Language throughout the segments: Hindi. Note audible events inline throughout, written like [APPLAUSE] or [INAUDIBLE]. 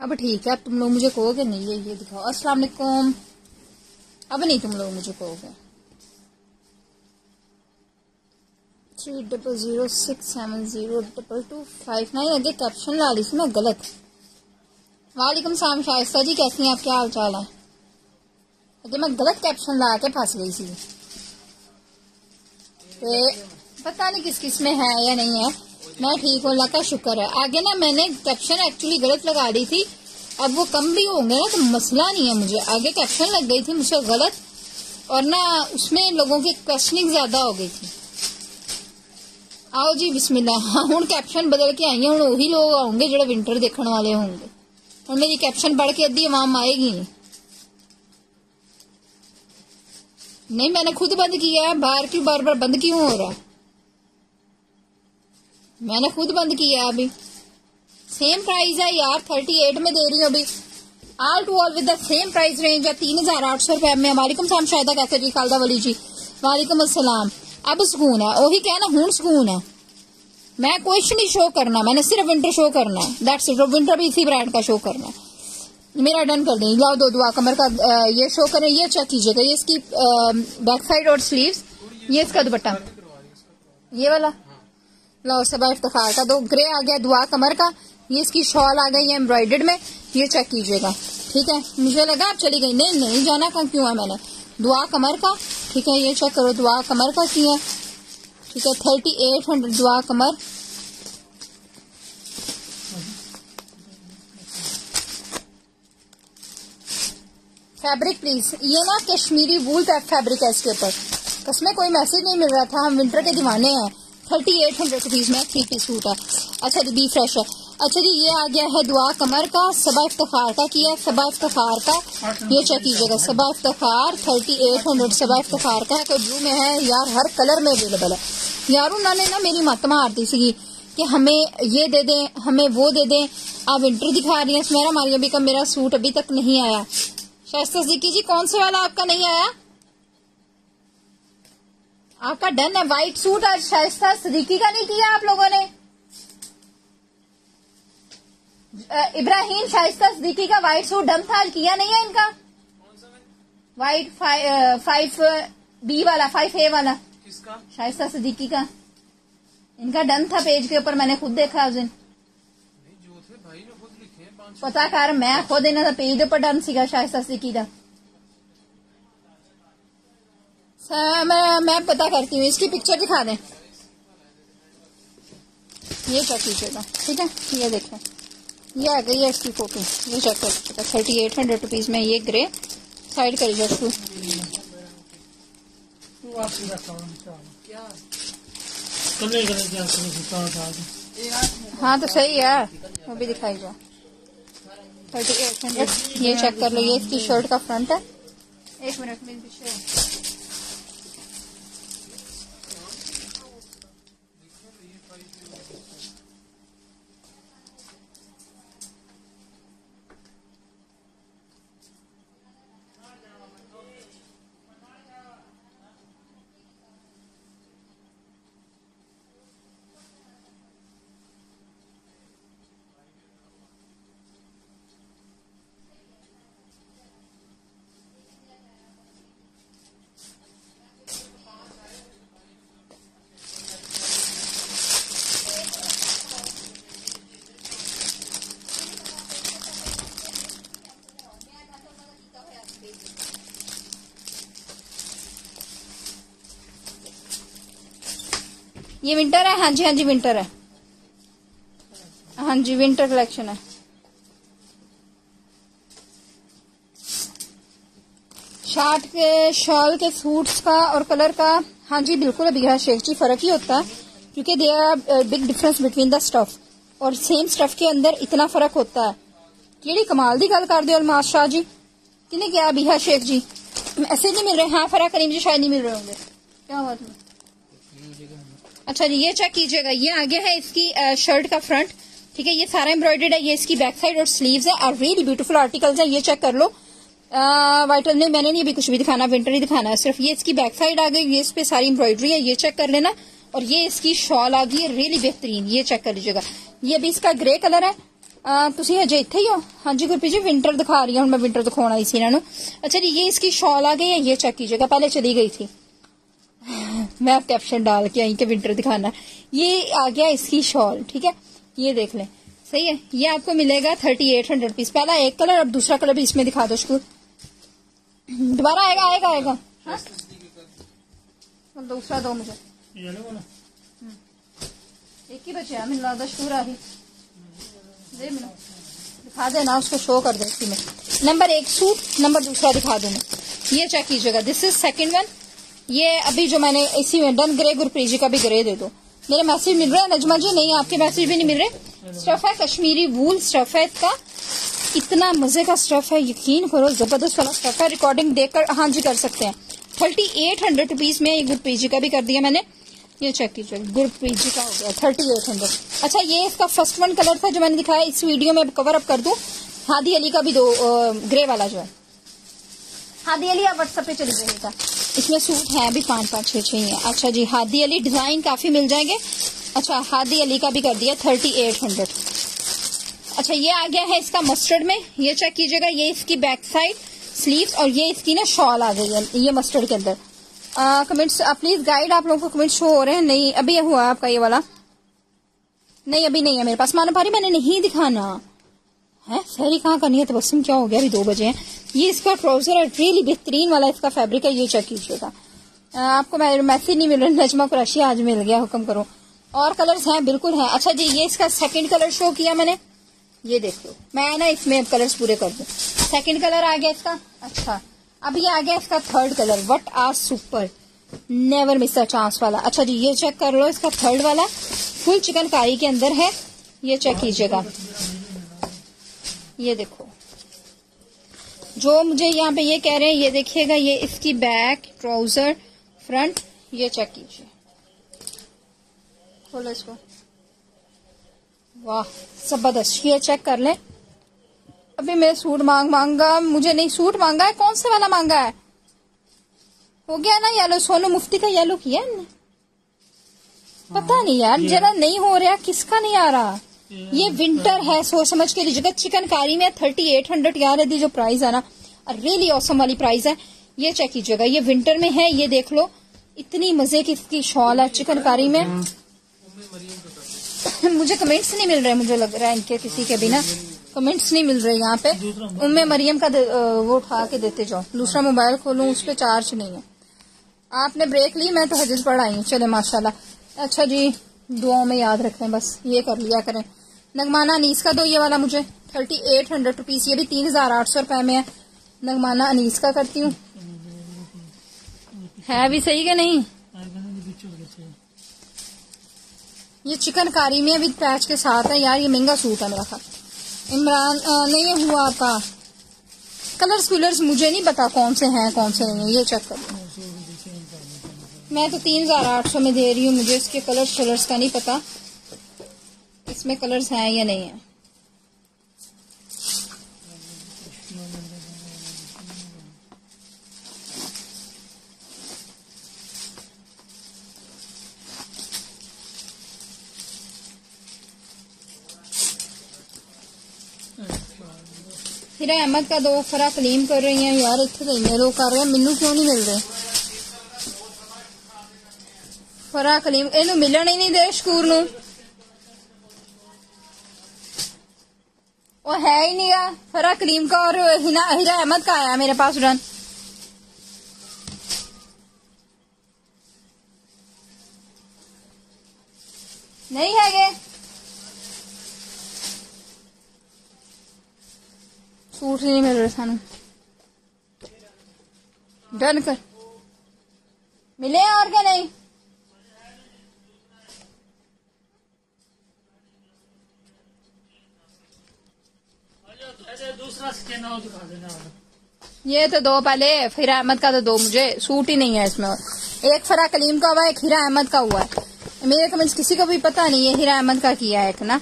अब ठीक है, अब तुम लोग मुझे कहोगे नहीं, ये ये दिखाओ। अस्सलाम वालेकुम अब नहीं तुम लोग मुझे कहोगे। Three double zero six seven zero double two five nine, आगे कैप्शन ला ली थी मैं, गलत। वालेकुम सलाम, शाइस्ता जी, कैसी हैं? आप क्या हाल चाल है? अगे मैं गलत कैप्शन ला के फंस गई थी। पता नहीं किस किसमें है या नहीं है। मैं ठीक हूँ, अल्लाह का शुक्र है। आगे ना मैंने कैप्शन एक्चुअली गलत लगा दी थी। अब वो कम भी होंगे ना तो मसला नहीं है मुझे। आगे कैप्शन लग गई थी मुझसे गलत, और ना उसमें लोगों की क्वेश्चनिंग ज़्यादा हो गई थी। आओ जी, बिस्मिल्लाह। हाँ कैप्शन बदल के आई हूँ वही लोग आएँगे जो विंटर देखने वाले होंगे। और मेरी कैप्शन पढ़ के अद्धी आवाम आएगी नहीं। नहीं, मैंने खुद बंद किया है, बाहर क्यों बार बार बंद क्यों हो रहा है? मैंने खुद बंद किया अभी। सेम प्राइस है यार थर्टी एट में दे रही हूँ अभी। All to all with the same price range है, तीन हज़ार आठ सौ रुपए में। वालेकुम सलाम, शायदा कैसे जी, खालदा वली जी। वालेकुम अस्सलाम अब सुकून है, वही कहना हूँ सुकून है। मैं कुछ नहीं शो करना, मैंने सिर्फ़ विंटर शो करना है। दैट्स इट विंटर भी इसी ब्रांड का शो करना है। मेरा डन कर दें। लाओ दो दुआ, कमर का ये शो करें, ये चेक कीजिएगा। ये इसकी बैक साइड और स्लीव्स ये इसका दुपट्टा। ये वाला? लाओ सबा इफ्तार का दो ग्रे आ गया दुआ कमर का। ये इसकी शॉल आ गई है एम्ब्रॉयडर्ड में। ये चेक कीजिएगा। ठीक है? मुझे लगा आप चली गई। नहीं नहीं जाना कहाँ क्यों है मैंने? दुआ कमर का। ठीक है, ये चेक करो, दुआ कमर का की है। ठीक है, थर्टी एट हंड्रेड दुआ कमर। Fabric please. ये ना कश्मीरी वूल फैब्रिक है इसके ऊपर। कसमें कोई मैसेज नहीं मिल रहा था। हम विंटर के दीवाने हैं। थर्टी एट हंड्रेड रुपीज़ में थ्री पीस सूट है। अच्छा जी, बी फ्रेश है। अच्छा जी, ये आ गया है दुआ कमर का, सबा इफ्तार का किया सबा इफ्तार का। ये चेक कीजिएगा, Saba Iftar thirty eight hundred Saba Iftar का है। ब्लू में है, यार, हर कलर में अवेलेबल है। यार उन्होंने ना मेरी मत मारती सी कि हमें ये दे दें, हमें वो दे दें। आप विंटर दिखा रही हैं मेरा मारी अभी का मेरा सूट अभी तक नहीं आया। शायस्ता सिद्दीकी जी, कौन से वाला आपका नहीं आया? आपका डन है। व्हाइट सूट आज शाइस्ता सदीकी का नहीं किया आप लोगों ने? इब्राहिम शाइस्ता सिद्दीकी का व्हाइट सूट डन था किया नहीं है इनका? व्हाइट फाइव बी वाला फाइव ए वाला। किसका? शाइस्ता सदीकी का। इनका डन था पेज के ऊपर मैंने खुद देखा उस दिन। पता कर मैं खुद इन्हों का पेज ऊपर डन सीगा शाइस्ता सिद्दीकी का। स- मैं मैं पता करती हूँ इसकी पिक्चर दिखा दें। ये चेक कीजिएगा ठीक है? ये देखें। ये आ गई है इसकी फ़ोटो ये चेक कर लीजिएगा। थर्टी एट हंड्रेड रुपीज़ में ये ग्रे साइड करिएगा इसको। करे क्या? करें सुता था हाँ तो सही है। वो भी दिखाई दो। थर्टी एट हंड्रेड ये चेक कर लो ये इसकी शर्ट का फ्रंट है। एक मिनट में ये विंटर है? हाँ जी हाँ जी विंटर है। हाँ जी विंटर कलेक्शन है। शार्ट के शॉल के सूट्स का और कलर का हाँ जी, बिल्कुल अभी है शेख जी फ़र्क ही होता है, क्योंकि they are big difference between the stuff और सेम स्टफ़ के अंदर इतना फ़र्क होता है। केड़ी कमाल दी गल कर दो अलमास शाह जी। किने क्या अभी है शेख जी? ऐसे नहीं मिल रहे हाँ फरा करीम जी शायद नहीं मिल रहे होंगे। क्या हुआ तुम्हें अच्छा जी ये चेक कीजिएगा ये आगे है इसकी शर्ट का फ्रंट ठीक है ये सारा एम्ब्रॉयडर्ड है ये इसकी बैक साइड और स्लीव्स है और रियली ब्यूटीफुल आर्टिकल्स है ये चेक कर लो वाइटल ने मैंने नहीं अभी कुछ भी दिखाना विंटर ही दिखाना है सिर्फ ये इसकी बैक साइड आ गई ये इस पे सारी एम्ब्रॉयडरी है ये चेक कर लेना और ये इसकी शॉल आ गई है रियली बेहतरीन ये चेक कर लीजिएगा ये अभी इसका ग्रे कलर है ਆ ਤੁਸੀਂ ਹਜੇ ਇੱਥੇ ਹੀ ਹੋ ਹਾਂਜੀ ਗੁਰਪ੍ਰੀਤ जी विंटर दिखा रही हूँ मैं विंटर दिखाना आई थी इन्होंने अच्छा जी ये इसकी शॉल आ गई है ये चेक कीजिएगा पहले चली गई थी मैं अब कैप्शन डाल के आई कि विंटर दिखाना ये आ गया इसकी शॉल ठीक है? ये देख लें। सही है? ये आपको मिलेगा थर्टी एट हंड्रेड पीस पहला एक कलर अब दूसरा कलर भी इसमें दिखा दो शुक्र। दोबारा आएगा आएगा आएगा। हाँ? दूसरा दो मुझे। एक ही बचे हैं मिला दस पूरा ही दिखा देना उसको शो कर दे इसी में। नंबर एक सूट नंबर दूसरा दिखा दूँ मैं। ये चेक कीजिएगा। दिस इज़ सेकंड वन ये अभी जो मैंने इसी में डन ग्रे गुरप्रीत जी का भी ग्रे दे दो। मेरे मैसेज मिल रहे हैं? नजमा जी, नहीं, आपके मैसेज भी नहीं मिल रहे? स्टफ़ है, कश्मीरी वूल स्टफ़ है इसका। इतना मज़े का स्टफ़ है, यकीन करो, ज़बरदस्त वाला स्टफ़ है। रिकॉर्डिंग देखकर हाँ जी, कर सकते हैं। थर्टी एट हंड्रेड रुपीज़ में ये गुरप्रीत जी का भी कर दिया मैंने। ये चेक कीजिए गुरप्रीत जी का हो गया थर्टी एट हंड्रेड अच्छा ये इसका फ़र्स्ट वन कलर था जो मैंने दिखाया, इस वीडियो में कवर अप कर दूँ। हादी अली का भी दो ग्रे वाला जो है। हादी अली, आप व्हाट्सएप पे चली जाइएगा। इसमें सूट है अभी पाँच पाँच छः छः है अच्छा जी, हादी अली डिज़ाइन काफ़ी मिल जाएँगे। अच्छा हादी अली का भी कर दिया थर्टी एट हंड्रेड अच्छा ये आ गया है इसका मस्टर्ड में। ये चेक कीजिएगा, ये इसकी बैक साइड स्लीव्स और ये इसकी ना शॉल आ गई है, ये मस्टर्ड के अंदर। कमेंट्स प्लीज़ गाइड आप लोगों को कमेंट शो हो रहे हैं? नहीं, अभी हुआ आपका ये वाला। नहीं, अभी नहीं है मेरे पास। मानो पारी मैंने नहीं दिखाना। है? सहरी कहाँ करनी है? तबस्सुम क्या हो गया? अभी दो बजे हैं। ये इसका ट्राउज़र है रियली बेहतरीन वाला इसका फैब्रिक है, ये चेक कीजिएगा। आपको मैसेज नहीं मिल रहा, नजमा कुरैशी आज मिल गया, हुक्म करो। और कलर्स हैं, बिल्कुल हैं। अच्छा जी, ये इसका सेकंड कलर शो किया मैंने। ये देख लो। मैं ना इसमें कलर्स पूरे कर दूँ। सेकंड कलर आ गया इसका। अच्छा। अब ये आ गया इसका third colour what are super never miss a chance वाला। अच्छा जी, ये चेक कर लो, इसका थर्ड वाला। फुल चिकन कारी के अंदर है। ये चेक कीजिएगा। ये देखो। जो मुझे यहाँ पे ये कह रहे हैं ये देखिएगा ये इसकी बैक ट्राउज़र फ्रंट ये चेक कीजिए। खोलो इसको। वाह ज़बरदस्त ये चेक कर ले। अभी मैं सूट मांग मांगा मुझे नहीं सूट मांगा है? कौन सा वाला मांगा है? हो गया ना येलो सोनू मुफ्ती का येलो किया है? पता नहीं यार जरा नहीं हो रहा किसका नहीं आ रहा? ये विंटर है सोच समझ के लीजिएगा चिकनकारी में थर्टी एट हंड्रेड यार यदि जो प्राइस है ना? रियली औसम वाली प्राइस है। ये चेक कीजिएगा, ये विंटर में है, ये देख लो। इतनी मज़े की इसकी शॉल है चिकनकारी में। [LAUGHS] मुझे कमेंट्स नहीं मिल रहे, मुझे लग रहा है इनके किसी के भी ना। कमेंट्स नहीं मिल रहे यहाँ पे। उम्मे मरियम का वो उठा के देते जाओ। दूसरा मोबाइल खोलूं, उस पर चार्ज नहीं है। आपने ब्रेक ली, मैं तो हजर पढ़ आई हूँ। चले, माशाल्लाह। अच्छा जी, दुआओं में याद रखें, बस ये कर लिया करें। नगमाना अनीस का दो, ये वाला मुझे थर्टी एट हंड्रेड रुपीज़ ये भी तीन हज़ार आठ सौ रुपए में है। नगमाना अनीस का करती हूँ। है भी सही कि नहीं? ये चिकन कारी में विद पैच के साथ है। यार, ये महँगा सूट है मेरा ख्याल इमरान नहीं हुआ आपका कलर्स कलर्स मुझे नहीं पता कौन से हैं, कौन से नहीं ये चेक कर मैं तो तीन हज़ार आठ सौ में दे रही हूँ, मुझे इसके कलर्स कलर्स का नहीं पता। इसमें कलर्स हैं या नहीं है? फिर अहमद का दो फरा क्लेम कर रही हैं, यार इतने तो देंगे दो कर रहे हैं मैनू क्यों नहीं मिल रहे? फरा कलीम इन मिलन ही नहीं दे शकूर न। वो है ही नहीं गा फरा करीम का और हिना हिरा अहमद का आया मेरे पास रन नहीं है गे सूट नहीं मिल रहे सानू। डन कर। मिले और क्या नहीं? ये तो दो पहले फिर अहमद का तो दो मुझे सूट ही नहीं है इसमें। एक फरा कलीम का हुआ एक हीरा अहमद का हुआ। है मेरे तो कमेंट किसी को भी पता नहीं है हीरा अहमद का किया है एक ना।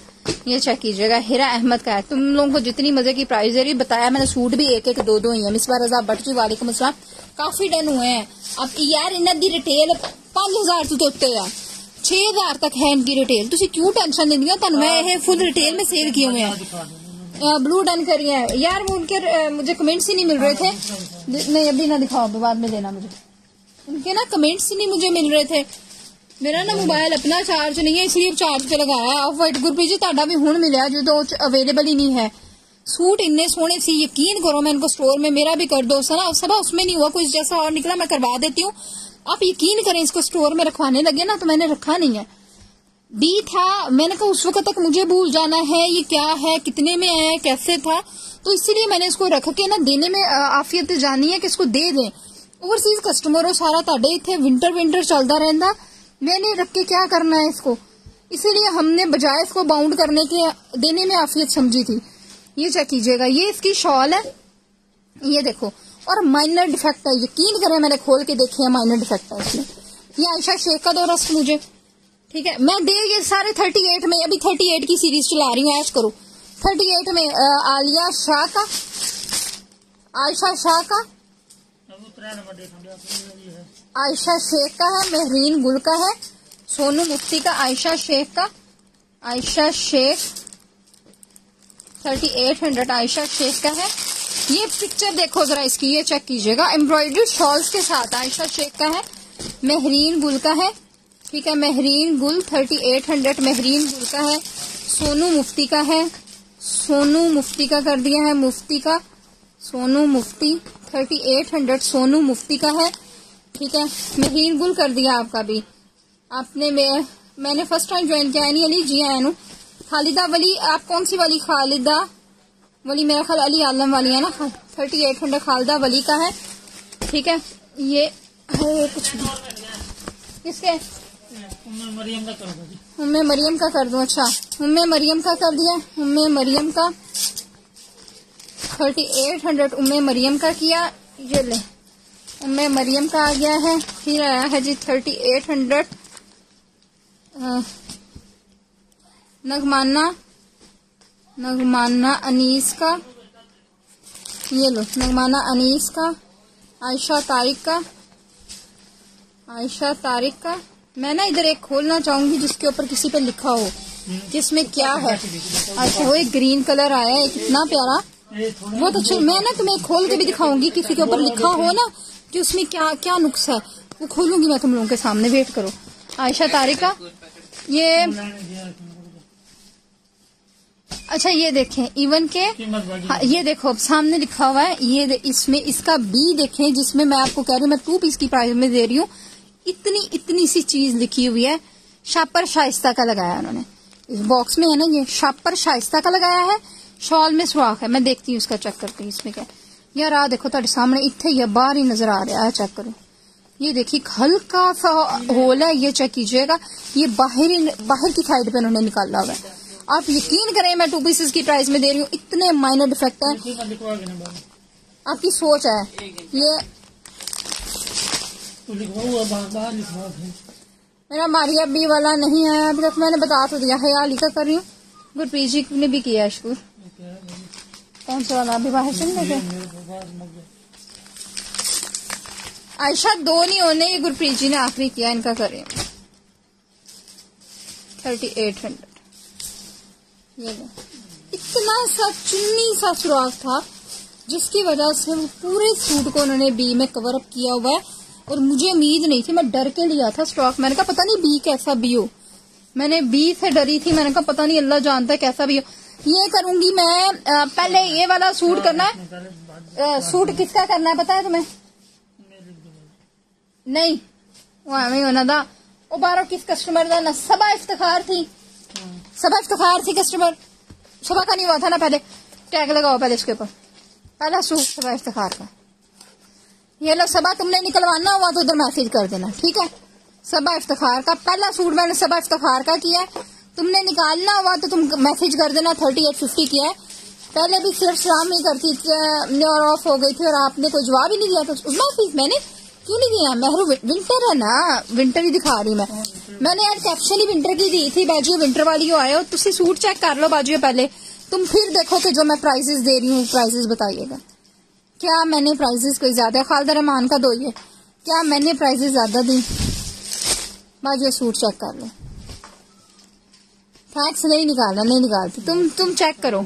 ये चेक कीजिएगा हीरा अहमद का है। तुम लोगों को जितनी मज़े की प्राइस दे रही बताया मैंने सूट भी एक एक दो दो ही है। मिसबा रजा भट्ट वाले को असलम काफ़ी डन हुए हैं। अब यार इन्हों की रिटेल पाँच हज़ार तो तोते है। छह हज़ार तक है इनकी रिटेल तुम क्यों टेंशन लेंगे? तुम मैं फुल रिटेल में सेल किए हुए हैं। ब्लू डन करिए हैं यार वो उनके अ, मुझे कमेंट्स ही नहीं मिल रहे थे नहीं अभी ना दिखाओ अभी बाद में देना मुझे उनके ना कमेंट्स ही नहीं मुझे मिल रहे थे मेरा ना मोबाइल अपना चार्ज नहीं है इसलिए चार्ज ਤੇ ਲਗਾਇਆ ਹੈ ਆਫ ਵਾਈਟ ਗੁਰਪ੍ਰੀਤ ਜੀ ਤੁਹਾਡਾ ਵੀ ਹੁਣ ਮਿਲਿਆ ਜਦੋਂ अवेलेबल ही नहीं है सूट इतने सोने से यकीन करो मैं इनको स्टोर में मेरा भी कर दो सना सबा उसमें नहीं हुआ कुछ जैसा और निकला मैं करवा देती हूँ आप यकीन करें इसको स्टोर में रखवाने लगे ना तो मैंने रखा नहीं है डी था, मैंने कहा, उस वक्त तक मुझे भूल जाना है, ये क्या है, कितने में है, कैसे था? तो इसीलिए मैंने इसको रख के ना देने में आफियत जानी है कि इसको दे दें। ओवरसीज कस्टमर हो, सारा ताडे इतने विंटर विंटर चलता रहता मैंने रख के क्या करना है इसको? इसीलिए हमने बजाय इसको बाउंड करने के, देने में आफियत समझी थी। ये चेक कीजिएगा, ये इसकी शॉल है। ये देखो, और माइनर डिफेक्ट है, यकीन करें मैंने खोल के देखे है माइनर डिफेक्ट है इसमें। ये आयशा शेख का दो रस्त मुझे। ठीक है? मैं दे ये सारे 38 में, अभी 38 की सीरीज़ चला रही हूँ, ऐश करो। 38 में आलिया शाह का, आयशा शाह का, आयशा शेख का है, महरीन गुल का है, सोनू मुफ्ती का, आयशा शेख का, Ayesha Shaikh thirty eight hundred Ayesha Shaikh का है। ये पिक्चर देखो जरा इसकी, ये चेक कीजिएगा। एम्ब्रॉयडरी शॉल्स के साथ आयशा शेख का है, महरीन गुल का है ठीक है महरीन गुल थर्टी एट हंड्रेड महरीन गुल का है। सोनू मुफ्ती का है। सोनू मुफ्ती का कर दिया है मुफ्ती का। Sonu Mufti thirty eight hundred Sonu Mufti का है। ठीक है महरीन गुल कर दिया आपका भी। आपने मैं, मैंने फ़र्स्ट टाइम ज्वाइन किया है नहीं अली जी आया हूँ खालिदा वली आप कौन सी वाली? खालिदा वली मेरा ख्याल अली आलम वाली है ना? Thirty eight hundred Khalida Wali का है। ठीक है ये कुछ किसके? मरियम का करो जी। उम्मे मरियम का कर दूँ अच्छा। उम्मे मरियम का कर दिया, उम्मे मरियम का। Thirty eight hundred Umme Mariyam का किया, ये ले। उम्मे मरियम का आ गया है, फिर आया है जी thirty eight hundred Nagmana Nagmana Anees का। ये लो, नगमाना अनीस का, आयशा तारिक का, आयशा तारिक का। मैं ना इधर एक खोलना चाहूँगी जिसके ऊपर किसी पे लिखा हो जिसमें क्या है। अच्छा वो एक ग्रीन कलर आया है कितना प्यारा। बहुत अच्छे मैं ना तुम्हें खोल के भी दिखाऊँगी किसी के ऊपर लिखा हो ना कि उसमें क्या क्या नुक्स है। वो खोलूँगी मैं तुम लोगों के सामने वेट करो। आयशा तारिका ये अच्छा ये देखें इवन के हाँ, ये देखो अब सामने लिखा हुआ है ये इसमें इसका बी देखें जिसमें मैं आपको कह रही हूँ मैं टू पीस की प्राइस में दे रही हूँ। इतनी इतनी सी चीज़ लिखी हुई है। शापर शाइस्ता का लगाया उन्होंने। इस बॉक्स में है ना ये शापर शाइस्ता का लगाया है। शॉल में सुराख है। मैं देखती हूँ इसका चेक करती हूँ इसमें क्या। यार, आ देखो तेरे सामने इतने या बाहर ही नज़र आ रहा है चेक करो ये देखिए हल्का सा होल है। ये चेक कीजिएगा। ये बाहर ही, बाहर की साइड पे उन्होंने निकाला हुआ है। आप यकीन करें, मैं टू पीसेस की प्राइस में दे रही हूँ। इतने माइनर डिफेक्ट है। आपकी सोच है ये मेरा मारिया बी वाला नहीं आया अभी तक मैंने बता तो दिया है लिखा कर रही हूँ। गुरप्रीत जी ने भी किया है शुक्र? कौन सा वाला? अभी बाहर मेरे को मग गया आयशा दो नहीं होने ये गुरप्रीत जी ने आखिरी किया इनका करें थर्टी एट हंड्रेड ये इतना सा चुन्नी सा सुराख था जिसकी वजह से वो पूरे सूट को उन्होंने बी में कवर अप किया हुआ है। और मुझे उम्मीद नहीं थी मैं डर के लिया था स्टॉक मैंने कहा पता नहीं बी कैसा बी हो। मैंने बी से डरी थी मैंने कहा पता नहीं अल्लाह जानता है कैसा भी हो। ये करूँगी मैं आ, पहले ये वाला सूट करना है। सूट किसका करना है पता है तुम्हें? नहीं। वो एवं होना था वो किस कस्टमर का ना? सबा इफ्तार थी। सबा इफ्तार थी कस्टमर सुबह का नहीं हुआ था ना पहले। टैग लगाओ पहले इसके ऊपर। पहला सूट सबा इफ्तार का। ये लो, सबा तुमने निकलवाना हुआ तो उधर मैसेज कर देना, ठीक है? सबा इफ्तार का, पहला सूट मैंने सबा इफ्तिखार का किया है। तुमने निकालना हुआ तो तुम मैसेज कर देना, थर्टी एट फिफ्टी किया है। पहले भी सिर्फ़ शाम ही करती थी और ऑफ़ हो गई थी और आपने कोई जवाब ही नहीं दिया तो मैसेज मैंने क्यों नहीं दिया? मेहरू विंटर है ना विंटर ही दिखा रही मैं। मैंने यार कैप्शन ही विंटर की दी थी बाजू विंटर वाली हो हो। तुम सूट चेक कर लो बाजू पहले। तुम फिर देखो कि जो मैं प्राइजेस दे रही हूँ प्राइजेस बताइएगा। क्या मैंने प्राइजेस कोई ज़्यादा? खालदा रहमान का दो ये। क्या मैंने प्राइजेस ज़्यादा दी? बस ये सूट चेक कर लो। फैक्स नहीं निकालना नहीं निकालती। तुम तुम चेक करो।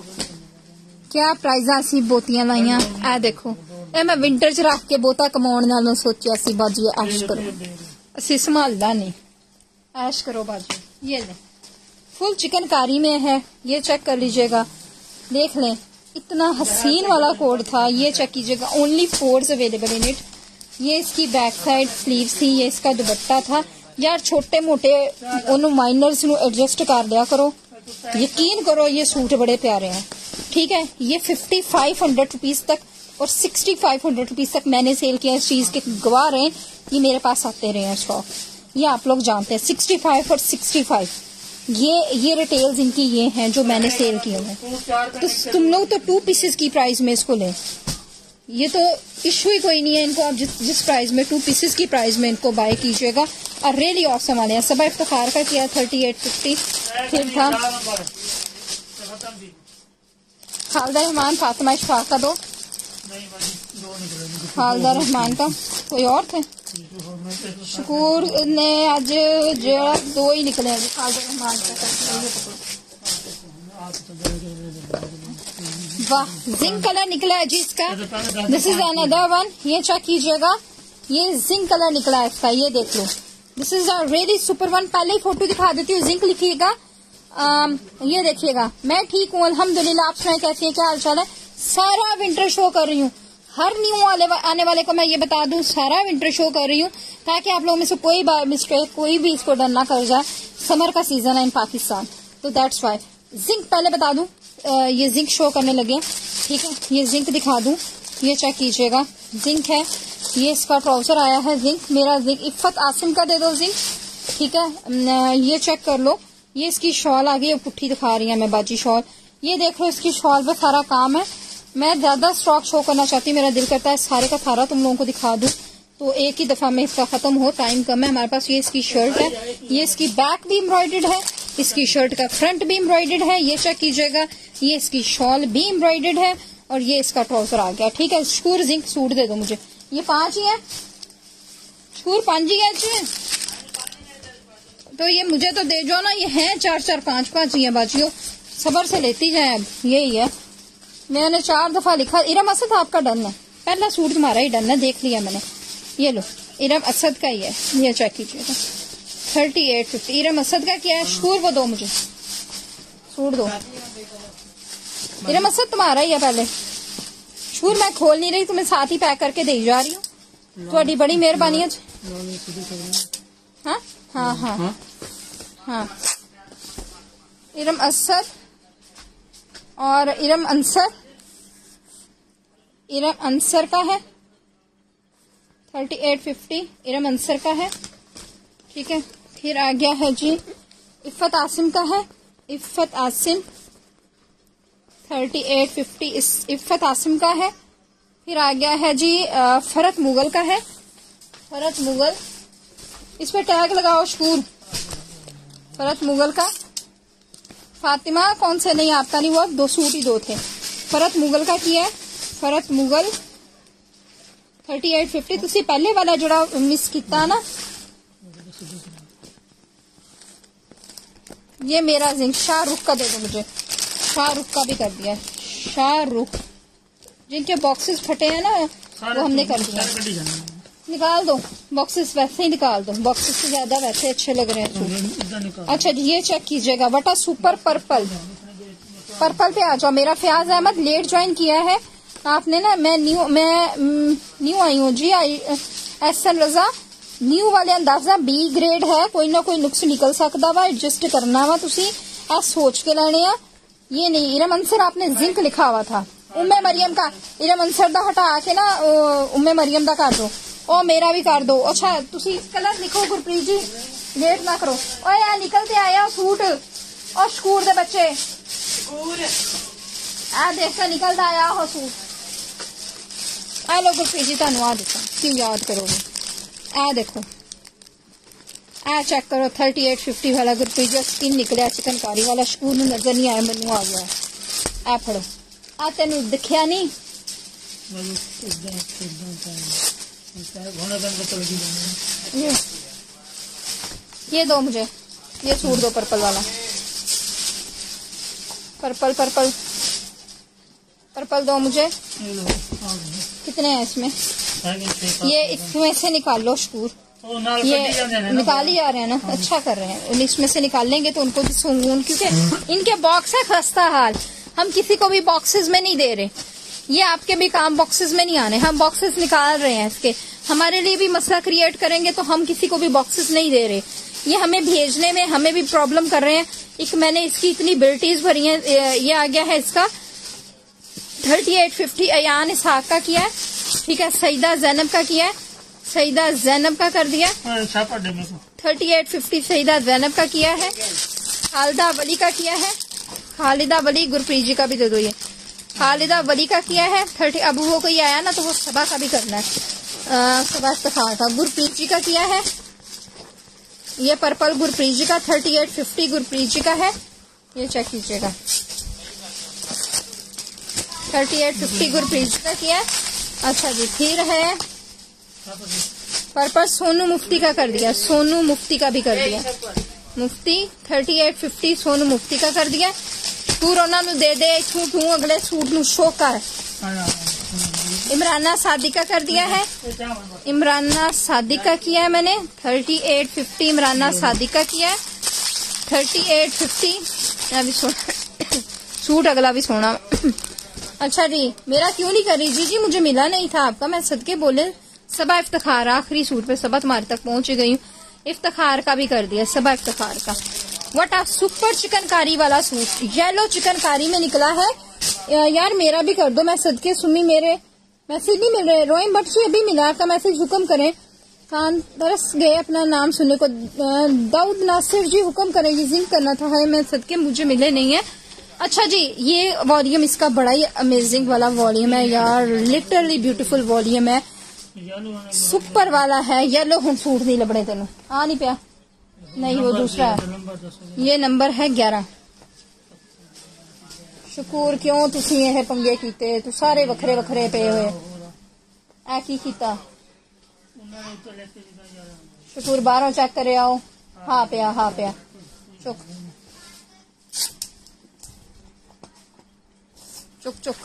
क्या प्राइजा असी बोतिया लाइया? ए देखो ए मैं विंटर च रख के बोता कमाने सोचा सी बाजी ऐश करो। असी संभाल नहीं। ऐश करो बाजी। ये ले। फुल चिकनकारी में है। ये चेक कर लीजिएगा। देख लें। इतना हसीन वाला कोड था, ये चेक कीजिएगा only fours available in it ये इसकी बैक साइड स्लीव थी, ये इसका दुपट्टा था। यार छोटे मोटे उन माइनर्स एडजस्ट कर लिया करो। यकीन करो, ये सूट बड़े प्यारे हैं। ठीक है, ये फिफ्टी फाइव हंड्रेड रुपीज़ तक और सिक्सटी फाइव हंड्रेड रुपीज़ तक मैंने सेल किया इस चीज़ के गवा रहे ये मेरे पास आते रहे हैं स्टॉक ये आप लोग जानते हैं सिक्सटी फाइव और सिक्सटी फाइव ये ये रिटेल्स इनकी ये हैं जो मैंने सेल किए हैं। तो तो तुम लोग तो टू पीसेस की प्राइस में इसको लें। ये तो इशू ही कोई नहीं है इनको। आप जिस जिस प्राइस में टू पीसेस की प्राइस में इनको बाय कीजिएगा। और रियली ऑसम वाले हैं। सबा इफ्तार का किया थर्टी एट फिफ्टी फिर था। खालदा रहमान, फातिमा इशफाक का दो। खालदा रहमान का। कोई और थे? शकूर ने आज जरा दो ही निकले हैं, खालदा रहमान का। वाह, जिंक कलर निकला है जी इसका। दिस इज़ अनदर वन ये चेक कीजिएगा। ये जिंक कलर निकला है इसका, ये देख लो। This is a really super one पहले ही फ़ोटो दिखा देती हूँ, जिंक लिखिएगा। ये देखिएगा। मैं ठीक हूँ, अल्हम्दुलिल्लाह, आप सुनाए कैसी है, क्या हाल चाल है? सारा विंटर शो कर रही हूँ। हर न्यू वाले आने वाले को मैं ये बता दूँ, सारा विंटर शो कर रही हूँ, ताकि आप लोगों में से कोई मिस्टेक कोई भी इसको डर ना कर जाए। समर का सीज़न है इन पाकिस्तान। तो दैट्स वाई जिंक पहले बता दूँ ये जिंक शो करने लगे ठीक है, ये जिंक दिखा दूँ, ये चेक कीजिएगा। जिंक है, ये इसका ट्राउज़र आया है जिंक मेरा जिंक इफ्फत आसिम का दे दो जिंक ठीक है ये चेक कर लो। ये इसकी शॉल आ गई पुट्ठी दिखा रही है, मैं बाजी शॉल ये देख लो, इसकी शॉल पे सारा काम है। मैं ज़्यादा स्टॉक शो करना चाहती हूँ, मेरा दिल करता है सारे का सारा तुम लोगों को दिखा दूँ। तो एक ही दफ़ा में इसका खत्म हो टाइम कम है। हमारे पास ये इसकी शर्ट है, ये इसकी बैक भी एम्ब्रॉयडेड है, इसकी शर्ट का फ्रंट भी एम्ब्रॉयडेड है। ये चेक कीजिएगा, ये इसकी शॉल भी एम्ब्रॉयडेड है और ये इसका ट्राउज़र आ गया। ठीक है शूर जिंक सूट दे दो मुझे। ये पाँच ही है। शूर पाँच ही है तो ये मुझे तो दे जो ना, ये है चार चार, पाँच पाँच ही है बाजियों। सबर से लेती जाए अब, यही है। मैंने चार दफ़ा लिखा, इरम असद आपका डन है। पहला सूट तुम्हारा ही डन है, देख लिया मैंने। ये लो, इरम असद का ही है, ये चेक कीजिएगा। Thirty eight fifty Iram Asad का क्या है? शूर वो दो मुझे। सूट दो। इरम असद तुम्हारा ही है पहले। शूर मैं खोल नहीं रही, तुम्हें साथ ही पैक करके दे जा रही हूँ। थोड़ी बड़ी मेहरबानी है हाँ? हाँ हाँ। हाँ। इरम असद और इरम अंसर इरम अंसर का है। Thirty eight fifty, Iram Ansar का है। ठीक है, फिर आ गया है जी इफ़त आसिम का है। Iffat Asim, thirty eight fifty Iffat Asim का है। फिर आ गया है जी फरत मुगल का है। फरत मुगल, इस पे टैग लगाओ शकूर फरत मुगल का। फातिमा कौन से नहीं आपका नहीं हुआ दो सूट ही दो थे। फरत मुगल का की है। Farhat Mughal thirty eight fifty तुसी पहले वाला जोड़ा मिस किया ना? ये मेरा जिंक शाहरुख का दे दो मुझे। शाहरुख का भी कर दिया शाहरुख। जिनके बॉक्सेस फटे हैं ना वो हमने कर दिया निकाल दो बॉक्सेस वैसे ही निकाल दो बॉक्सेस से ज़्यादा वैसे अच्छे लग रहे हैं अच्छा जी ये चेक कीजिएगा बटा सुपर पर्पल पर्पल पे आ जाओ मेरा फयाज अहमद लेट ज्वाइन किया है। आपने ना मैं न्यू मैं न्यू आई हूँ जी आई एहसन रजा। न्यू वाले अंदाज़ा बी ग्रेड है कोई ना कोई नुक्स निकल सकता वा एडजस्ट करना वा तुसी आ सोच के लेने आ ये नहीं इरम अंसर आपने जिंक लिखा हुआ था। उम्मे मरियम का इरम अंसर दा हटा के ना ओ, उम्मे मरियम दा। ਉਹ ਮੇਰਾ ਵੀ ਕਰ ਦਿਓ ਅੱਛਾ ਤੁਸੀਂ ਕਲਰ ਲਿਖੋ ਗੁਰਪ੍ਰੀਤ ਜੀ ਲੇਟ ਨਾ ਕਰੋ ਓਏ ਆ ਨਿਕਲ ਤੇ ਆਇਆ ਸੂਟ ਉਹ ਸਕੂਰ ਦੇ ਬੱਚੇ ਸਕੂਰ ਆ ਦੇਖ ਕੇ ਨਿਕਲਦਾ ਆਇਆ ਹੋ ਸੂਟ ਆ ਲੋ ਗੁਰਪ੍ਰੀਤ ਜੀ ਤੁਹਾਨੂੰ ਆ ਦਿੱਤਾ ਕਿਉਂ ਯਾਦ ਕਰੋਗੇ ਆ ਦੇਖੋ ਆ ਚੈੱਕ ਕਰੋ 3850 ਵਾਲਾ ਗੁਰਪ੍ਰੀਤ ਜੀ ਸਕਿਨ ਨਿਕਲਿਆ ਚਿਕਨਕਾਰੀ ਵਾਲਾ ਸਕੂਰ ਨੂੰ ਨਜ਼ਰ ਨਹੀਂ ਆਇਆ ਮੈਨੂੰ ਆ ਗਿਆ ਆ ਫੜੋ ਆ ਤੈਨੂੰ ਦਿਖਿਆ ਨਹੀਂ ये ये दो मुझे। ये सूट दो पर्पल वाला। Purple purple. पर्पल दो मुझे। कितने हैं इसमें? ये इसमें से निकाल लो शकूर ये निकाल ही आ रहे हैं ना। अच्छा कर रहे हैं। इसमें से निकाल लेंगे तो उनको भी सुकून क्योंकि इनके बॉक्स है खस्ता हाल। हम किसी को भी बॉक्सेस में नहीं दे रहे। ये आपके भी काम बॉक्सेस में नहीं आने हम बॉक्सेस निकाल रहे हैं इसके। हमारे लिए भी मसला क्रिएट करेंगे तो हम किसी को भी बॉक्सेस नहीं दे रहे। ये हमें भेजने में हमें भी प्रॉब्लम कर रहे हैं। एक मैंने इसकी इतनी बिल्टीज भरी है ये आ गया है इसका। Thirty eight fifty Ayan Ishaq का किया है। ठीक है सईदा जैनब का किया है। सईदा जैनब का कर दिया। Thirty eight fifty Saeeda Zainab का किया है। खालिदा वली का किया है। खालिदा वली गुरप्रीत जी का भी दे दो ये। खालिदा वली का किया है थर्टी अब वो कोई आया ना तो वो सबा का भी करना है। आ, सबा इस्तफार गुरप्रीत जी का किया है। ये पर्पल गुरप्रीत जी का thirty eight fifty Gurpreet ji का है। ये चेक कीजिएगा। Thirty eight fifty Gurpreet ji का किया अच्छा जी फिर है। पर्पल सोनू मुफ्ती का कर दिया सोनू मुफ्ती का भी कर दिया। Mufti thirty eight fifty Sonu Mufti का कर दिया। ਤੂੰ ਉਹਨਾਂ ਨੂੰ ਦੇ ਦੇ ਇਥੋਂ ਤੂੰ ਅਗਲੇ ਸੂਟ ਨੂੰ ਸ਼ੋ ਕਰ आया इमराना सादिका कर दिया है ये क्या हुआ इमराना सादिका किया है मैंने 3850 इमराना सादिका किया है 3850 मैं भी सोना सूट अगला भी सोना अच्छा जी मेरा क्यों नहीं कर रही जी जी मुझे मिला नहीं था आपका मैं सदके बोले सबा इफ्तार आखिरी सूट पे सबा तुम्हारे तक पहुंच गई हूँ इफ्तार का भी कर दिया सबा इफ्तार का वट आ सुपर चिकनकारी वाला सूट येलो चिकनकारी में निकला है। यार मेरा भी कर दो मैं सदके सुमी मेरे मैसेज नहीं मिल रहे। रोइम बट से अभी मिला का मैसेज हुक्म करें। कान तरस गए अपना नाम सुनने को। दाऊद नासिर जी हुक्म करें ये जिंक करना था। है मैं सदके मुझे मिले नहीं है। अच्छा जी ये वॉल्यूम इसका बड़ा ही अमेजिंग वाला वॉल्यूम है यार। लिटरली ब्यूटीफुल वॉल्यूम है। सुपर वाला है। येलो हूँ सूट नहीं लबड़े तेन। आ नहीं पिया। नहीं वो दूसरा है नंबर दस ये नंबर है 11 ਸ਼ਕੂਰ ਕਿਉਂ ਤੁਸੀਂ ਇਹ ਪੰਗੇ ਕੀਤੇ ਤੂੰ ਸਾਰੇ ਵੱਖਰੇ ਵੱਖਰੇ ਪਏ ਹੋਏ ਐ ਕੀ ਕੀਤਾ ਉਹਨਾਂ ਨੇ ਉੱਤੇ ਲੈ ਕੇ ਜਿੱਦਾਂ ਯਾਰ ਸ਼ਕੂਰ ਬਾਹਰੋਂ ਚੈੱਕ ਕਰੇ ਆਓ ਹਾਂ ਪਿਆ ਹਾਂ ਪਿਆ ਚੁੱਕ चुक चुक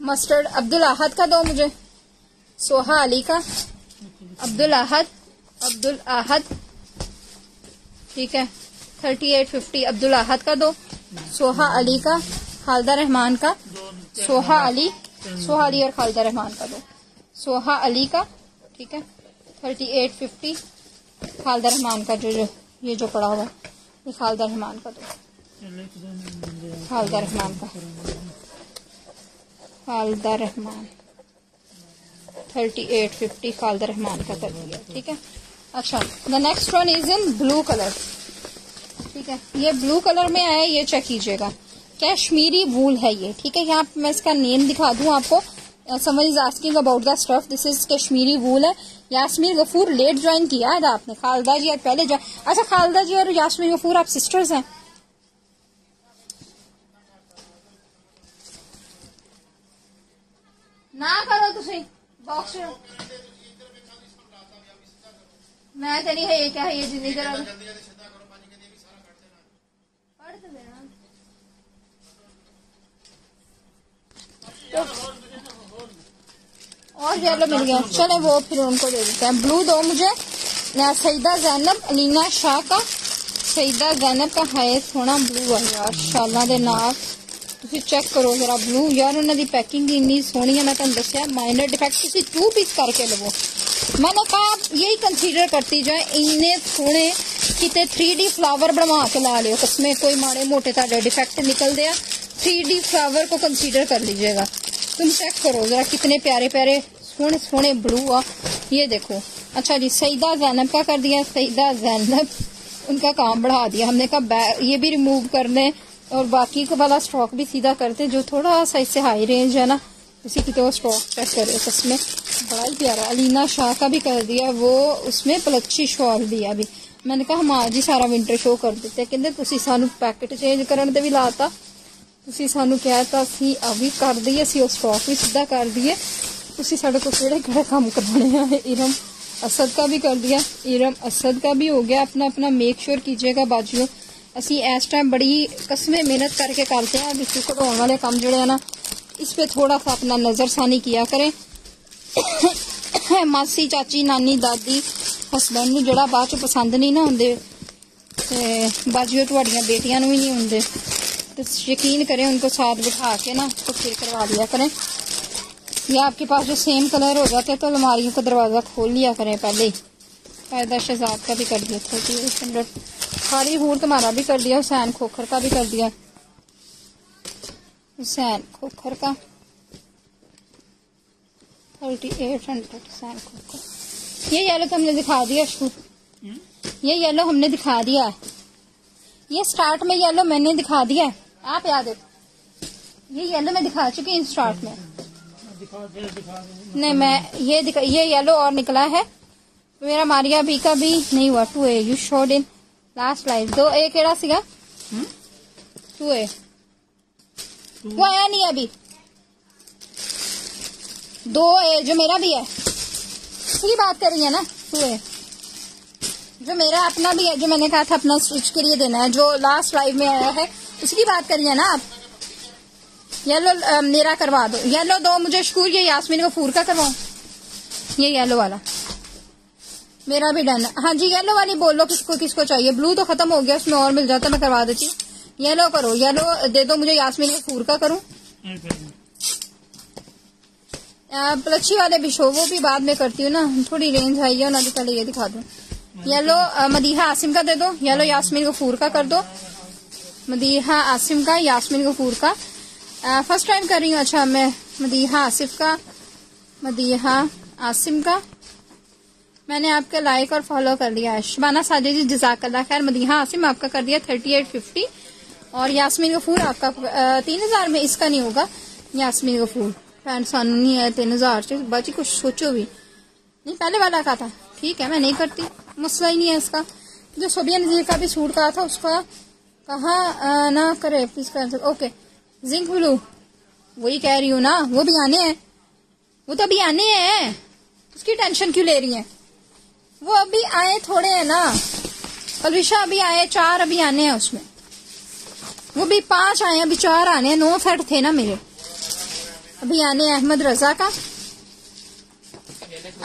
मस्टर्ड अब्दुल आहद का दो मुझे सोहा अली का अब्दुल आहद अब्दुल आहद, ठीक है thirty eight fifty Abdul Ahad का दो, सोहा अली का, खालदा रहमान का, सोहा अली सोहा अली और खालदा रहमान का दो, सोहा अली का, ठीक है thirty eight fifty Khalda Rahman का जो जो, ये जो पड़ा हुआ ये खालदा रहमान का दो, खालदा रहमान का, Khalda Rahman thirty eight fifty Khalda Rahman का कर दिया ठीक है। अच्छा the next one is in blue colour ठीक है, ये ब्लू कलर में आया ये चेक कीजिएगा। कश्मीरी वूल है ये, ठीक है? यहाँ मैं इसका नेम दिखा दू आपको। Saman is asking about the stuff this is Kashmiri wool है। यासमीन गफूर लेट ज्वाइन किया है आपने। खालदा जी और पहले अच्छा खालदा जी और यासमीन गफूर आप सिस्टर्स हैं। ना करो तो तुम बॉक्स ਬਾਕਸ ਮੈਂ ਤੇ ਨਹੀਂ ਹੈ ਇਹ ਕਿਹਾ ਹੈ ਜਿੰਨੀ ਤਰ੍ਹਾਂ ਪੜ ਤੇ ਦੇਣਾ और येलो मिल गया चले वो फिर उनको दे देते हैं ब्लू दो मुझे ना सईदा जैनब अलीना शाह का सईदा जैनब का है सोना ब्लू है यार शाला ਦੇ ਨਾਲ ਤੁਸੀਂ ਚੈੱਕ ਕਰੋ ਜਰਾ ਬਲੂ ਯਾਰ ਉਹਨਾਂ ਦੀ ਪੈਕਿੰਗ ਇੰਨੀ ਸੋਹਣੀ ਹੈ ਮੈਂ ਤੁਹਾਨੂੰ ਦੱਸਿਆ ਮਾਈਨਰ ਡਿਫੈਕਟ ਤੁਸੀਂ ਟੂ ਪੀਸ ਕਰਕੇ ਲਵੋ मैंने आप यही कंसीडर करती जाए इन्ने सोने किते 3D फ्लावर बनवा के ला लियो कसमें कोई माड़े मोटे ताजे डिफेक्ट निकलते हैं 3D फ्लावर को कंसीडर कर लीजिएगा। तुम चेक करो, जरा कितने प्यारे प्यारे सोने सोने ब्लू आ। ये देखो। अच्छा जी, सईदा जैनब का कर दिया, सईदा जैनब उनका काम बढ़ा दिया। हमने कहा ये भी रिमूव कर लें और बाकी का वाला स्टॉक भी सीधा करते जो थोड़ा सा इससे हाई रेंज है ना, उसी की तो स्टॉक चेक करे उसमें। बड़ा ही प्यारा अलीना शाह का भी कर दिया वो उसमें पलच्छी शॉल दिया भी मैंने कहा हम आज ही सारा विंटर शो कर ਦਿੱਤੇ ਕਹਿੰਦੇ ਤੁਸੀਂ ਸਾਨੂੰ ਪੈਕੇਟ ਚੇਂਜ ਕਰਨ ਤੇ ਵੀ ਲਾਤਾ ਤੁਸੀਂ ਸਾਨੂੰ ਕਹਿਤਾ ਸੀ ਆ ਵੀ ਕਰ ਦਈਏ ਅਸੀਂ ਉਹ ਸਟਾਕ ਵੀ ਸਿੱਧਾ ਕਰ ਦਈਏ ਤੁਸੀਂ ਸਾਡੇ ਕੋਲ ਕਿਹੜੇ ਕਿਹੜੇ ਕੰਮ ਕਰਵਾਉਣੇ ਆ इरम असद का भी कर दिया इरम असद का भी हो गया अपना अपना मेक श्योर कीजिएगा बाजियों ਅਸੀਂ ਇਸ ਟਾਈਮ ਬੜੀ ਕਸਮੇ ਮਿਹਨਤ ਕਰਕੇ करते हैं भी चूक धोने वाले काम ਜਿਹੜੇ ਆ ਨਾ इस पे थोड़ा सा अपना नजरसानी किया करें ਮਾਸੀ ਚਾਚੀ ਨਾਨੀ ਦਾਦੀ ਹਸਬੰਡ ਨੂੰ ਜਿਹੜਾ ਬਾਅਦ ਚ ਪਸੰਦ ਨਹੀਂ ਨਾ ਹੁੰਦੇ ਤੇ ਬਾਜੀਓ ਤੁਹਾਡੀਆਂ ਬੇਟੀਆਂ ਨੂੰ ਵੀ ਨਹੀਂ ਹੁੰਦੇ तो यकीन करें उनको साथ बिठा के ना तो फिर करवा लिया करें या आपके पास जो सेम कलर हो जाते हैं तो अलमारियों का दरवाज़ा खोल लिया करें पहले ही पैदा शहजाद का भी कर दिया थर्टी एट हंड्रेड खाली हूर तुम्हारा भी कर दिया हुसैन खोखर का भी कर दिया हुसैन खोखर का थर्टी एट ये येलो तो हमने दिखा दिया अशकू ये येलो हमने दिखा दिया है। ये स्टार्ट में येलो मैंने दिखा दिया है। आप याद है? ये येलो मैं दिखा चुकी हूँ स्टार्ट में। नहीं, मैं ये दिखा, ये येलो और निकला है। मेरा मारिया बी का भी नहीं हुआ to a you showed in last life दो ए केड़ा सीगा? टू ए वो आया नहीं अभी। दो ए जो मेरा भी है। उसकी बात कर रही है ना? टू ए जो मेरा अपना भी है जो मैंने कहा था अपना स्विच के लिए देना है जो लास्ट लाइव में आया है उसकी बात करिए ना आप? येलो अ, मेरा करवा दो। येलो दो मुझे शकूर ये यास्मीन को फूर का करवाओ। ये येलो वाला। मेरा भी डन है। हाँ जी येलो वाली बोलो किसको किसको चाहिए? ब्लू तो खत्म हो गया उसमें और मिल जाता मैं करवा देती हूँ। येलो करो येलो दे दो मुझे यास्मीन फूर का करूँ। प्लच्छी वाले भी शो वो भी बाद में करती हूँ ना। थोड़ी रेंज आई है ना तो पहले ये दिखा दूँ। येलो मदीहा आसिम का दे दो। येलो यास्मीन गफूर का कर दो। मदीहा आसिम का यास्मीन गफूर का। फ़र्स्ट टाइम कर रही हूँ अच्छा मैं मदीहा आसिफ का मदीहा आसिम का। मैंने आपका लाइक और फॉलो कर लिया है शबाना साजिद जी जजाकल्ला खैर मदीहा आसिम आपका कर दिया थर्टी एट फिफ्टी और यास्मीन गफूर आपका तीन हज़ार में इसका नहीं होगा यास्मीन गफूर फ़ैन सानू नहीं है तीन हज़ार बाजी कुछ सोचो भी। नहीं पहले वाला का था ठीक है मैं नहीं करती। मसला ही नहीं है इसका। जो सोबिया नजीर का भी सूट कहा था उसका कहा अ, ना करे please cancel okay zinc blue. वही कह रही हूँ ना वो भी आने हैं। वो तो अभी आने हैं। उसकी टेंशन क्यों ले रही है? वो अभी आए थोड़े हैं ना। अलविशा अभी आए चार अभी आने हैं उसमें। वो भी पाँच आए अभी चार आने हैं। नो फेट थे ना मेरे। अभी आने अहमद रजा का।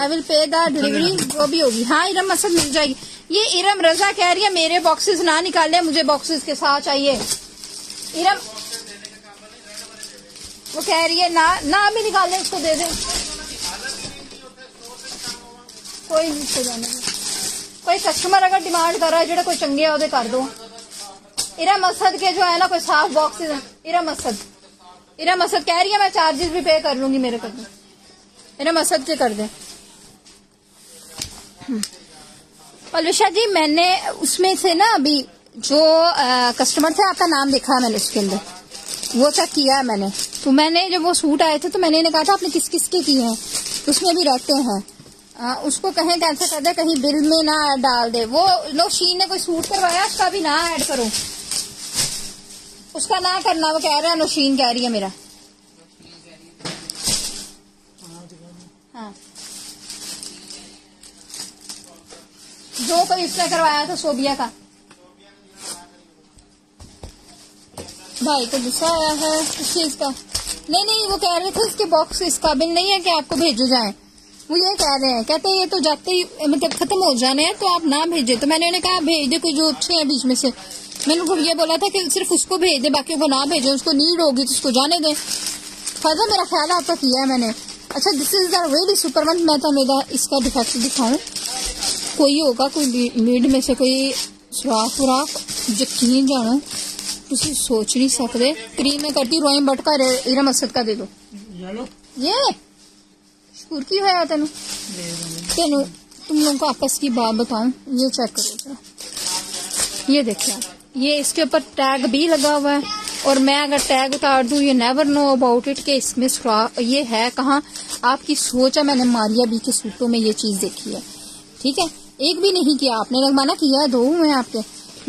आई विल पे दिलीवरी वो भी होगी। हाँ इरम मसद मिल जाएगी। ये इरम रजा कह रही है, मेरे बॉक्सेस ना निकाले मुझे बॉक्सेस के साथ चाहिए। इरम वो कह रही है, ना ना भी निकाले उसको दे दे। कोई नहीं कोई कस्टमर अगर डिमांड कर रहा है जो कोई चंगे है कर दो। इरम मसद के जो है ना, कोई साफ़ बॉक्सेस इरम मसद। इरम असद कह रही है मैं चार्जेस भी पे कर लूँगी मेरे कर इरम असद के कर दे। अलविशा जी मैंने उसमें से ना अभी जो अ, कस्टमर थे आपका नाम देखा है मैंने उसके अंदर। वो चेक किया है मैंने। तो मैंने जब वो सूट आए थे तो मैंने इन्हें कहा था आपने किस किस के किए हैं? उसमें भी रहते हैं। अ, उसको कहें कैंसिल कर दे कहीं बिल में ना डाल दे। वो लो शीन ने कोई सूट करवाया उसका भी ना ऐड करो। उसका ना करना, वो कह रहा है, नौशीन कह रही है मेरा। हाँ। जो कोई इसने करवाया था सोबिया का। भाई को गुस्सा आया है इस चीज़ का। नहीं नहीं, वो कह रहे थे इसके बॉक्स इस काबिल नहीं है कि आपको भेजे जाए। वो ये कह रहे हैं, कहते हैं, ये तो जाते ही मतलब खत्म हो जाने हैं तो आप ना भेजे। तो मैंने उन्हें कहा, भेज दे, कोई जो अच्छे हैं बीच में से। मैंने उनको ये बोला था कि सिर्फ़ उसको भेज दे बाकी को ना भेजे उसको नीड होगी तो उसको जाने दें। फ़ायदा मेरा ख्याल आपका किया है मैंने। अच्छा this is the really super one मैं तो मेरा इसका डिफेक्ट दिखाऊँ। कोई होगा कोई मीड में से कोई सुराख सुराख यकीन जानो ਤੁਸੀਂ सोच नहीं सकते क्रीम में करती रोइम बट का इरम असद का दे दो। ये? शूर की होया तेन? तेन तुम लोगों को आपस की बात बताऊँ ये चेक करो ये देखिए आप। ये इसके ऊपर टैग भी लगा हुआ है। और मैं अगर टैग उतार दू ये नेवर नो अबाउट इट के इसमें ये है कहा। आपकी सोच है, मैंने मारिया बी के सूटों में ये चीज़ देखी है। ठीक है? एक भी नहीं किया आपने। माना किया दो हुए आपके।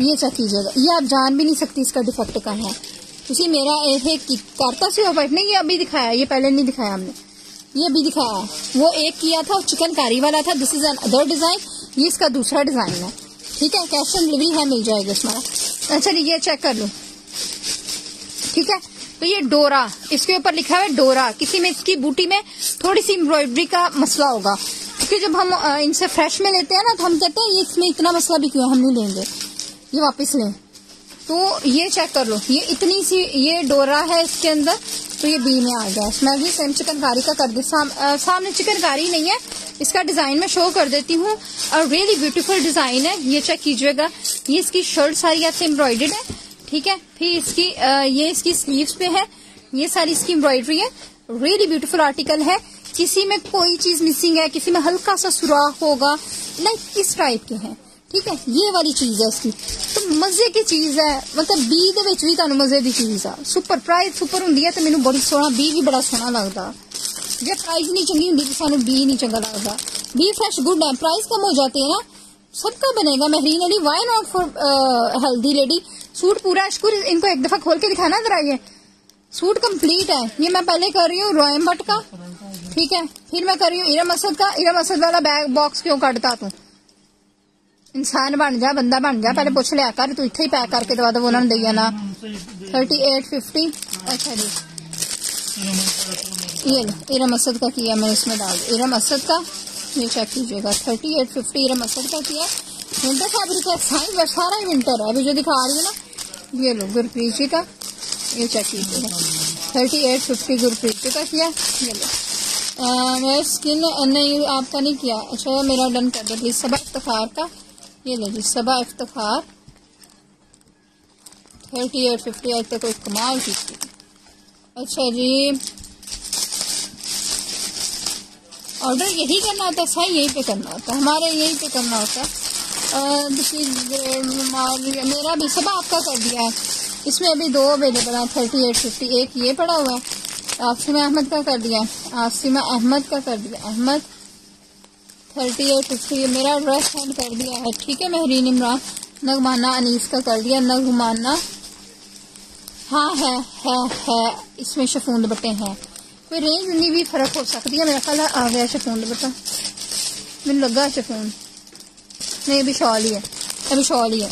ये चेक कीजिएगा। ये आप जान भी नहीं सकती इसका डिफेक्ट का है। किसी मेरा ये करता से ऑफ़ नहीं, ये अभी दिखाया। ये पहले नहीं दिखाया हमने। ये अभी दिखाया। वो एक किया था, चिकन कारी वाला था। This is another design ये इसका दूसरा डिज़ाइन है। ठीक है? कैश ऑन डिलीवरी है, मिल जाएगा इसमें। अच्छा ये चेक कर लो। ठीक है? तो ये डोरा इसके ऊपर लिखा हुआ है डोरा। किसी में इसकी बूटी में थोड़ी सी एम्ब्रॉयडरी का मसला होगा। क्योंकि जब हम इनसे फ्रेश में लेते हैं ना तो हम कहते हैं ये इसमें इतना मसला भी क्यों? हम नहीं लेंगे। ये वापस लें। तो ये चेक कर लो। ये इतनी सी ये डोरा है इसके अंदर तो ये बी में आ गया। इसमें भी सेम चिकनकारी का कर दे। साम, अ, सामने चिकनकारी नहीं है। इसका डिजाइन मैं शो कर देती हूँ और रियली ब्यूटीफुल डिजाइन है ये चेक कीजिएगा ये इसकी शर्ट सारी ऐसे एम्ब्रॉयडेड है ठीक है फिर इसकी अ, ये इसकी स्लीव्स पे है ये सारी इसकी एम्ब्रॉयडरी है रियली ब्यूटीफुल आर्टिकल है किसी में कोई चीज मिसिंग है किसी में हल्का सा सुराख होगा लाइक इस टाइप के हैं ठीक है ये वाली चीज है इसकी तो मजे की चीज है मतलब बी ਦੇ ਵਿੱਚ ਵੀ ਤੁਹਾਨੂੰ ਮਜ਼ੇ ਦੀ ਚੀਜ਼ ਆ ਸੁਪਰ ਪ੍ਰਾਈਸ ਸੁਪਰ ਹੁੰਦੀ ਹੈ ਤੇ ਮੈਨੂੰ ਬੜੀ ਸੋਹਣਾ ਬੀ ਵੀ ਬੜਾ ਸੋਹਣਾ ਲੱਗਦਾ ਜੇ प्राइस नहीं चंगी होंगी तो ਸਾਨੂੰ ਬੀ ਨਹੀਂ ਚੰਗਾ ਲੱਗਦਾ ਬੀ ਫਰੈਸ਼ ਗੁੱਡ ਹੈ ਪ੍ਰਾਈਸ ਕਮ ਹੋ ਜਾਂਦੇ ਹੈ ਨਾ सबका बनेगा। Mahreen Ali why not for healthy lady suit पूरा अशकुर इनको एक दफ़ा खोल के दिखाना जरा ये। सूट कंप्लीट है। ये मैं पहले कर रही हूँ रॉयम भट्ट का। ठीक है? फिर मैं कर रही हूँ इरम असद का। इरम असद वाला बैग बॉक्स क्यों कटता तू? इंसान बन जा बंदा बन जा। पहले पूछ लिया कर तू इत ही पैक करके दवा दो उन्होंने दिया थर्टी एट फिफ्टी अच्छा जी। ये लो, इरम असद का किया मैंने इसमें डाल दिया इरम असद का, ये चेक कीजिएगा thirty eight fifty Iram Asad का किया। विंटर फैब्रिक है साइज़ सारा ही विंटर है। अभी जो दिखा रही हूँ ना, ये लो, गुरप्रीत जी का, ये चेक कीजिएगा। Thirty eight fifty Gurpreet ji का किया, ये लो। मेरा स्किन नहीं, आपका नहीं किया। अच्छा मेरा डन कर दो प्लीज़ सबा इफ्तार का, ये लो जी, Saba Iftar. Thirty eight fifty आज तक कोई कमाल की अच्छा जी ऑर्डर यही करना होता है सही यहीं पे करना होता है, हमारे यहीं पे करना होता है। मेरा भी सब आपका कर दिया है। इसमें अभी दो अवेलेबल है थर्टी एट फिफ्टी एक ये पड़ा हुआ है। आसिमा अहमद का कर दिया है आसिमा अहमद का कर दिया, अहमद। थर्टी एट फिफ्टी मेरा ड्रेस सेंड कर दिया है, ठीक है, महरीन इमरान। नगमाना अनीस का कर दिया, नगमाना। हाँ है है है, इसमें शफून दुपट्टे हैं। कोई रेंज नहीं भी फ़र्क हो सकती है। मेरा ख्याल आ गया शफून दुपट्टा मैंने लगा शफून नहीं, अभी शॉल ही है। अभी शॉल ही है।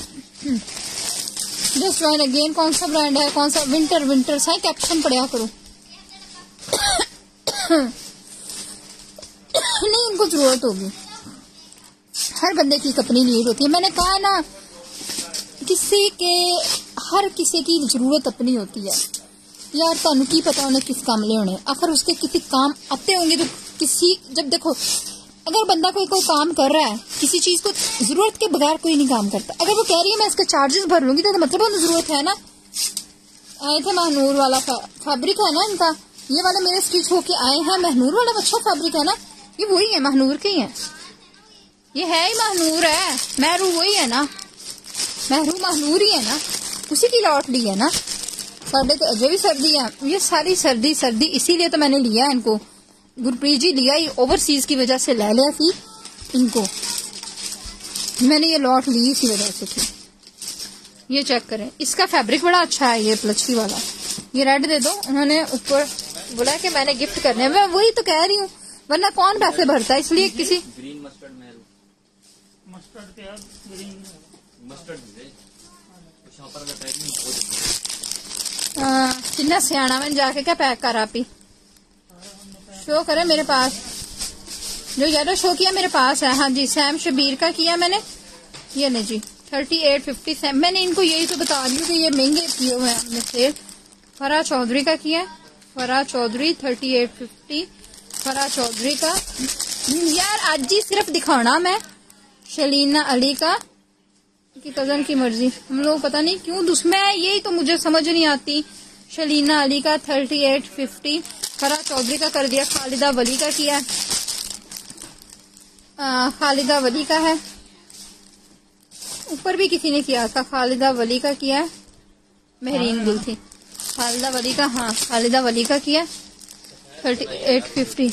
जस्ट ज्वाइन अगेन कौन सा ब्रांड है? कौन सा? विंटर विंटर सा कैप्शन पढ़िया करो। नहीं उनको ज़रूरत होगी। हर बंदे की अपनी नीड होती है। मैंने कहा ना, किसी के, हर किसी की ज़रूरत अपनी होती है। यार ਤੁਹਾਨੂੰ ਕੀ पता उन्हें किस काम ले होने आखिर उसके किसी काम आते होंगे तो किसी जब देखो अगर बंदा कोई कोई काम कर रहा है किसी चीज को जरूरत के बगैर कोई नहीं काम करता अगर वो कह रही है मैं इसके चार्जेस भर लूंगी तो मतलब उन्हें जरूरत है ना आए थे महनूर वाला फैब्रिक है ना इनका ये वाला मेरे स्टिच होके आए हैं महनूर वाला अच्छा फैब्रिक है ना ये वही है महनूर के ही है ये है ही महनूर है महरू वही है ना महरू महनूर ही है ना उसी की लौट ली है ना साढ़े तो अजय भी सर्दी है ये सारी सर्दी सर्दी इसीलिए तो मैंने लिया इनको गुरप्रीत जी लिया ही ओवरसीज की वजह से ले लिया थी इनको मैंने ये लॉट ली इसी वजह से थी ये चेक करें इसका फैब्रिक बड़ा अच्छा है ये प्लची वाला ये रेड दे दो उन्होंने ऊपर बोला कि मैंने गिफ्ट करने मैं वही तो कह रही हूँ वरना कौन पैसे भरता है इसलिए किसी ग्रीन मस्टर्ड मस्टर्ड के ग्रीन मस्टर्ड भी शॉपर का पैकिंग जाती आ, कितना सियाना मैंने जाके क्या पैक कर आप ही। शो करे मेरे पास। जो येलो शो किया मेरे पास है। हाँ जी सैम शबीर का किया मैंने। ये नहीं जी थर्टी एट फिफ्टी सैम मैंने इनको यही तो बता दी कि ये महँगे किए हुए हैं हमने सेल फरा चौधरी का किया। Farah Chaudhry thirty eight fifty. Farah Chaudhry का। यार आज ही सिर्फ़ दिखाना मैं। शलीना अली का। की कज़न की मर्ज़ी। हम लोग पता नहीं क्यों दुश्मन है, यही तो मुझे समझ नहीं आती। शलीना अली का thirty eight fifty Farah Chaudhry का कर दिया, खालिदा वली का किया। खालिदा वली का है। ऊपर भी किसी ने किया था, खालिदा वली का किया। महरीन गुल थी। खालिदा वली का हाँ खालिदा वली का किया। Thirty eight fifty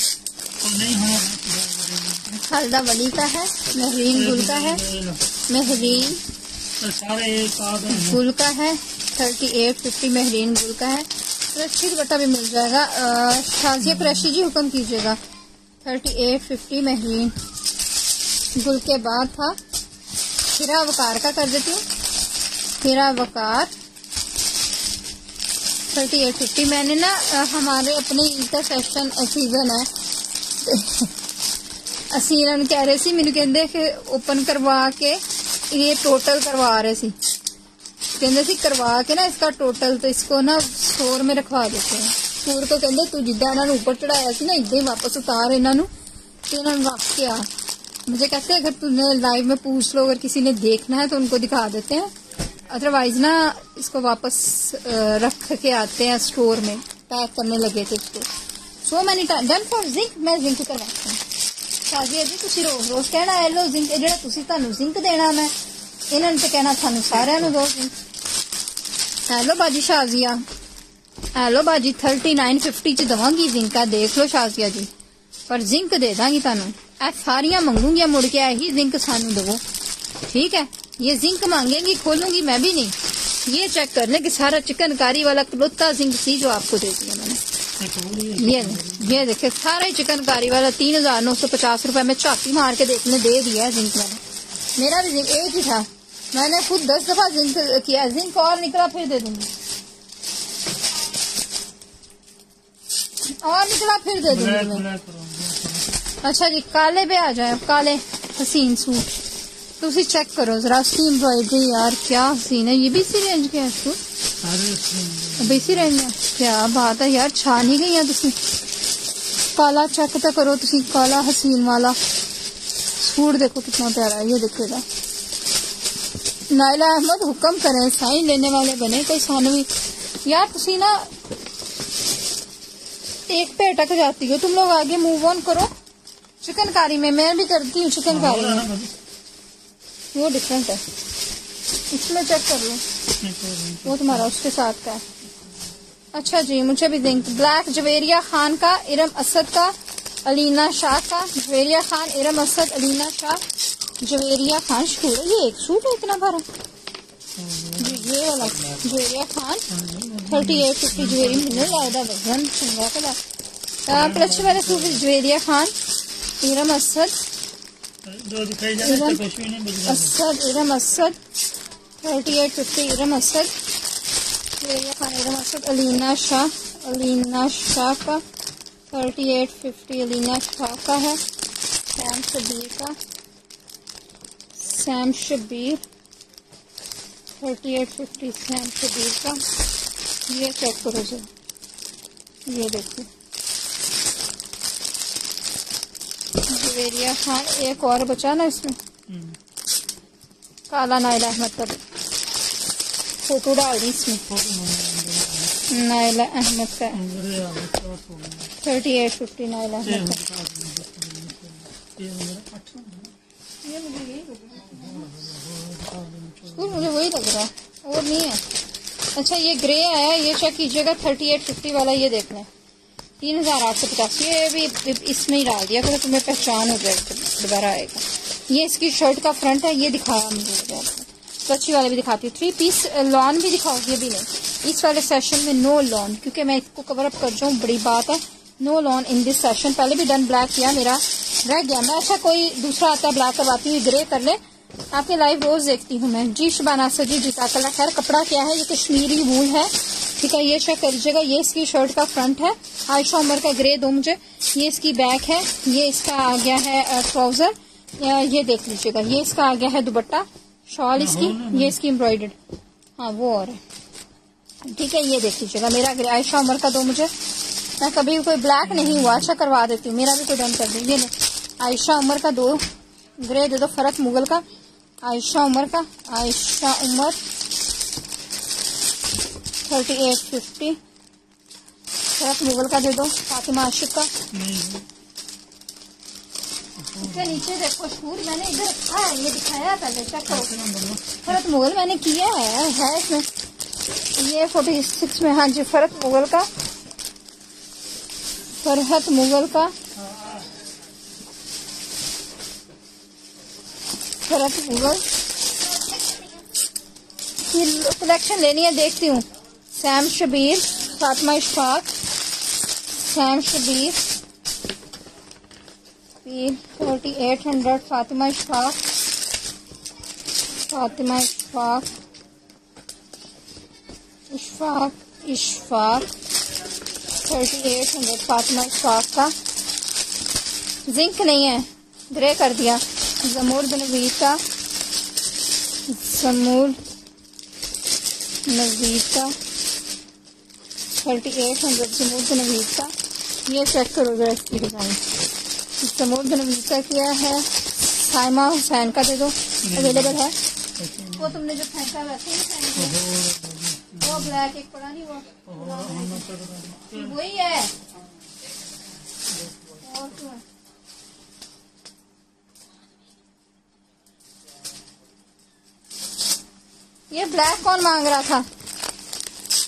Khalida Wali का है, महरीन गुल का है। महरीन। गुल का है थर्टी एट फिफ्टी महरीन गुल का है क्रशी दुपट्टा भी मिल जाएगा अ, शाजिया क्रशी जी हुक्म कीजिएगा थर्टी एट फिफ्टी महरीन गुल के बाद था खिरा वकार का कर देती हूँ Hira Waqar thirty eight fifty मैंने ना अ, हमारे अपने ईद का सेशन सीजन है [LAUGHS] ਅਸੀਂ ਇਹਨਾਂ ਨੂੰ ਕਹਿ ਰਹੇ ਸੀ ਮੈਨੂੰ ਕਹਿੰਦੇ ਕਿ ਓਪਨ ਕਰਵਾ ਕੇ ਇਹ टोटल करवा रहे सी ਕਹਿੰਦੇ ਸੀ ਕਰਵਾ ਕੇ ਨਾ इसका टोटल तो इसको ना स्टोर में रखवा देते हैं स्टोर को ਕਹਿੰਦੇ ਤੂੰ ਜਿੱਦਾਂ ਇਹਨਾਂ ਨੂੰ ਉੱਪਰ ਚੜਾਇਆ ਸੀ ਨਾ ਇਦਾਂ ਹੀ ਵਾਪਸ ਉਤਾਰ ਇਹਨਾਂ ਨੂੰ ਤੇ ਇਹਨਾਂ ਨੂੰ रख के आ मुझे कहते हैं अगर तूने लाइव में पूछ लो अगर किसी ने देखना है तो उनको दिखा देते हैं अदरवाइज ना इसको वापस अ, रख के आते हैं स्टोर में पैक करने लगे थे इसको सो मैंने डन फॉर जिंक मैं जिंक करवाती हूँ ਸ਼ਾਜ਼ੀਆ ਜੀ ਤੁਸੀਂ ਰੋਜ਼ ਰੋਜ਼ ਕਹਿਣਾ ਹੈ ਲੋ ਜ਼ਿੰਕ ਇਹ ਜਿਹੜਾ ਤੁਸੀਂ ਤੁਹਾਨੂੰ ਜ਼ਿੰਕ ਦੇਣਾ ਮੈਂ ਇਹਨਾਂ ਨੂੰ ਤੇ ਕਹਿਣਾ ਤੁਹਾਨੂੰ ਸਾਰਿਆਂ ਨੂੰ ਦੋ ਜ਼ਿੰਕ ਹੈਲੋ ਬਾਜੀ ਸ਼ਾਜ਼ੀਆ ਹੈਲੋ ਬਾਜੀ 3950 ਚ ਦਵਾਂਗੀ ਜ਼ਿੰਕ ਆ ਦੇਖ ਲਓ ਸ਼ਾਜ਼ੀਆ ਜੀ ਪਰ ਜ਼ਿੰਕ ਦੇ ਦਾਂਗੀ ਤੁਹਾਨੂੰ ਇਹ ਸਾਰੀਆਂ ਮੰਗੂੰਗੀ ਮੁੜ ਕੇ ਇਹੀ ਜ਼ਿੰਕ ਸਾਨੂੰ ਦਵੋ ठीक है ये जिंक मांगेंगी खोलूंगी मैं भी नहीं ये चेक कर ले कि सारा चिकनकारी वाला क्लोता जिंक थी जो आपको दे दिया मैंने एक और ये ये देखे सारा ही चिकनकारी वाला तीन हज़ार नौ सौ पचास रूपए में चाकी मार के देखने दे दिया है जिंक मैंने। मेरा भी जिंक एक ही था। मैंने खुद दस दफ़ा जिंक किया। जिंक और निकला फिर दे दूँगी। और निकला फिर दे दूँगी अच्छा जी काले पे आ जाए। काले हसीन सूट। तो तुम चेक करो जरा। उसकी तो एम्ब्रॉयडरी यार क्या हसीन है? ये भी इसी रेंज के है सूट अब इसी रहेंगे क्या बात है यार छान ही गई तुसी। काला चेक तो करो तुम काला हसीन वाला। सूट देखो कितना प्यारा है ये देखो इधर। नायला अहमद हुक्म करें साइन लेने वाले बने कोई सानवी। यार तुम ना एक पे अटक जाती हो तुम लोग आगे मूव ऑन करो। चिकनकारी में मैं भी करती हूँ चिकनकारी में। हाँ, हाँ, हाँ। वो डिफरेंट है। इसमें चेक कर लो। वो तुम्हारा उसके साथ का है। अच्छा जी मुझे भी देंगे। ब्लैक जवेरिया खान का इरम असद का अलीना शाह का जवेरिया खान इरम असद अलीना शाह जवेरिया खान शूर ये एक सूट है इतना भरा। ये वाला Javeria Khan thirty eight fifty Javeri मिलने लगता वज़न चंगा भला प्लस मेरे सूट जवेरिया खान इरम असद बच Asad Iram Asad thirty eight fifty Iram Asad Javeria Khan Iram Asad Alina Shah Alina Shah का thirty eight fifty Alina Shah का है. सैम शबीर का. Sam Shabir thirty eight fifty Sam Shabir का. ये चेक करो सर ये देखिए जवेरिया खान एक और बचा ना इसमें? हम्म। काला नाइला अहमद का फ़ोटो डाल दी इसमें। नायला अहमद का। Thirty eight fifty Naila Ahmed मुझे वही लग रहा है, और नहीं है। अच्छा ये ग्रे आया, ये चेक कीजिएगा थर्टी एट फिफ्टी वाला ये देख लें। तीन हज़ार आठ सौ पचास, ये भी इसमें ही डाल दिया तुम्हें पहचान हो जाएगी तो दोबारा आएगा। ये इसकी शर्ट का फ्रंट है, ये दिखाया मुझे। दोबारा। अच्छी वाले भी दिखाती हूँ। थ्री पीस लॉन भी दिखाओगी अभी नहीं। इस वाले सेशन में नो लॉन क्योंकि मैं इसको कवर अप कर जाऊँ, बड़ी बात है। No lawn in this session पहले भी डन ब्लैक किया, मेरा रह गया। मैं अच्छा कोई दूसरा आता है ब्लैक करवाती हूँ ग्रे कर ले। आपके लाइव रोज देखती हूँ मैं। जी शबाना सर जी जिताकला खैर कपड़ा क्या है? ये कश्मीरी वूल है। ठीक है, ये चेक कर लीजिएगा ये इसकी शर्ट का फ्रंट है। आयशा उमर का ग्रे दो मुझे। ये इसकी बैक है। ये इसका आ गया है ट्राउज़र ये देख लीजिएगा। ये इसका आ गया है दुपट्टा। शॉल इसकी? ये इसकी एम्ब्रॉयडर्ड हाँ वो और है। ठीक है ये देख लीजिएगा। मेरा आयशा उमर का दो मुझे। मैं कभी कोई ब्लैक नहीं हुआ अच्छा करवा देती हूँ। मेरा भी कोई डन कर दीजिए ये आयशा उमर का दो। ग्रे दे दो फरत मुगल का। आयशा उमर का। Ayesha Umar thirty eight fifty Farhat Mughal का दे दो। फातिमा आशिक का। नहीं। इसके नीचे देखो, शूर मैंने इधर रखा है, ये दिखाया पहले, चेक करो। फरत मुगल मैंने किया है है इसमें। ये फोर्टी सिक्स में हाँ जी, फरत मुगल का। फरहत मुगल का। फरत मुगल। कलेक्शन लेनी है, देखती हूँ। Sam Shabir, Fatma Ishfaq. Sam Shabir. Forty eight hundred Fatima Ishfaq Fatima Ishfaq Ishfaq Ishfaq thirty eight hundred Fatima Ishfaq का. जिंक नहीं है. ग्रे कर दिया. जमूर नवीद का. जमूर नवीद का. Thirty eight hundred Jamoor Naveed का. ये चेक करो जरा इसकी डिज़ाइन जमूर नवीद का किया है। साइमा हुसैन का दे दो। अवेलेबल है। वो तुमने जो फेंका वैसे ही फेंका वो ब्लैक एक पड़ा नहीं वो वही है। और क्या? ये ब्लैक कौन मांग रहा था?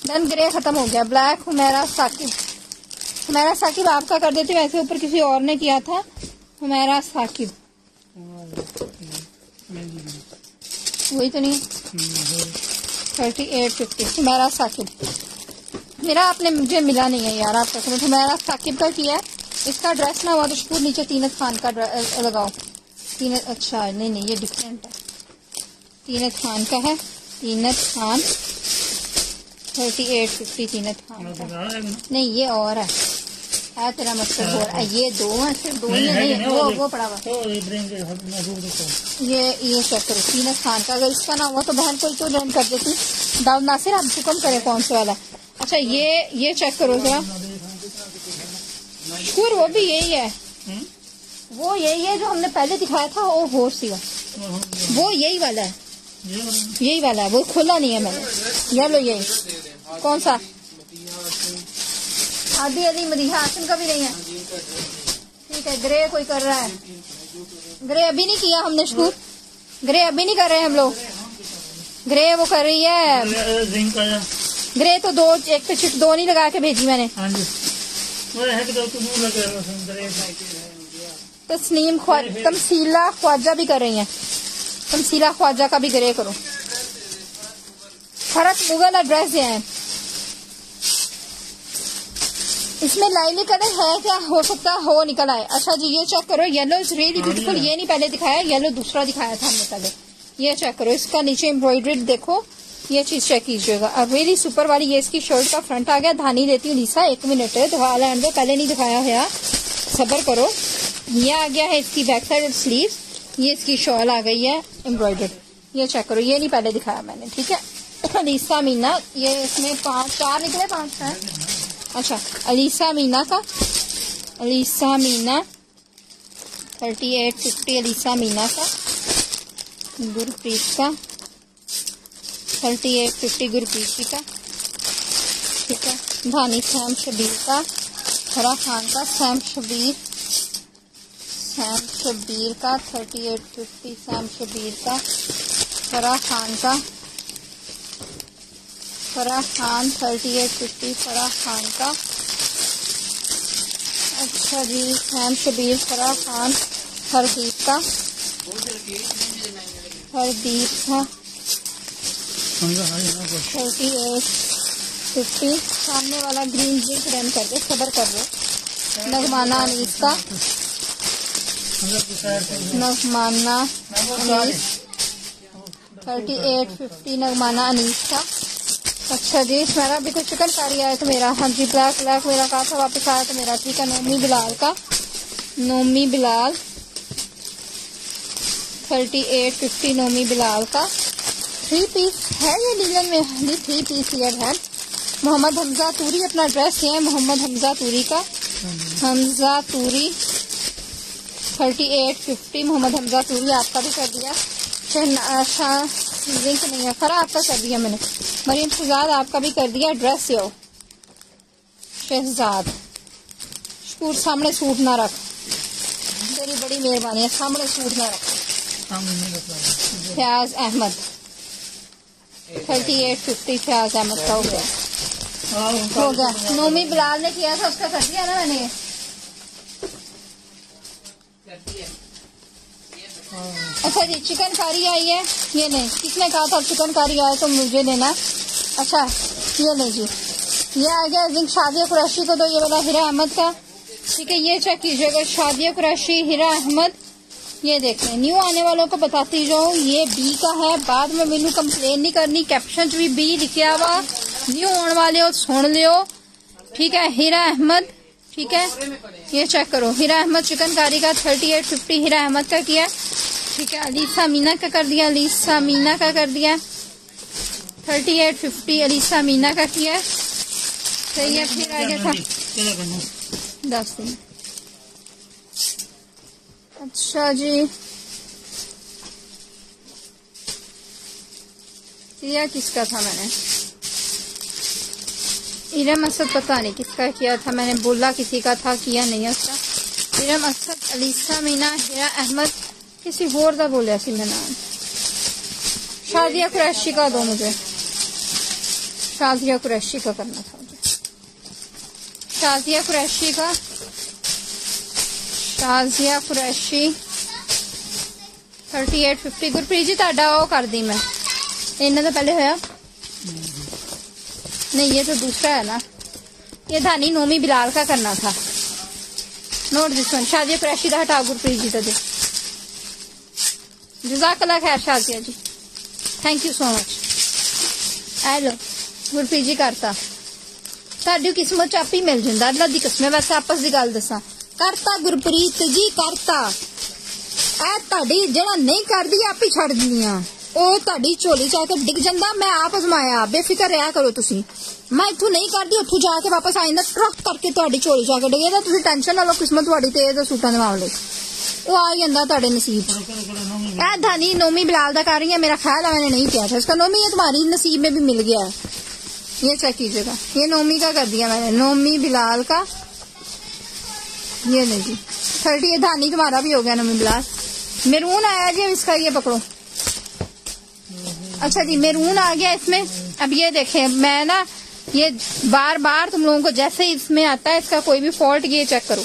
डन ग्रे खत्म हो गया। ब्लैक हुमेरा साकिब हुमेरा साकिब आपका कर देते वैसे ऊपर किसी और ने किया था। हमारा साकिब। वही तो नहीं। Thirty eight fifty. हमारा साकिब। मेरा आपने मुझे मिला नहीं है यार आप कसम हुमेरा साकिब का किया है। इसका ड्रेस ना हुआ तो नीचे तीनत खान का लगाओ। तीनत अच्छा नहीं नहीं ये डिफरेंट है। तीनत खान का है। Tinat Khan. Thirty eight fifty Tinat Khan का। नहीं ये और है। है तेरा मतलब हो रहा है। ये दो है सिर्फ़ दो ही नहीं, नहीं? वो वो पड़ा हुआ ये ये चेक करो तीनत खान का। अगर इसका ना हुआ तो बहन कोई तो जॉइन कर देती। दाऊद नासिर आप हुक्म करें कौन से वाला। अच्छा ये ये चेक करो जरा। शुक्र वो भी यही है। वो यही है जो हमने पहले दिखाया था वो हो सीगा वो यही वाला है। यही वाला है वो खुला नहीं है मैंने। ये लो यही कौन सा? आदि अली मदीहा आसिम का भी नहीं है। ठीक है ग्रे कोई कर रहा है। ग्रे अभी नहीं किया हमने शुक्र ग्रे अभी नहीं कर रहे हम लोग। ग्रे वो कर रही है। ग्रे तो दो एक पे चिट दो नहीं लगा के भेजी मैंने। तो तस्नीम तमसीला ख्वाजा भी कर रही है। तमसीला ख्वाजा का भी ग्रे करो। फ़र्क मुगल एड्रेस दिया है। इसमें लाइली कलर है क्या? हो सकता है निकल आए। अच्छा जी ये चेक करो येलो इज़ रियली ब्यूटीफुल ये नहीं पहले दिखाया येलो दूसरा दिखाया था हमने पहले। ये चेक करो इसका नीचे एम्ब्रॉयडरी देखो ये चीज़ चेक कीजिएगा। अब रियली सुपर वाली ये इसकी शर्ट का फ्रंट आ गया धानी देती हूँ लीसा एक मिनट है दिखा लैंड दो पहले नहीं दिखाया है सबर करो। ये आ गया है इसकी बैक साइड और स्लीव ये इसकी शॉल आ गई है एम्ब्रॉयडर्ड ये चेक करो ये नहीं पहले दिखाया मैंने ठीक है? [COUGHS] अलीसा मीना ये इसमें पाँच चार निकले पाँच है। अच्छा अलीसा मीना का? Alisa Meena thirty eight fifty Alisa Meena का. गुरप्रीत का. Thirty eight fifty Gurpreet ji का. ठीक है. धानी सैम शबीर का. फरा खान का. सैम शबीर सैम शबीर का. Thirty eight fifty Sam Shabir का. फरा खान का. Farah Khan thirty eight fifty Farah Khan का। अच्छा जी सैम शबीर फरा खान हरदीप का। हरदीप का। Thirty eight fifty. सामने वाला ग्रीन जिंक रन कर दे खबर कर दो। नगमाना अनीस का। Nagmana Anees. Thirty eight fifty Nagmana Anees का। अच्छा जी मेरा भी कुछ चिकन कारी आया था मेरा। हाँ जी ब्लैक ब्लैक मेरा कहा था, वापस आया था मेरा। ठीक है, नोमी बिलाल का। Nomi Bilal. Thirty eight fifty Nomi Bilal का। थ्री पीस है ये लीलन में। ये थ्री पीस ईयर है। मोहम्मद हमजा तूरी अपना ड्रेस दिया है, मोहम्मद हमजा तूरी का। Hamza Turi. Thirty eight fifty Mohammad Hamza Turi आपका भी कर दिया। शहना- शाह जिंक नहीं है। फरा आपका कर दिया मैंने। मरीम शहजाद आपका भी कर दिया। ड्रेस यो। शहजाद। शूट सामने सूट ना रख। तेरी बड़ी मेहरबानी है। सामने सूट ना रख। Fayaz Ahmed. Thirty eight fifty Fayaz Ahmed का हो गया। हो गया। नोमी बिलाल ने किया था उसका कर दिया ना मैंने। अच्छा जी चिकन कारी आई है। ये नहीं किसने कहा था चिकन कारी आया तो मुझे लेना। अच्छा ये नहीं जी। ये आ गया जिंक शादिया कुरैशी को तो ये वाला हिरा अहमद का। ठीक है, ये चेक कीजिएगा, शादिया कुरैशी हिरा अहमद। ये देख लें न्यू आने वालों को बताती जाऊँ, ये बी का है। बाद में मैनू कंप्लेन नहीं करनी कैप्शन च भी बी लिखा हुआ। न्यू आने वाले हो, सुन लियो। ठीक है, हीरा अहमद। ठीक है? ये चेक करो। हीरा अहमद चिकनकारी का thirty eight fifty Hira Ahmed का किया। ठीक है, अलीसा मीना का कर दिया, अलीसा मीना का कर दिया। Thirty eight fifty Alisa Meena का किया। सही है, फिर आगे था। दस दिन। अच्छा जी। किया किसका था मैंने? इरम असद, पता नहीं किसका किया था, मैंने बोला किसी का था, किया नहीं उसका। इरम असद अलीसा मीना हिरा अहमद, किसी होर का बोलिया सी मैं नाम। शादिया कुरैशी का दो मुझे। शादिया कुरैशी का करना था मुझे। शादिया कुरैशी का। Shazia Qureshi. Thirty eight fifty Gurpreet ji, ताडा वो कर दी मैं। इन्हें तो पहले होया। नहीं ये तो दूसरा है ना ये धानी नोमी बिलाल का करना था note this one Shazia Qureshi का हटा गुरप्रीत जी का दे जजाकल्ला खैर Shazia ji thank you so much hello Gurpreet ji करता ਸਾਡੀ ਕਿਸਮਤ ਚ ਆਪੇ ਹੀ ਮਿਲ ਜਾਂਦਾ ਅੱਲਾ ਦੀ ਕਸਮ ਹੈ ਵੈਸੇ ਆਪਸ ਦੀ ਗੱਲ ਦੱਸਾਂ ਕਰਤਾ ਗੁਰਪ੍ਰੀਤ ਜੀ ਕਰਤਾ ਇਹ ਤੁਹਾਡੀ ਜਿਹੜਾ ਨਹੀਂ ਕਰਦੀ ਆਪੇ ਛੱਡ ਦਿੰਦੀਆਂ ਉਹ ਤੁਹਾਡੀ ਝੋਲੀ ਚ ਆ ਕੇ ਡਿੱਗ ਜਾਂਦਾ ਮੈਂ ਆਪ ਅਜ਼ਮਾਇਆ ਬੇਫਿਕਰ ਰਿਹਾ ਕਰੋ ਤੁਸੀਂ ਮੈਂ ਇੱਥੋਂ ਨਹੀਂ ਕਰਦੀ ਉੱਥੋਂ ਜਾ ਕੇ ਵਾਪਸ ਆ ਜਾਂਦਾ ਟਰੱਕ ਕਰਕੇ ਤੁਹਾਡੀ ਝੋਲੀ ਚ ਆ ਕੇ ਡਿੱਗੇਗਾ ਤੁਸੀਂ ਟੈਨਸ਼ਨ ਨਾ ਲਓ ਕਿਸਮਤ ਤੁਹਾਡੀ ਤੇਜ਼ ਹੈ ਸੂਟਾਂ ਦੇ ਮਾਮਲੇ 'ਚ। ਉਹ ਆ ਜਾਂਦਾ ਤੁਹਾਡੇ ਨਸੀਬ 'ਚ। करो करो नौमी ए धानी नोमी बिलाल दा कर रही है मेरा ख्याल है मैंने नहीं किया था इसका नोमी ये तुम्हारी नसीब में भी मिल गया है ये चेक कीजिएगा ये नोमी का कर दिया मैंने नोमी बिलाल का ये नहीं जी थर्टी ये धानी तुम्हारा भी हो गया नोमी बिलाल मेरून आया जी अब इसका ये पकड़ो अच्छा जी मेरून आ गया इसमें। अब ये देखें मैं ना ये बार बार तुम लोगों को जैसे इसमें आता है इसका कोई भी फॉल्ट ये चेक करो।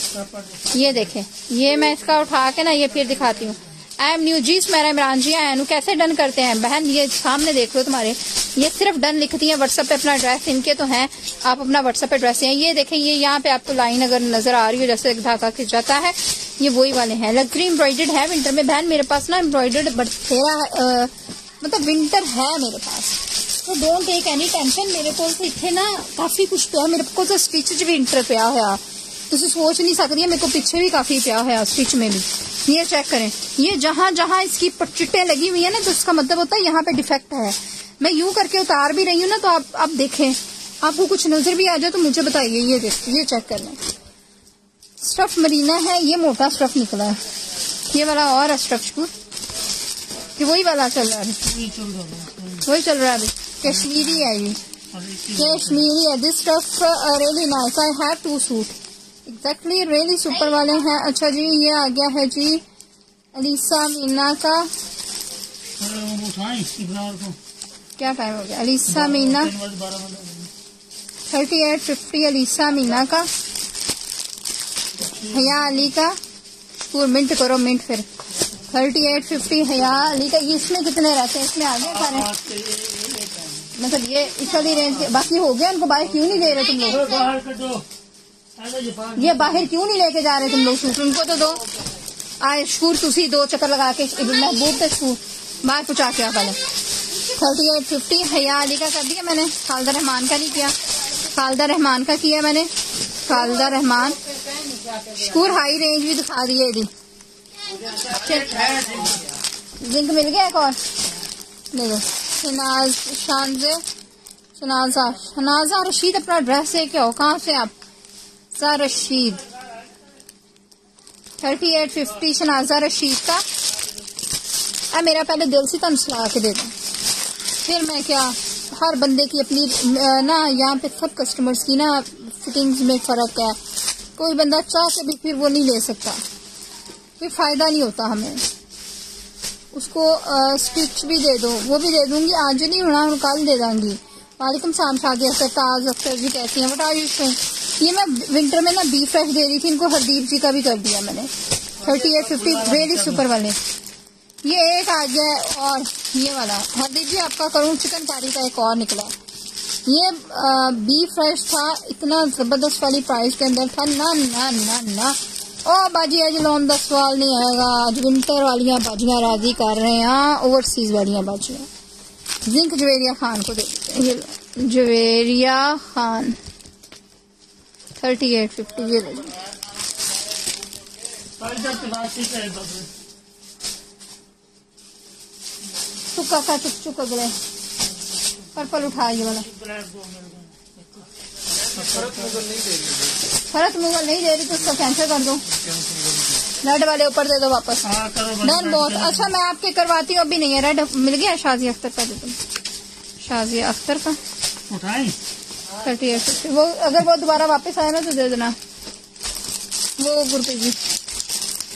ये देखें ये मैं इसका उठा के ना ये फिर दिखाती हूँ। आई एम न्यू जीस मेरा इमरान जी आया कैसे डन करते हैं? बहन ये सामने देख लो तुम्हारे। ये सिर्फ़ डन लिखती हैं व्हाट्सएप पे अपना एड्रेस इनके तो हैं। आप अपना व्हाट्सएप एड्रेस हैं। ये देखें ये यहाँ पे आपको लाइन अगर नज़र आ रही हो जैसे धागा खिंच जाता है ये वही वाले हैं। लग्जरी एम्ब्रॉइडेड है विंटर में। बहन मेरे पास ना एम्ब्रॉयडर्ड अ, मतलब विंटर है मेरे पास। तो डोंट टेक एनी टेंशन मेरे को इतने ना काफ़ी कुछ पिया मेरे को तो स्टिच भी इंटर पिया हुआ तुम तो सोच नहीं सकती मेरे को पीछे भी काफ़ी पिया हुआ स्टिच में भी। ये चेक करें। ये जहाँ जहाँ इसकी चिट्टे लगी हुई है ना तो उसका मतलब होता है यहाँ पे डिफेक्ट है। मैं यूँ करके उतार भी रही हूँ ना तो आप आप देखें। आपको कुछ नज़र भी आ जाए तो मुझे बताइए। ये देख, ये चेक कर लें। स्टफ़ मरीना है, ये मोटा स्टफ़ निकला है। ये वाला और है स्टफ़ को वही वाला चल रहा है। वही चल रहा है कश्मीरी है ये। कश्मीरी है। This stuff really nice I have two suit exactly really super वाले हैं। अच्छा जी ये आ गया है जी अलीसा मीना का। क्या टाइम हो गया? Alisa Meena thirty eight fifty Alisa Meena का। हया अली का। मिंट करो मिंट फिर। थर्टी एट फिफ्टी हया अली का ये इसमें कितने रहते हैं? इसमें आ गए सारे। है मतलब ये इस वाली रेंज के बाकी हो गया उनको बाहर क्यों नहीं ले रहे तुम लोग? दो ये बाहर क्यों नहीं लेके जा रहे तुम लोग? सूट उनको तो दो। आए शूर तुसी दो चक्कर लगा के। महबूब तक शूर। बाहर पहुँचा के पहले। थर्टी एट फिफ्टी हया अली का कर दिया मैंने। खालदा रहमान का नहीं किया। खालदा रहमान का किया मैंने। खालदा रहमान। शूर हाई रेंज भी दिखा दी है दी जिंक मिल गया एक और देखो शनाज शानजे शनाजा शनाजा रशीद अपना ड्रेस है क्या हो कहाँ से आप Shanaza Rashid thirty eight fifty Shanaza Rashid का अब मेरा पहले दिल से तुम सला के दे दूँ फिर मैं क्या हर बंदे की अपनी ना यहाँ पे सब कस्टमर्स की ना फिटिंग्स में फ़र्क है कोई बंदा चाह के भी फिर वो नहीं ले सकता फिर फ़ायदा नहीं होता हमें। उसको स्टिच भी दे दो, वो भी दे दूँगी। आज नहीं होना, हम कल दे दूँगी। वालेकुम सलाम शादी अख्तर ताज अख्तर जी कैसी हैं बता यू ये मैं विंटर में ना बी फ्रेश दे रही थी, इनको हरदीप जी का भी कर दिया मैंने। Thirty eight fifty very super वाले। ये एक आ गया और ये वाला। हरदीप जी, आपका करूँ चिकन कारी का एक और निकला। ये बी फ्रेश था, इतना ज़बरदस्त वाली प्राइस के अंदर था। ना ना ना ना। बाजी अज लोन का सवाल नहीं आएगा। अज विंटर वालियाँ बाजियाँ राज़ी कर रहे हैं। ओवरसीज वालियाँ बाजियाँ। जिंक जवेरिया खान को दे ये लो। Javeria Khan. Thirty eight fifty ये ले है चुका का चुक चुक अगले। पर्पल उठा ये वाला। फ़र्क मुगल नहीं दे रही फरत मुगल नहीं दे रही तो उसको कैंसिल कर दो। रेड वाले ऊपर दे दो वापस। हाँ डन बहुत। अच्छा मैं आपके करवाती हूँ अभी नहीं है। रेड मिल गया शाजी अख्तर का दे दो शाजिया अख्तर का। थर्टी एट फिफ्टी वो अगर वो दोबारा वापस आया ना तो दे देना। वो गुरप्रीत जी।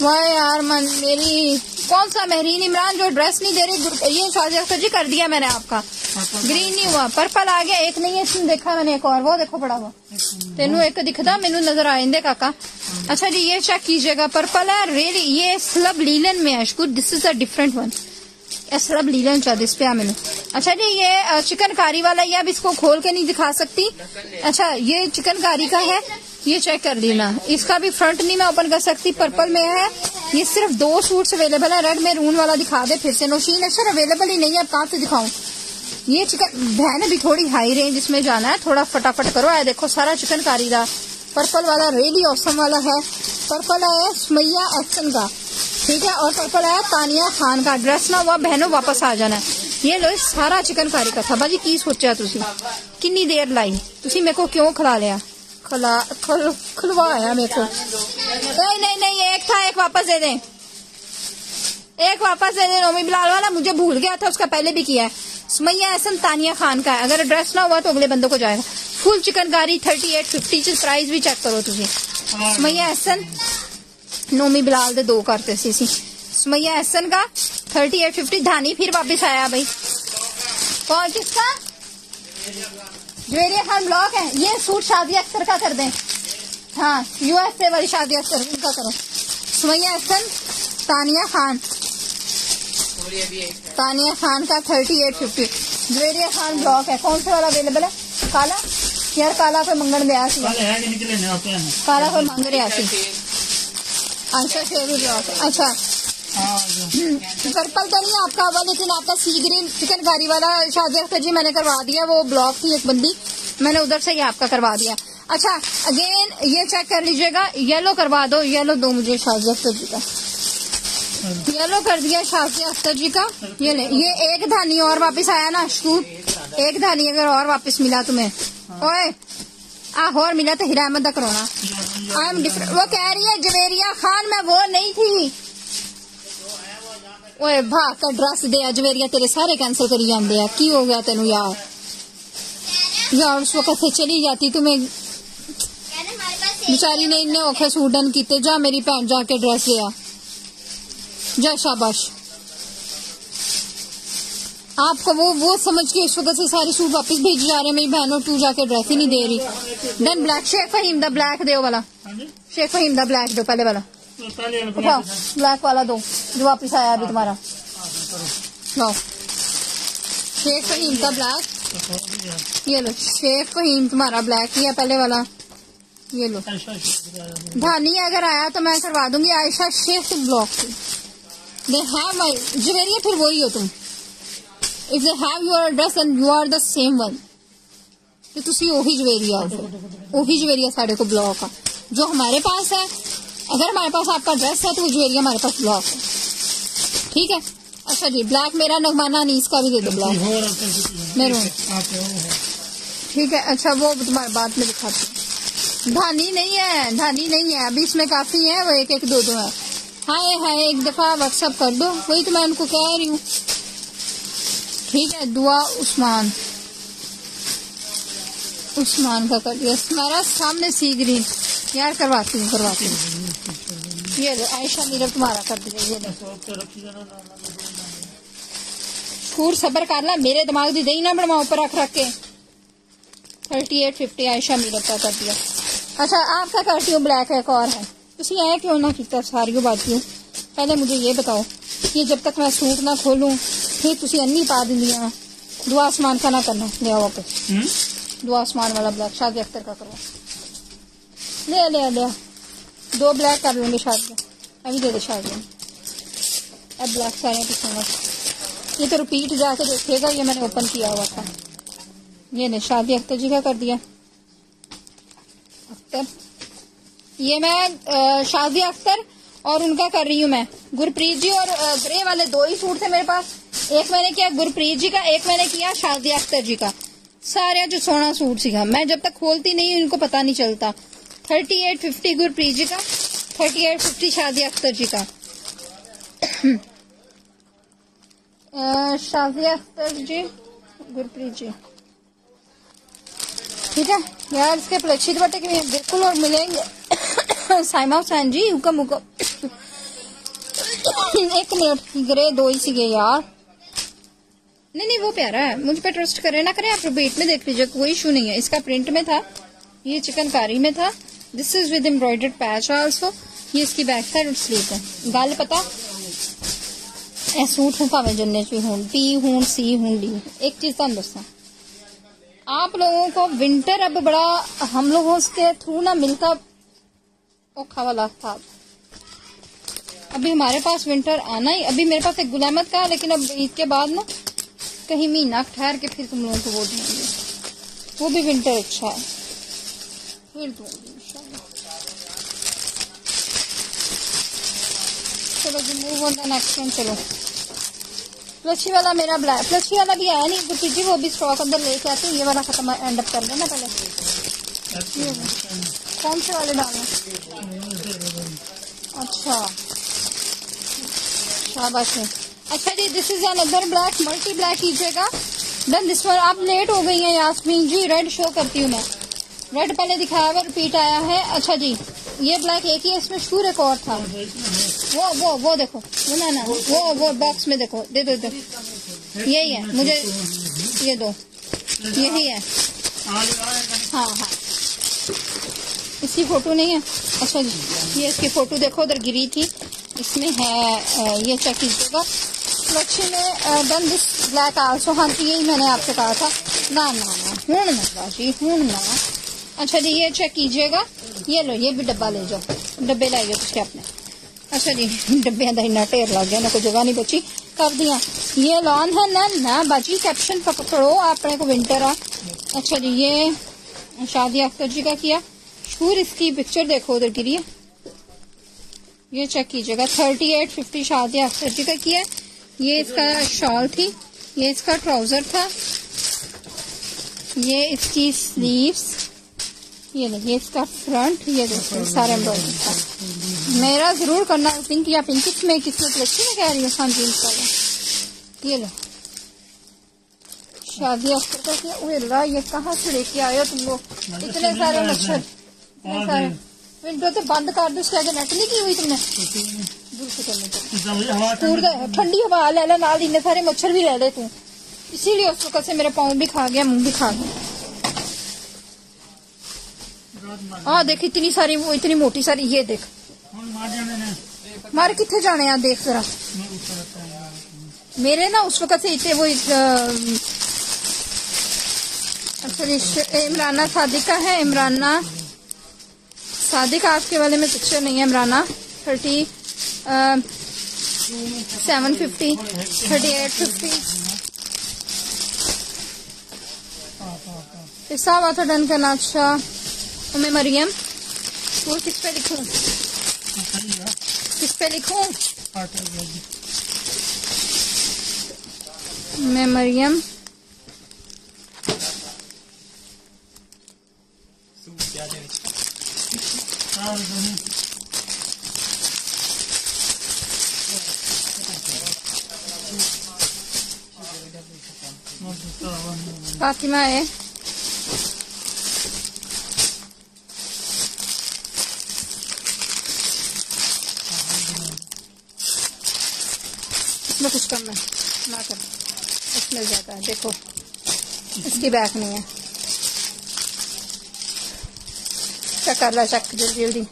वाह यार मन मेरी कौन सा महरीन इमरान जो ड्रेस नहीं दे रही ये शाजिया अख्तर जी कर दिया मैंने आपका। ग्रीन नहीं हुआ पर्पल आ गया एक नहीं है इसमें देखा मैंने एक और वो देखो पड़ा हुआ तेनू एक दिखदा मेनू नज़र आ जाते काका। अच्छा जी ये चेक कीजिएगा पर्पल है रियली ये स्लब लीलन में है शुक्र this is a different one slub linen चा दिस पे मेनू। अच्छा जी ये अ, चिकन कारी वाला ये अब इसको खोल के नहीं दिखा सकती। अच्छा ये चिकनकारी का है ये चेक कर लेना। इसका भी फ्रंट नहीं मैं ओपन कर सकती पर्पल में है। ये सिर्फ़ दो सूट्स अवेलेबल है रेड में रून वाला दिखा दे फिर से नौशीन अक्सर अवेलेबल ही नहीं है अब कहाँ से दिखाऊँ? ये चिकन बहन भी थोड़ी हाई रेंज इसमें जाना है। थोड़ा फटाफट करो। आया देखो सारा चिकनकारी का पर्पल वाला रेडी ऑसम वाला है। पर्पल है सुमैया एक्शन का। ठीक है? और पर्पल है तानिया खान का। ड्रेस ना हुआ बहनों वापस आ जाना है। ये लो सारा चिकन कारी का था। भाजी की सोचा तुम कि देर लाई तुम मेरे को क्यों खिला लिया? खिला खल, खुलवाया मेरे को। नहीं नहीं नहीं एक था एक वापस दे दे। एक वापस दे दे रोमी बिलाल वाला। मुझे भूल गया था उसका पहले भी किया है। सुमैया एहसन तानिया खान का है। अगर एड्रेस ना हुआ तो अगले बंदों को जाएगा। Full chikankari thirty eight fifty price भी चेक करो ਤੁਸੀਂ सुमैया एहसन नोमी बिलाल दे दो करते सी सी सुमैया एहसन का थर्टी एट फिफ्टी धानी फिर वापस आया भाई। कौन किसका जवेरिया खान ब्लॉक है, ये सूट शादी अख्तर का कर दें। हाँ यूएसए वाली शादी अख्तर उनका करो। सुमैया एहसन तानिया खान। तानिया खान का thirty eight fifty. Javeria Khan block है। कौन सा वाला अवेलेबल है? काला? यार काला कोई मंगन दया सी काला कोई मंग रहा सी अच्छा शेरू ब्लॉक अच्छा। हाँ पर्पल तो नहीं आपका हुआ लेकिन आपका सी ग्रीन चिकन कारी वाला शादी अख्तर जी मैंने करवा दिया वो ब्लॉक थी एक बंदी। मैंने उधर से ही आपका करवा दिया। अच्छा अगेन ये चेक कर लीजिएगा। येलो करवा दो। येलो दो मुझे शादी अख्तर जी का। येलो कर दिया शाजी अख्तर जी का। ये ले ये एक धानी और वापस आया ना शूट एक धानी अगर और वापस मिला तुम्हें। ओए आ और मिला तो हीरा अहमद दा करवाना आई एम डिफरेंट वो कह रही है जवेरिया खान मैं वो नहीं थी। ओए भा का ड्रेस दे जवेरिया तेरे सारे कैंसिल करी जाते हैं की हो गया तेन यार? यार उस वक्त चली जाती तुम्हें। बेचारी ने इन्ने औखे सूट डन किते जा मेरी भैन जाके ड्रेस लिया जा शाबाश। आपको वो वो समझ के इस वक्त से सारे सूट वापस भेजे जा रहे हैं। मेरी बहनों तू जाके ड्रेस ही नहीं दे रही। देन ब्लैक शेख फहीम दा ब्लैक दो वाला। शेख फहीम दा ब्लैक दो पहले वाला। तो उठाओ ब्लैक वाला। दो जो वापस आया अभी तुम्हारा। शेख फहीम का ब्लैक ये लो शेख फहीम तुम्हारा ब्लैक ही है पहले वाला। ये लो। धानी अगर आया तो मैं करवा दूँगी Ayesha Sheikh block they have my Javeria फिर वही हो तुम। If they have your address and you are the same one तो तुम ओही जवेरिया हो फिर ओही जवेरिया साढ़े को ब्लॉक है जो हमारे पास है, अगर हमारे पास आपका एड्रेस है तो वो जवेरिया हमारे पास ब्लॉक है। ठीक है? अच्छा जी ब्लैक मेरा नगमाना नहीं, इसका भी दे दो ब्लैक मेरून ठीक है अच्छा वो तुम्हारे बाद में दिखाती धानी नहीं है, धानी नहीं है। अभी इसमें काफ़ी है, वो एक एक दो दो है। हाय हाय, एक दफ़ा व्हाट्सअप कर दो। वही तो मैं उनको कह रही हूँ। ठीक है, दुआ उस्मान। उस्मान का कर दिया। मेरा सामने सी ग्रीन यार, करवाती हूँ करवाती हूँ। ये लो, आयशा मीरा तुम्हारा कर दिया, ये के फूर सबर कर ला मेरे दिमाग दी दही ना बनवा ऊपर रख रख के। Thirty eight fifty, Ayesha Mirat का कर दिया। अच्छा आपका करती हूँ, ब्लैक एक और है। तुसी ऐ क्यों ना किया सारी बातियों पहले मुझे ये बताओ कि जब तक मैं सूट ना खोलूं फिर तुसी अन्नी पा दिंदियाँ। दुआ आसमान का ना करना। ले आओ वापस। हम्म? दुआ आसमान वाला ब्लैक शादी अख्तर का करो। ले ले ले। दो ब्लैक कर लूँगी शादी अभी दे दे शादी अब ब्लैक सारे पीछूँगा ये तो रिपीट जाके देखेगा ये मैंने ओपन किया हुआ था। ये ने शादी अख्तर जी का कर दिया। अख्तर ये मैं शादी अख्तर और उनका कर रही हूँ मैं। गुरप्रीत जी और ग्रे वाले दो ही सूट थे मेरे पास। एक मैंने किया गुरप्रीत जी का, एक मैंने किया शादी अख्तर जी का। सारे जो सोना सूट सीखा। मैं जब तक खोलती नहीं इनको पता नहीं चलता। Thirty eight fifty Gurpreet ji का, थर्टी एट फिफ्टी शादी अख्तर जी का। [CLEARS THROAT] शादी अख्तर जी, गुरप्रीत जी। ठीक है? यार, इसके प्रक्षित बटे में बिल्कुल और मिलेंगे। साइमा हुसैन जी, हुक्म हुक्म। एक मिनट ग्रे दो ही सी यार। नहीं नहीं, वो प्यारा है। मुझ पे ट्रस्ट करे ना करे, आप वेट में देख लीजिए, कोई इशू नहीं है। इसका प्रिंट में था, ये चिकनकारी में था। This is with embroidered patch also ये इसकी बैक साइड और स्लीव है। गल पता? ए सूट हूँ भावे, जन्ने हूँ पी हूँ, सी हूँ, डी एक चीज़ तुम तो दसा आप लोगों को विंटर अब बड़ा, हम लोगों के थ्रू ना मिलता औखा वाला था। अभी हमारे पास विंटर आना ही, अभी मेरे पास एक गुलामत का लेकिन अब ईद के बाद ना कहीं महीना ठहर के फिर तुम लोगों को वो देंगे। वो भी विंटर अच्छा है। फिर दूँगी चलो जी मूव ऑन द नेक्स्ट चलो। प्लसी वाला मेरा ब्लैक प्लसी वाला भी आया नहीं गुट्टी जी वो भी स्टॉक अंदर लेके आते हैं। ये वाला खत्म एंड अप कर देना पहले। कौन से वाले डालना अच्छा। शाबाश। है अच्छा जी this is another black multi black कीजिएगा। देन दिस वन आप लेट हो गई हैं यास्मीन जी। रेड शो करती हूँ मैं। रेड पहले दिखाया हुआ रिपीट आया है। अच्छा जी ये ब्लैक एक ही है इसमें शूर एक और था। वो वो वो देखो। वो ना ना, वो वो बॉक्स में देखो। दे दो इधर यही है। मुझे ये दो। यही है। हाँ हाँ। इसकी फ़ोटो नहीं है? अच्छा जी, ये इसकी फ़ोटो देखो। उधर गिरी थी। इसमें है ये चेक कीजिएगा। लक्ष्य में डन दिस ब्लैक आल्सो हाँ जी, यही मैंने आपसे कहा था। ना ना ना हूँ ना जी हूँ ना। अच्छा जी, ये चेक कीजिएगा। ये लो, ये भी डब्बा ले जाओ। डब्बे जाओ उसके अपने। अच्छा जी डब्बियाँ का इन्ना ढेर लग गया कोई जगह नहीं बची कर दिया ये लॉन है ना ना बाजी कैप्शन पकड़ो अपने को विंटर आ अच्छा जी ये शादी अख्तर जी का किया शूर इसकी पिक्चर देखो उधर गिरी ये चेक कीजिएगा थर्टी एट फिफ्टी शादी अख्तर जी का किया ये इसका शॉल थी ये इसका ट्राउज़र था ये इसकी स्लीव्स ये नहीं ये इसका फ्रंट ये देखो सारे एम्ब्रॉयडरी था मेरा ज़रूर करना पिंकी या पिंकी में किसने लगती में कह रही हूँ खानजीन का ये लो। शादी अख्तर का क्या ये कहाँ से लेके आए हो तुम लोग? इतने सारे मच्छर इतने सारे। विंडो तो बंद कर दो उसके आगे नेट नहीं की हुई तुमने? ठंडी हवा ले ले नाल इतने सारे मच्छर भी ले ले तू। इसीलिए उस वक्त से मेरा पाँव भी खा गया मुँह भी खा गया। हाँ देख इतनी सारी वो इतनी मोटी सारी ये देख। मार कितने जाने यार देख जरा मेरे ना उस वक्त इतने वो इमराना सादिका है इमराना सादिक आपके वाले में पिक्चर नहीं है Imrana thirty seven fifty thirty eight fifty हिसाब हुआ था डन करना अच्छा मैं मरियम वो किस पे लिखूँ किस पे लिखूं मैं मरियम फातिमा है इसमें कुछ कम है ना कर। मिल जाता है, देखो। इसकी बैक नहीं है। चेक कर ला, चेक, जल्दी जल्दी।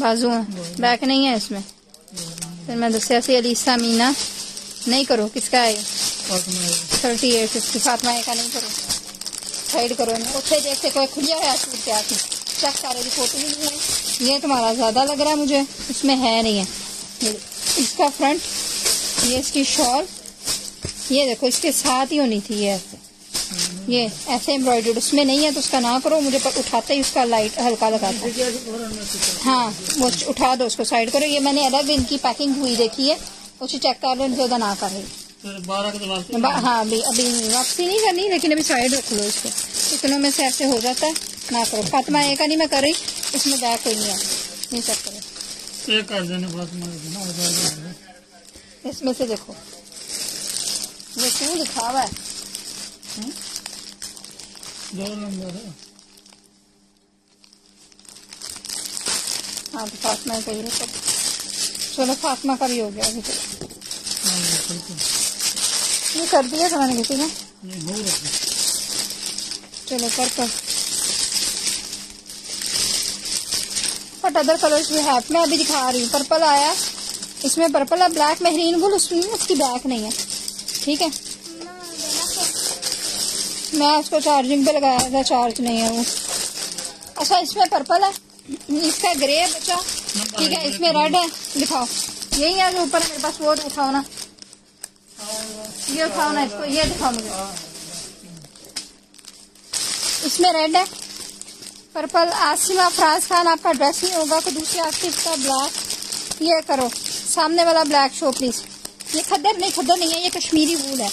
बाजू है। बैक नहीं है इसमें। फिर मैं दस अलीसा, मीना, नहीं करो। किसका है? थर्टी एट इसकी फातमा का नहीं करो। साइड करो उसे देखते कोई खुलिया है सूट के हाथ चेक कर रही फ़ोटो भी नहीं है ये तुम्हारा ज़्यादा लग रहा है मुझे इसमें है नहीं है। इसका फ्रंट ये इसकी शॉल ये देखो इसके साथ ही होनी थी ये ऐसे। ये ऐसे एम्ब्रॉयडर्ड उसमें नहीं है तो उसका ना करो मुझे पर उठाते ही उसका लाइट हल्का लगाता है से कर। हाँ वो उठा दो उसको साइड करो। ये मैंने अलग इनकी पैकिंग हुई देखी है उसे चेक कर लो ज़्यादा ना कर। रही हाँ अभी अभी वापसी नहीं करनी लेकिन अभी साइड रख लो इसको। इतनों में से ऐसे हो जाता है। ना करो। फातिमा एक नहीं मैं कर रही इसमें बैग कोई नहीं है। नहीं चेक करो। एक कर देने बाद में ना जाएगा। इसमें से देखो। ये क्यों लिखा हुआ है दो नंबर है। हाँ तो फातिमा का ही सब। चलो फातिमा का भी हो गया अभी तो। हाँ, ये कर दिया मैंने किसी ने। ये हो रहा है चलो पर्पल बट अदर कलर्स भी है मैं अभी दिखा रही हूँ। पर्पल आया। इसमें पर्पल है ब्लैक मेहरीन गुल उसमें उसकी बैक नहीं है। ठीक है? मैं उसको चार्जिंग पे लगाया था चार्ज नहीं है वो। अच्छा इसमें पर्पल है। इसका ग्रे है बच्चा। ठीक है, इसमें रेड है। दिखाओ। यही है जो ऊपर मेरे पास, वो उठाओ ना। ये उठाओ ना इसको। ये दिखाओ मुझे। इसमें रेड है। पर्पल आसिमा फराज खान आपका ड्रेस नहीं होगा कोई दूसरे आर्टिक का ब्लैक ये करो सामने वाला ब्लैक शो प्लीज़ ये खद्दर नहीं खद्दर नहीं है ये कश्मीरी वूल है।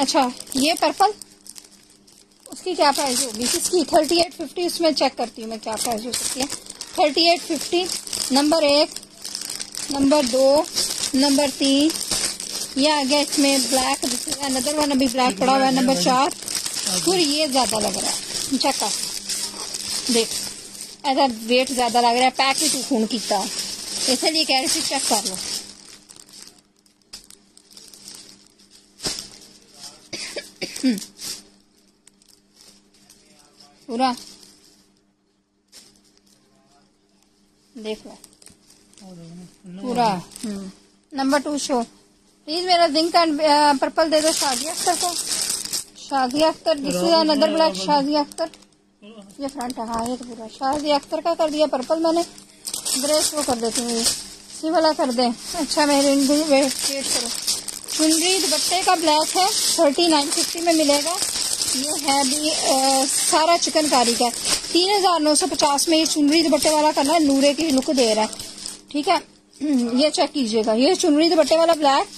अच्छा ये पर्पल उसकी क्या प्राइस होगी? इसकी थर्टी एट फिफ्टी उसमें चेक करती हूँ मैं क्या प्राइस हो सकती है। थर्टी एट फिफ्टी नंबर एक नंबर दो नंबर तीन ये आ गया इसमें ब्लैक अनदर वन अभी ब्लैक पड़ा हुआ है नंबर चार। फिर ये ज़्यादा लग रहा है। चेक कर। देख, ऐसा वेट ज़्यादा लग रहा है, पैक ही तू खून किया इसलिए कह रही थी चेक कर लो। पूरा देख लो। पूरा नंबर टू शो प्लीज़ मेरा जिंक एंड पर्पल दे दो शादिया अख्तर को। Shadiya Akhtar this is another black Shadiya Akhtar ये फ्रंट है हाँ ये तो पूरा शादिया अख्तर का कर दिया पर्पल मैंने। ड्रेस वो कर देती हूँ ये। वाला कर दे। अच्छा मेरे वेट वेट करो। चुनरी दुपट्टे का ब्लैक है थर्टी नाइन फिफ्टी में मिलेगा। ये है भी अ, सारा चिकनकारी का। तीन हज़ार नौ सौ पचास में ये चुनरी दुपट्टे वाला करना नूरे की लुक दे रहा है। ठीक है? [CLEARS THROAT] ये चेक कीजिएगा। ये चुनरी दुपट्टे वाला ब्लैक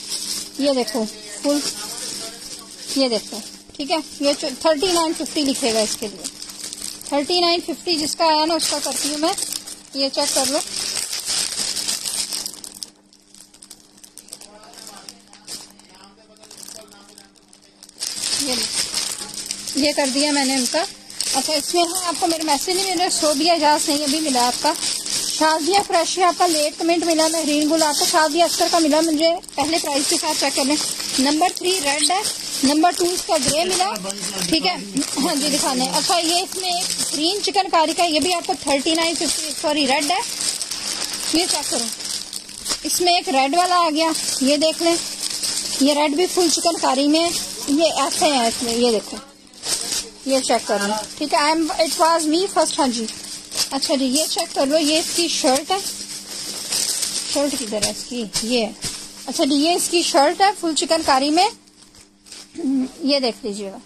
ये देखो फुल ये देखो ठीक है? ये थर्टी नाइन फिफ्टी लिखेगा इसके लिए। थर्टी नाइन फिफ्टी जिसका आया ना उसका करती हूँ मैं। ये चेक कर लो। ये ये कर दिया मैंने उनका। अच्छा इसमें है आपको मेरे मैसेज नहीं मिल रहा सोबिया इजाज नहीं अभी मिला आपका। शाजिया फ्रेश है, आपका लेट कमेंट मिला मेहरीन गुल आपको शाजिया अख्तर का मिला, मुझे पहले प्राइस के साथ चेक कर लें नंबर थ्री रेड है। नंबर टू इसका ग्रे मिला। ठीक है? हाँ जी, दिखाने। अच्छा ये इसमें एक ग्रीन चिकन कारी का, ये भी आपको thirty nine fifty sorry red है। ये चेक करो। इसमें एक रेड वाला आ गया। ये देख लें। ये रेड भी फुल चिकन कारी में। ये ऐसे है इसमें, ये देखो। ये चेक कर। लो ठीक है I am it was me first हाँ जी। अच्छा जी, ये चेक कर लो। ये इसकी शर्ट है। शर्ट किधर है इसकी? ये। अच्छा जी, ये इसकी शर्ट है फुल चिकन कारी में। ये देख लीजिएगा।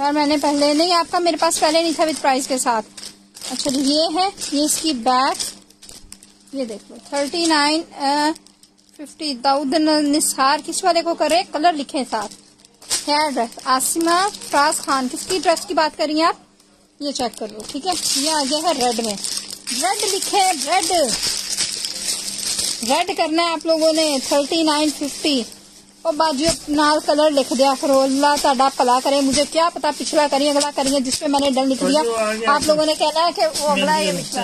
यार, मैंने पहले, नहीं, आपका मेरे पास पहले नहीं था विद प्राइस के साथ। अच्छा ये है, ये इसकी बैक ये देख लो thirty nine fifty Daud Nisar किस वाले को करे कलर लिखे साथ। हेयर ड्रेस आसिमा फराज खान किसकी ड्रेस की बात करिए आप? ये चेक कर लो, ठीक है? ये आ गया है रेड में। रेड लिखे रेड रेड करना है आप लोगों ने थर्टी नाइन फिफ्टी और बाजू नाल कलर लिख दिया करो ताडा करे मुझे क्या पता पिछला करिए अगला करिए जिसपे मैंने डर लिख दिया। आप लोगों ने कहना है कि वो अगला पिछला।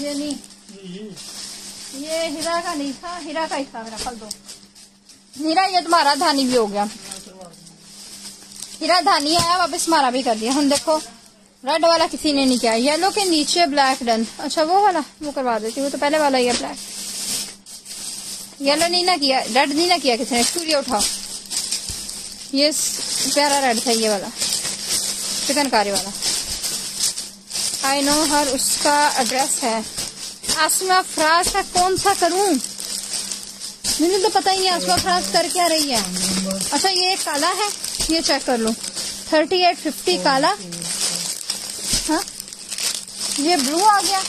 ये नहीं। ये हीरा का नहीं था हीरा का ही था मेरा फल दो। हीरा ये तुम्हारा धानी भी हो गया। हीरा धानी आया वापस मारा भी कर दिया। हम देखो रेड वाला किसी ने नहीं किया। येलो के नीचे ब्लैक डन अच्छा वो वाला वो करवा देती वो तो पहले वाला ही है ब्लैक येलो नहीं ना किया रेड नहीं ना किया किसी ने स्टूडियो उठाओ। ये प्यारा रेड था ये वाला, चिकनकारी वाला। आई नो हर उसका एड्रेस है। आसमा फराज का कौन सा करूँ? मुझे तो पता ही नहीं आसमा फराज कर क्या रही है। अच्छा ये काला है, ये चेक कर लो। थर्टी एट फिफ्टी काला। हाँ ये ब्लू आ गया,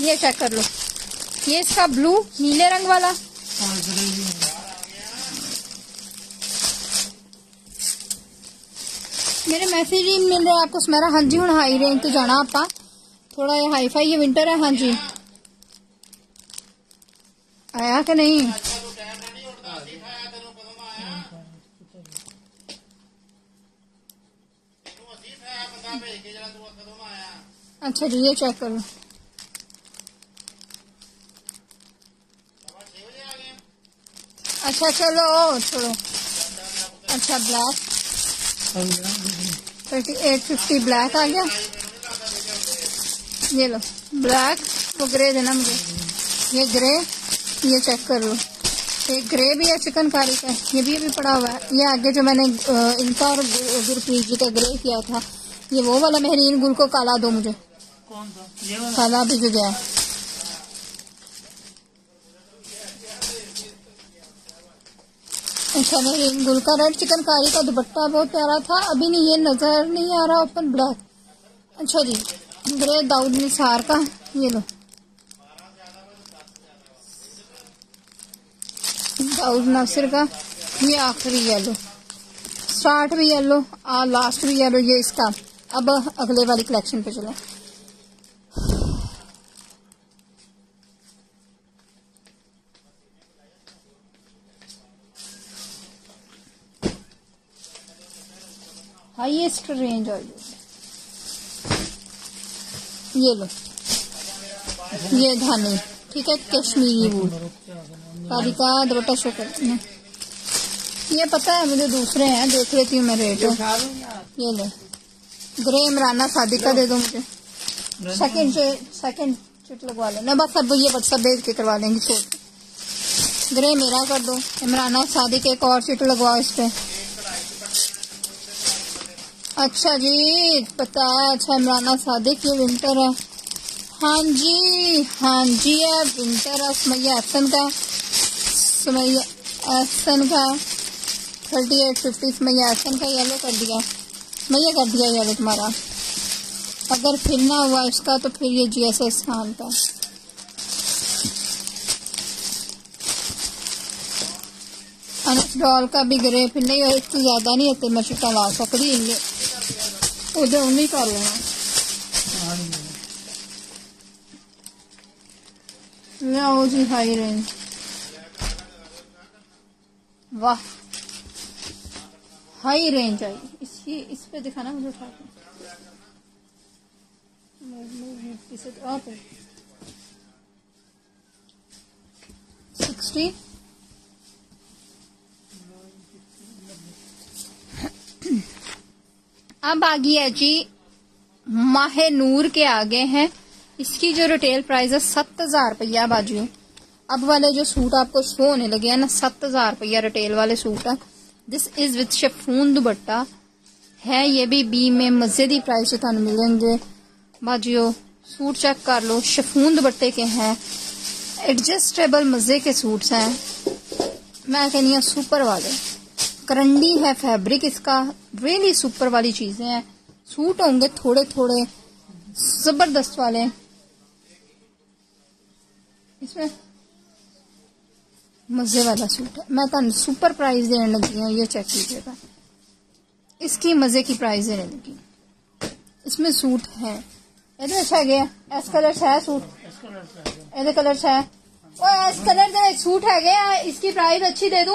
ये चेक कर लो। ये इसका ब्लू नीले रंग वाला। मेरे मैसेज ही मिल रहे आपको मेरा हाँ जी हूँ हाई रेंज तो जाना आपा। थोड़ा ये हाई फाई ये विंटर है हाँ जी। आया कि नहीं? अच्छा जी, ये चेक करो। अच्छा चलो छोड़ो। अच्छा black thirty eight fifty black आ गया। ये लो ब्लैक वो ग्रे देना मुझे। ये ग्रे ये चेक कर लो। ये ग्रे भी है चिकन कारी का। ये भी अभी पड़ा हुआ है। ये आगे जो मैंने इनका और गु- गुरप्रीत जी का ग्रे किया था ये वो वाला मेहरीन गुल को काला दो मुझे। कौन सा? काला भी जो गया अच्छा मेहरीन गुल का रेड चिकनकारी का दुपट्टा बहुत प्यारा था। अभी नहीं, ये नज़र नहीं आ रहा ओपन ब्लैक अच्छा जी, ग्रे दाऊद निसार का, ये लो। दाऊद नासिर का, ये आखिरी येलो स्टार्ट भी येलो और लास्ट भी येलो ये इसका। अब अगले वाली कलेक्शन पे चलो। हाईएस्ट रेंज और ये। लो। ये धानी, ठीक है, कश्मीरी वूल काली का दुपट्टा शो कर ये पता है, मुझे दूसरे हैं, देख लेती हूँ मैं रेट ये लो। ग्रे इमराना का दे दो मुझे। सेकंड सेकंड चिट लगवा लेना बस अब ये व्हाट्सएप भेज के करवा लेंगे छोड़ ग्रे मेरा कर दो। इमराना शादी सादिक एक और चिट लगवाओ इस पे। अच्छा जी, पता है अच्छा इमराना सादिक ये विंटर है? हाँ जी हाँ जी है विंटर है, सुमैया एहसन का, सुमैया एहसन का thirty eight fifty Sumaiya Ehsan का येलो कर दिया सुमैया कर दिया येलो तुम्हारा। अगर फिर ना हुआ इसका तो फिर ये जी एस एस खान का डॉल का भी ग्रे फिर नहीं इसकी ज़्यादा नहीं है मैं छुट्टा ला सकती इनके ਉਹਦੇ ਉਨੀ ਕਰ ਲੈਣਾ ਲਿਆਓ ਜੀ ਹਾਈ ਰੇਂਜ वाह हाई रेंज आई इसकी इस पे दिखाना मुझे उठा के Move, move, move. इसे तो आप सिक्सटी अब आ गई है जी, माह नूर के आगे हैं। इसकी जो रिटेल प्राइस है, सत्त हज़ार रुपया बाजू। अब वाले जो सूट आपको शो होने लगे हैं ना, सत्त हज़ार रुपया रिटेल वाले सूट है। This is with chiffon dupatta. है ये भी बी में मज़े दी प्राइस से थानू मिलेंगे। बाजियो सूट चेक कर लो शेफून दुपट्टे के हैं। एडजस्टेबल मज़े के सूट्स हैं। मैं कहनी हूँ सुपर वाले। करंडी है फैब्रिक इसका रियली सुपर वाली चीज़ें हैं। सूट होंगे थोड़े थोड़े ज़बरदस्त वाले। इसमें मज़े वाला सूट है। मैं तुम सुपर प्राइस देने लगी हूँ ये चेक कीजिएगा। इसकी मज़े की प्राइस देने लगी। इसमें सूट है। ਇਹਦੇ अच्छा ਹੈਗੇ ਆ कलर ਕਲਰ ਚ ਹੈ ਸੂਟ ਇਹਦੇ ਕਲਰ ਚ ਹੈ प्राइस अच्छी दे दू?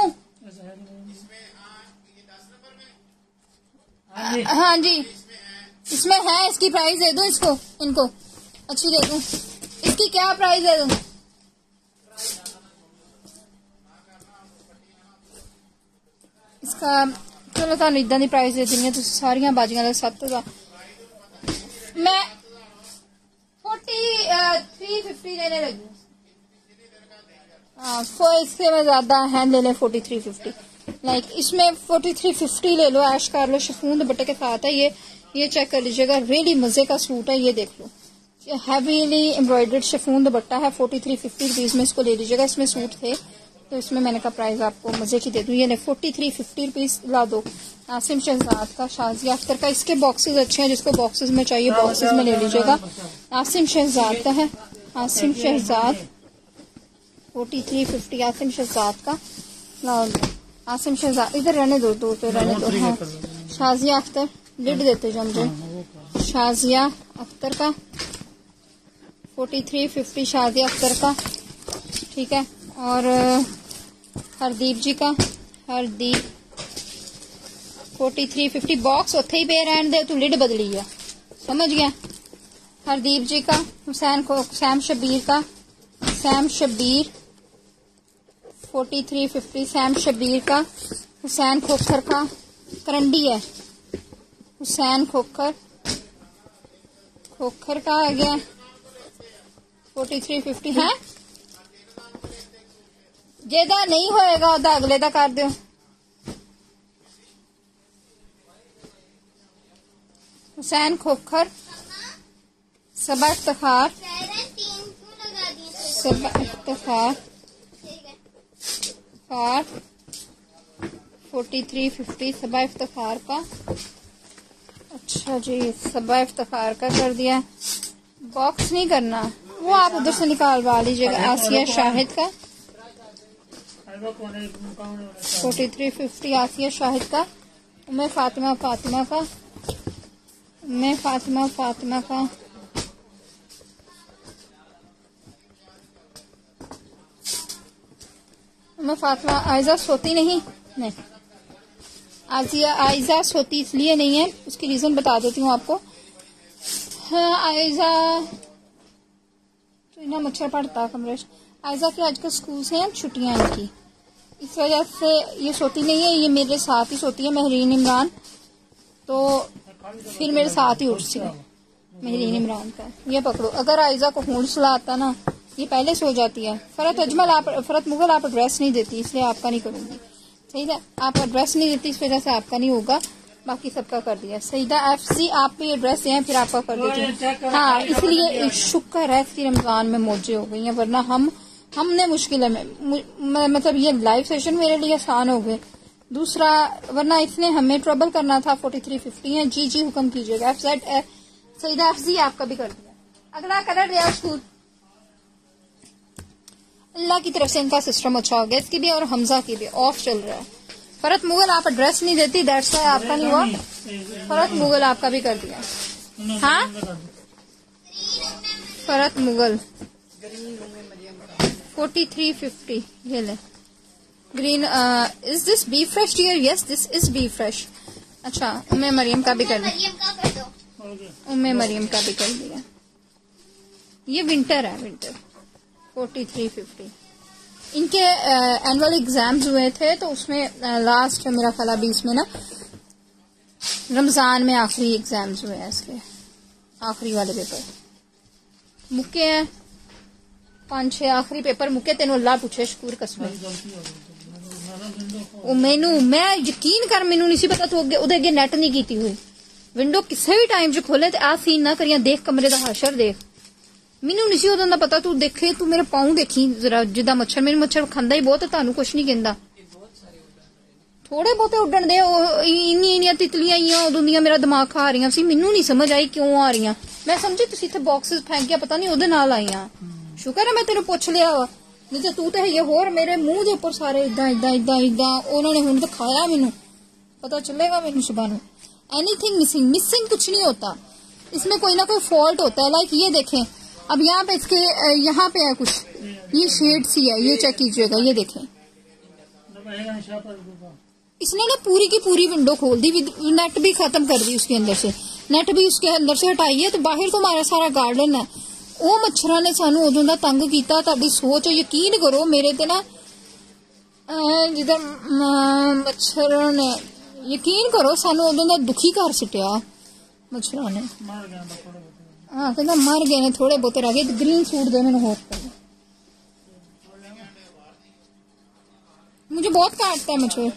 हाँ जी। इसमें है इसकी प्राइस दे दो इसको, इनको। अच्छी दे दो। इसकी क्या प्राइस दे दो? इसका, चलो थानू इदा प्राइस दे दी तो सारिया बाजिया का सत्त का मैं फोर्टी थ्री फिफ्टी देने लगी हाँ। इससे मैं ज़्यादा है लेने फोर्टी थ्री फिफ्टी लाइक इसमें फोर्टी थ्री फिफ्टी ले लो ऐश कर लो शिफून दुपट्टे के साथ है, ये ये चेक कर लीजिएगा रियली मज़े का सूट है, ये देख लो। हैवीली एम्ब्रॉयडर्ड शिफोन दुपट्टा है फोर्टी थ्री फिफ्टी रुपीज़ में इसको ले लीजिएगा, इसमें सूट थे तो इसमें मैंने कहा प्राइस आपको मज़े की दे दूँ। ये फोर्टी थ्री फिफ्टी रुपीज़ ला दो। आसिम शहजाद का शाजिया अख्तर का, इसके बॉक्सेस अच्छे हैं, जिसको बॉक्सेस में चाहिए बॉक्सेस में ले लीजिएगा। आसिम शहजाद का है Asim Shahzad forty three fifty Asim Shahzad का, ला लो। आसिम शहजाद इधर रहने दो तो, तो रहने दो हाँ। शाजिया अख्तर लिड देते जो हमसे शाजिया अख्तर का। Forty three fifty Shazia Akhtar का। ठीक है और uh, हरदीप जी का। Hardeep forty three fifty box उथे ही पे रहन दे तू लिड बदली है। समझ गया? हरदीप जी का हुसैन को सैम शबीर का। Sam Shabbir forty three fifty Sam Shabbir का हुसैन खोखर का करंडी है। हुसैन खोखर खोखर का आ गया। फोर्टी थ्री फिफ्टी है? जेदा नहीं होएगा ओदा अगले का कर दो हुसैन खोखर सबक तखार सबक तखार फार forty three fifty Saba Iftar का। अच्छा जी, सबा इफ्तार का कर दिया। बॉक्स नहीं करना। वो आप उधर से निकालवा लीजिएगा, आसिया शाहिद का। Forty three fifty Asiya Shahid का। उम्मे फातिमा फातिमा का। उम्मे फातिमा फातिमा का। उम्मे फातिमा आयजा सोती नहीं। नहीं। आजिया आयजा सोती इसलिए नहीं है, उसकी रीजन बता देती हूँ आपको। हाँ आयजा तो इन्हें मच्छर पड़ता कमरे च। आयजा के आजकल स्कूल से हैं, छुट्टियाँ इनकी। इस वजह से ये सोती नहीं है, ये मेरे साथ ही सोती है, महरीन इमरान। तो फिर मेरे साथ ही उठती है, महरीन इमरान का। ये पकड़ो। अगर आयजा को होंठ सुलाता ना ये पहले सो जाती है। फरत अजमल आप फरत मुगल आप एड्रेस नहीं देती इसलिए आपका नहीं करूँगी। सही है आप एड्रेस नहीं देती इस वजह से आपका नहीं होगा। बाकी सबका कर दिया। सईदा एफ़ सी आप भी एड्रेस दें फिर आपका कर देती हूँ। हाँ इसलिए शुक्र है कि रमज़ान में मौजें हो गई हैं वरना हम हमने मुश्किल म- मतलब ये लाइव सेशन मेरे लिए आसान हो गए। दूसरा वरना इसने हमें ट्रबल करना था फोर्टी थ्री फिफ्टी है। जी जी हुक्म कीजिएगा। F Z Saeeda F ji आपका भी कर दिया। अगला कलर रिया स्कूल अल्लाह की तरफ़ से इनका सिस्टम अच्छा हो गया इसकी भी और हमजा की भी ऑफ़ चल रहा है। फरत मुगल आप एड्रेस नहीं देती दैट्स वाई आपका नहीं हुआ। फरत मुगल आपका भी कर दिया। हाँ? Farhat Mughal. Forty three fifty ये ले। Green is this be fresh dear yes this is be fresh अच्छा उम्मे मरियम का भी कर दिया। उम्मे मरियम का भी कर दिया। ये विंटर है विंटर फोर्टी थ्री फिफ्टी इनके एनुअल एग्जाम्स हुए थे तो उसमें लास्ट मेरा ख्याल अभी इसमें ना रमजान में आखिरी एग्जाम्स हुए हैं इसके आखिरी वाले पेपर मुक्के हैं पांच छह आखिरी पेपर मुक्के तेन अल्लाह पूछे शकूर कसम ਉਹ ਮੈਨੂੰ ਮੈਂ ਯਕੀਨ ਕਰ ਮੈਨੂੰ ਨਹੀਂ ਸੀ ਪਤਾ ਤੂੰ ਅੱਗੇ ਉਹਦੇ ਅੱਗੇ ਨੈਟ ਨਹੀਂ ਕੀਤੀ ਹੋਈ ਵਿੰਡੋ ਕਿਸੇ ਵੀ ਟਾਈਮ 'ਚ ਖੋਲੇ ਤੇ ਆ ਸੀਨ ਨਾ ਕਰੀਆਂ ਦੇਖ ਕਮਰੇ ਦਾ ਹਾਸ਼ਰ ਦੇਖ ਮੈਨੂੰ ਨਹੀਂ ਸੀ ਉਦੋਂ ਦਾ ਪਤਾ ਤੂੰ ਦੇਖੇ ਤੂੰ ਮੇਰੇ ਪਾਉਂ ਦੇਖੀ ਜ਼ਰਾ ਜਿੱਦਾਂ ਮੱਛਰ ਮੈਨੂੰ ਮੱਛਰ ਖਾਂਦਾ ਹੀ ਬਹੁਤ ਹੈ, ਤੁਹਾਨੂੰ ਕੁਛ ਨਹੀਂ ਕਹਿੰਦਾ ਥੋੜੇ ਬਹੁਤੇ ਉੱਡਣ ਦੇ ਉਹ ਇੰਨੀ ਇੰਨੀਆਂ ਤਿਤਲੀਆਂ ਆਈਆਂ ਉਦੋਂ ਦੀਆਂ ਮੇਰਾ ਦਿਮਾਗ ਖਾ ਰਹੀਆਂ ਸੀ ਮੈਨੂੰ ਨਹੀਂ ਸਮਝ ਆਈ ਕਿਉਂ ਆ ਰਹੀਆਂ ਮੈਂ ਸਮਝੀ ਤੁਸੀਂ ਇੱਥੇ ਬਾਕਸਸ ਫੈਂਕ ਗਿਆ ਪਤਾ ਨਹੀਂ ਉਹਦੇ ਨਾਲ ਆਈਆਂ ਸ਼ੁਕਰ ਹੈ ਮੈਂ ਤੈਨੂੰ ਪੁੱਛ ਲਿਆ ਵਾ ਨਹੀਂ ਤੇ ਤੂੰ ਤਾਂ ਇਹ ਹੋਰ ਮੇਰੇ ਮੂੰਹ ਦੇ ਉੱਪਰ ਸਾਰੇ ਇਦਾਂ ਇਦਾਂ ਇਦਾਂ ਇਦਾਂ ਉਹਨਾਂ ਨੇ ਹੁਣ ਦਿਖਾਇਆ ਮੈਨੂੰ पता चलेगा मेरी सुबह में एनीथिंग मिसिंग मिसिंग कुछ नहीं होता इसमें कोई ना कोई फॉल्ट होता है लाइक ये देखें अब यहाँ पे इसके अ, यहाँ पे है कुछ ये शेड सी है ये चेक कीजिएगा ये देखें इसने ना पूरी की पूरी विंडो खोल दी विद- नेट भी खत्म कर दी उसके अंदर से नेट भी उसके अंदर से हटाई है तो बाहर तो हमारा सारा गार्डन है ਉਹ ਮੱਛਰਾਂ ਨੇ ਸਾਨੂੰ ਉਦੋਂ ਦਾ ਤੰਗ ਕੀਤਾ ਤੁਹਾਡੀ ਸੋਚ ਯਕੀਨ ਕਰੋ ਮੇਰੇ ਤੇ ਨਾ ਅਹ ਜਿੱਦਾਂ ਮ- ਮੱਛਰਾਂ ਨੇ ਯਕੀਨ ਕਰੋ ਸਾਨੂੰ ਉਦੋਂ ਦਾ ਦੁਖੀ ਕਰ ਸਿਟਿਆ ਮੱਛਰਾਂ ਨੇ हाँ तो फिर मर गए हैं थोड़े बहुत रह गए ग्रीन सूट दो मैंने होप कर मुझे बहुत काटता है मुझे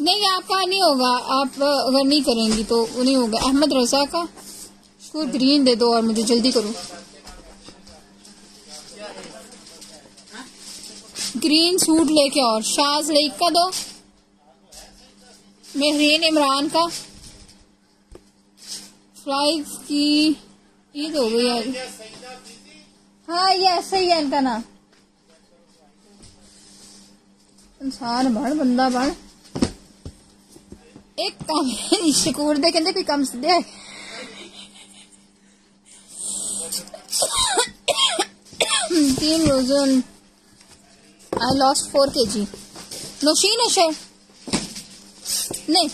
नहीं आपका नहीं होगा। आप अगर नहीं करेंगी तो वो नहीं होगा। अहमद रजा का? उसको ग्रीन दे दो और मुझे जल्दी करो। ग्रीन सूट लेके और शाज लेक का दो। मेहरीन इमरान का। फ्लाइज की ईद हो गई आज हाँ ये ऐसा ही है इनका नाम इंसान बन, बंदा बन। एक काम शकूर दे, कहते कोई कम दे। तीन रोजन। आई लॉस्ट फोर के जी नौशीन है शायद। नहीं।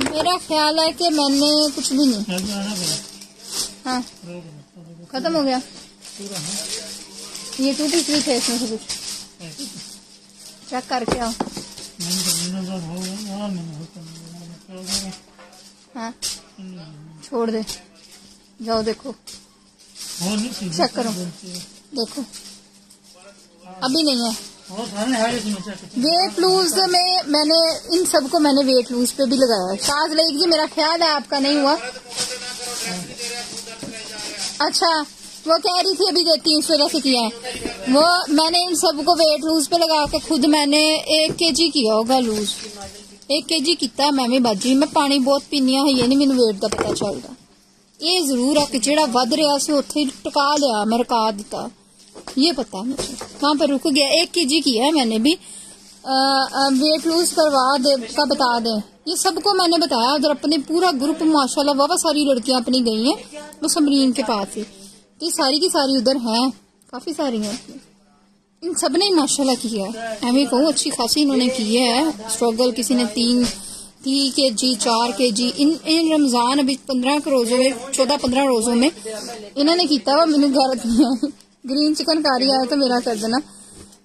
मेरा ख्याल है कि मैंने कुछ भी नहीं। हाँ। खत्म हो गया। ये टू पीस भी थे इसमें से कुछ। चेक करके आओ। तो हो छोड़ दे। जाओ देखो। चेक करो। देखो। अभी नहीं है। और सारे हारे से मैं चेक वेट लूज में मैंने इन सबको मैंने वेट लूज पे भी लगाया है शाज लेक जी मेरा ख्याल है आपका नहीं हुआ अच्छा वो कह रही थी अभी देती हूँ इस वजह से किया है वो मैंने इन सबको वेट लूज पे लगा के खुद मैंने एक के जी किया होगा लूज एक के जी किया मैं भी बाजी मैं पानी बहुत पीनी हाँ ये नहीं मैंने वेट का पता चलता ਇਹ ਜ਼ਰੂਰ ਆ ਕਿ ਜਿਹੜਾ ਵੱਧ ਰਿਹਾ ਸੀ ਉੱਥੇ ਹੀ ਟਿਕਾ ਲਿਆ ਮੈਂ ਰਕਾ ਦਿੱਤਾ ये पता है मुझे। वहाँ पर रुक गया। एक के जी किया है मैंने भी। वेट लूज करवा दे, का बता दे। ये सबको मैंने बताया। उधर अपने पूरा ग्रुप, माशाल्लाह वाह सारी लड़कियाँ अपनी गई हैं, वो समरीन के पास ही। तो ये सारी की सारी उधर हैं। काफ़ी सारी हैं। इन सबने माशाल्लाह किया है। एम कहूँ, अच्छी खासी इन्होंने की है। स्ट्रगल, किसी ने तीन तीन के जी, चार के जी। इन इन रमज़ान अभी पंद्रह रोजों में, चौदह, पंद्रह रोजों में इन्होंने किया हुआ मैंने गैरत नहीं है ग्रीन चिकन कारी आया तो मेरा कर देना।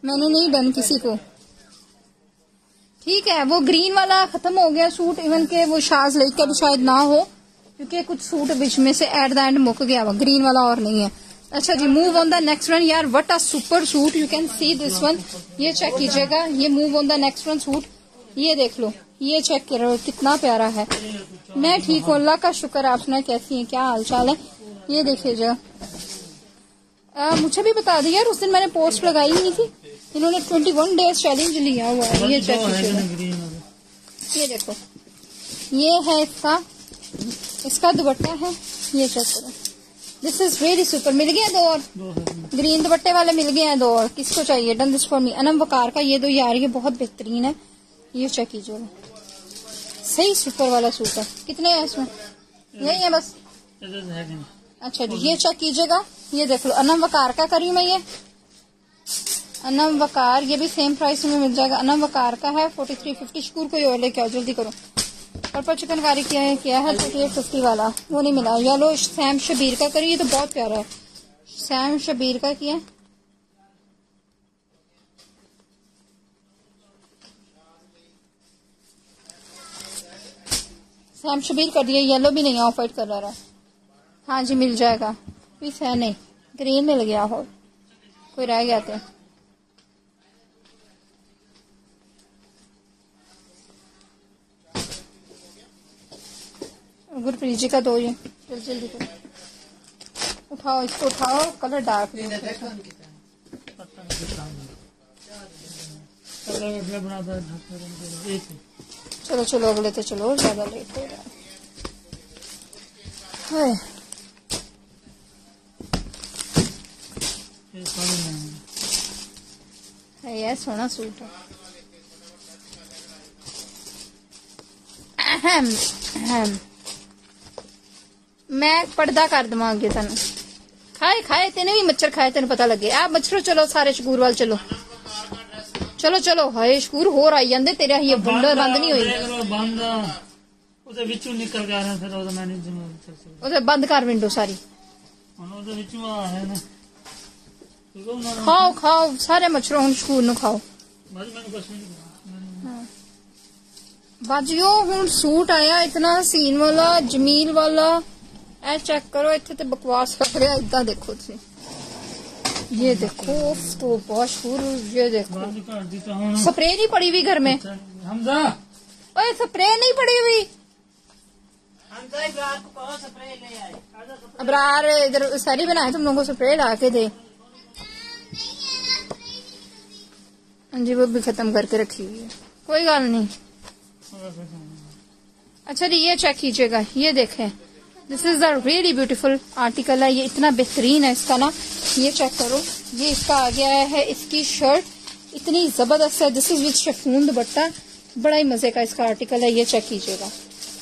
मैंने नहीं डन किसी को। ठीक है, वो ग्रीन वाला खत्म हो गया सूट, इवन के वो शाज लेक का भी शायद ना हो, क्योंकि कुछ सूट बीच में से एट द एंड मुक गया वो ग्रीन वाला और नहीं है। अच्छा जी move on the next one यार what a super suit you can see this one ये चेक कीजिएगा। ये move on the next one suit ये देख लो। ये चेक कर करो कितना प्यारा है। मैं ठीक हूँ। अल्लाह का शुक्र आप सुना कैसी है, क्या हाल चाल है। ये देखिए जरा। आ, मुझे भी बता दिया यार उस दिन मैंने पोस्ट लगाई नहीं थी। इन्होंने 21 डेज़ चैलेंज लिया हुआ है ये चेक कीजिएगा। ये देखो ये है इसका इसका दुपट्टा है ये चेक करो। दिस इज़ वेरी सुपर मिल गया दो और। ग्रीन दुपट्टे वाले मिल गए हैं दो और किसको चाहिए? Done this for me Anam Waqar का ये दो यार ये बहुत बेहतरीन है। ये चेक कीजिएगा। सही सुपर वाला सूट है। कितने हैं इसमें? यही है बस? अच्छा जी ये चेक कीजिएगा। ये देख लो अनम वकार का करी मैं ये। अनम वकार ये भी सेम प्राइस में मिल जाएगा। अनम वकार का है फोर्टी थ्री फिफ्टी शकूर कोई और लेके आओ जल्दी करो। पर्पल चिकनकारी किया है किया है थर्टी एट फिफ्टी वाला वो नहीं मिला। येलो सैम शबीर का करी ये तो बहुत प्यारा है। सैम शबीर का किया। सैम शबीर कर दिया येलो भी नहीं ऑफ़ वाइट कर रहा है। हाँ जी मिल जाएगा। पीस है नहीं। ग्रीन मिल गया हो। कोई रह गया तो। गुरप्रीत जी का दो ये। जल्दी जल्दी करो उठाओ इसको उठाओ। कलर डार्क चलो चलो अगले तो चलो ज़्यादा लेट हो रहा है हाय, ये सारे नहीं है। है यार सोना सूट है अहम अहम मैं पर्दा कर दवांगी तेन खाए खाए तेने भी मच्छर खाए तेन पता लगे आ मच्छरो चलो सारे शकूर वाल चलो चलो चलो हाय शकूर होर आई जाते तेरे ये बुंडा बंद नहीं होई ਦੇਖ ਲਓ ਬੰਦ ਆ। ਉਹਦੇ ਵਿੱਚੋਂ ਨਿਕਲ ਕੇ ਆ ਰਿਹਾ ਫਿਰ ਉਹਦਾ ਮੈਨੇਜ ਨਹੀਂ ਚੱਲ ਸਕਦਾ ਉਹਦੇ ਬੰਦ ਕਰ ਵਿੰਡੋ ਸਾਰੀ ਹੁਣ ਉਹਦੇ ਵਿੱਚੋਂ ਆ ਰਿਹਾ ਨਾ ਠੀਕ ਹੈ ਉਹਨਾਂ ਨੂੰ खाओ खाओ सारे मच्छरों हूँ स्कूल न खाओ। ਬਾਜੀਓ ਹੁਣ ਸੂਟ ਆਇਆ ਇਤਨਾ ਹਸੀਨ ਵਾਲਾ ਜਮੀਲ ਵਾਲਾ ਐ ਚੈੱਕ ਕਰੋ ਇੱਥੇ ਤੇ ਬਕਵਾਸ ਕਰ ਰਿਹਾ ਇਦਾਂ ਦੇਖੋ ਤੁਸੀਂ ये देखो तो मशहूर ये देखो। स्प्रे नहीं पड़ी हुई घर में। हमजा। ओए स्प्रे नहीं पड़ी हुई। हमजा इब्रार को कहो स्प्रे ले आए। इधर सारी बनाए तुम लोगों को स्प्रे ला के दे। जी, वो भी खत्म करके रखी हुई है। कोई गाल नहीं। अच्छा जी, ये चेक कीजिएगा। ये देखें। This is the really beautiful article है। ये इतना बेहतरीन है इसका ना। ये चेक करो। ये इसका आ गया है। इसकी शर्ट इतनी ज़बरदस्त है। This is with chiffon dupatta बड़ा ही मज़े का इसका आर्टिकल है। ये चेक कीजिएगा।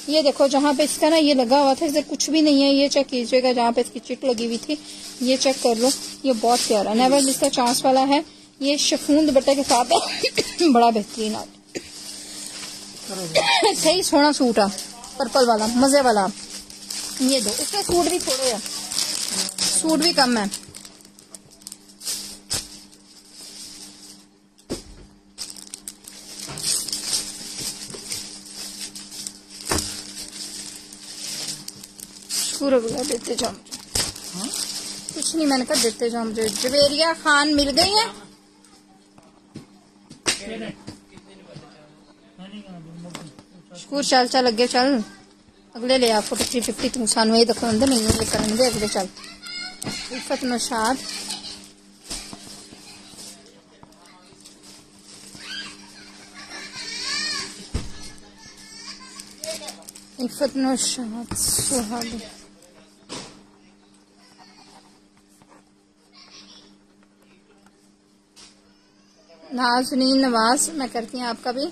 ये देखो, जहाँ पे इसका ना ये लगा हुआ था इधर कुछ भी नहीं है। ये चेक कीजिएगा जहाँ पे इसकी चिट लगी हुई थी। ये चेक कर लो। ये बहुत प्यारा। नेवर इसका चांस वाला है। ये शफून दुपट्टे के साथ है। बड़ा बेहतरीन आर्ट सही सोना सूट आ पर्पल वाला मज़े वाला। ये दो इसके सूट भी थोड़े है। सूट भी कम है। पूरा देते जाओ मुझे कुछ नहीं मैंने कहा देते जाओ मुझे जवेरिया खान मिल गई है ਸ਼ਕੂਰ ਚੱਲ ਚੱਲ ਅੱਗੇ ਚੱਲ ਅਗਲੇ ਲੈ ਆ ਫੋਟੋ 350 ਤੂੰ ਸਾਨੂੰ ਇਹ ਦਿਖਾਉਂਦੇ ਮੈਨੂੰ ਇਹ ਕਰਨ ਦੇ ਅਗਲੇ ਚੱਲ ਇਫਤ ਨਸ਼ਾਦ ਇਫਤ ਨਸ਼ਾਦ ਸੁਹਾਗ नाजनीन नवाज़, मैं करती हूँ आपका भी।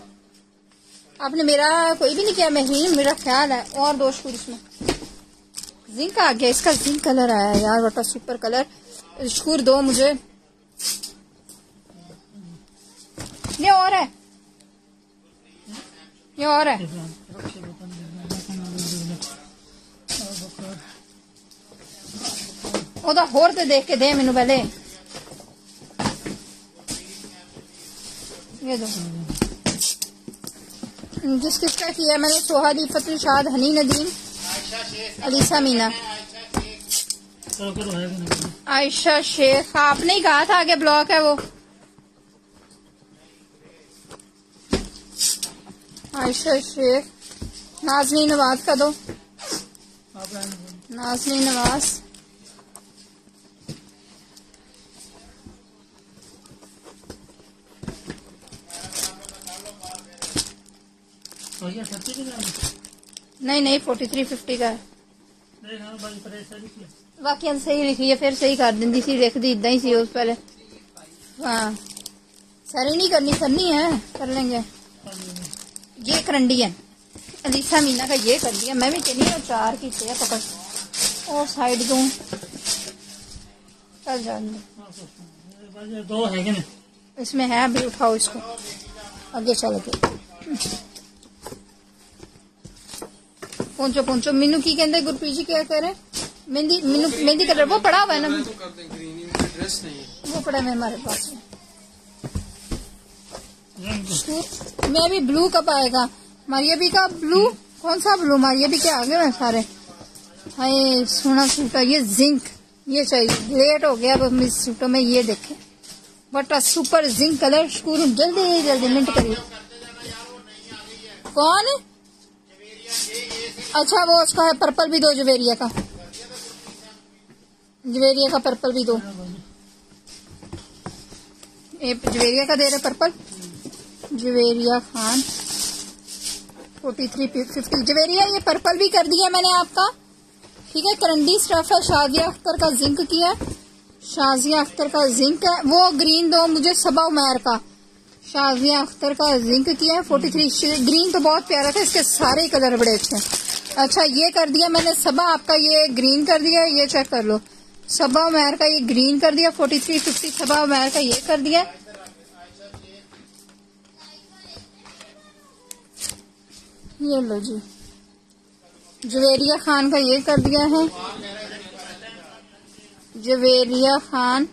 आपने मेरा कोई भी नहीं किया, मैं ही, मेरा ख्याल है, और दोष शूर इसमें। जिंक आ गया, इसका जिंक कलर आया यार वटा सुपर कलर शूर दो मुझे। ये और है। ये और है। ओदा होर तो, तो देख के दे, मेनू पहले। ये दो जिस किसका किया है? मैंने सोहादी फतुल शाद हनी नदीम अलीसा मीना। आयशा शेख। आपने ही कहा था आगे ब्लॉक है वो। आयशा शेख नाजनी नवाज़ का दो। नाजनी नवाज़। नहीं नहीं फोर्टी थ्री फिफ्टी का है। देख हाँ वाकई सही लिखी है फिर सही कर दिंदी सी लिख दी इदा ही सी उस पहले। हाँ। सरी नहीं करनी करनी है कर लेंगे। ये करंडी है। अलीसा मीना का ये कर दिया मैं भी कहनी हूँ चार की थे पकड़। और साइड दूँ। चल जाने दो। है कि इसमें है अभी उठाओ इसको। आगे चल के। पहुंचो पहुंचो। मीनू की कहते गुरप्रीत जी क्या हैं? मेहंदी मीनू मेहंदी कलर वो पड़ा हुआ है ना? तो वो पड़ा है हमारे पास। मैं भी ब्लू कब आएगा? मारिया भी का ब्लू कौन सा ब्लू मारिया भी के आगे में सारे। हाय सोना सूट है ये जिंक ये चाहिए। लेट हो गया अब इस सूटों में ये देखें। But a super pink colour school जल्दी जल्दी मिनट करिए। कौन? अच्छा वो उसका है पर्पल भी दो, जवेरिया का। जवेरिया का पर्पल भी दो। ये जवेरिया का दे रहे purple Javeria Khan. Forty three fifty Javeria, ये पर्पल भी कर दिया मैंने आपका। ठीक है, करंडी स्टफ़ है, शाजिया अख्तर का जिंक किया। शाजिया अख्तर का जिंक है, वो ग्रीन दो, मुझे सबा उमैर का। शाजिया अख्तर का जिंक किया है फोर्टी थ्री ग्रीन तो बहुत प्यारा था, इसके सारे कलर बड़े अच्छे हैं। अच्छा ये कर दिया मैंने, सबा आपका ये ग्रीन कर दिया, ये चेक कर लो। सबा उमेर का ये ग्रीन कर दिया forty three fifty Saba Umair का ये कर दिया। ये लो जी। जवेरिया खान का ये कर दिया है। Javeria Khan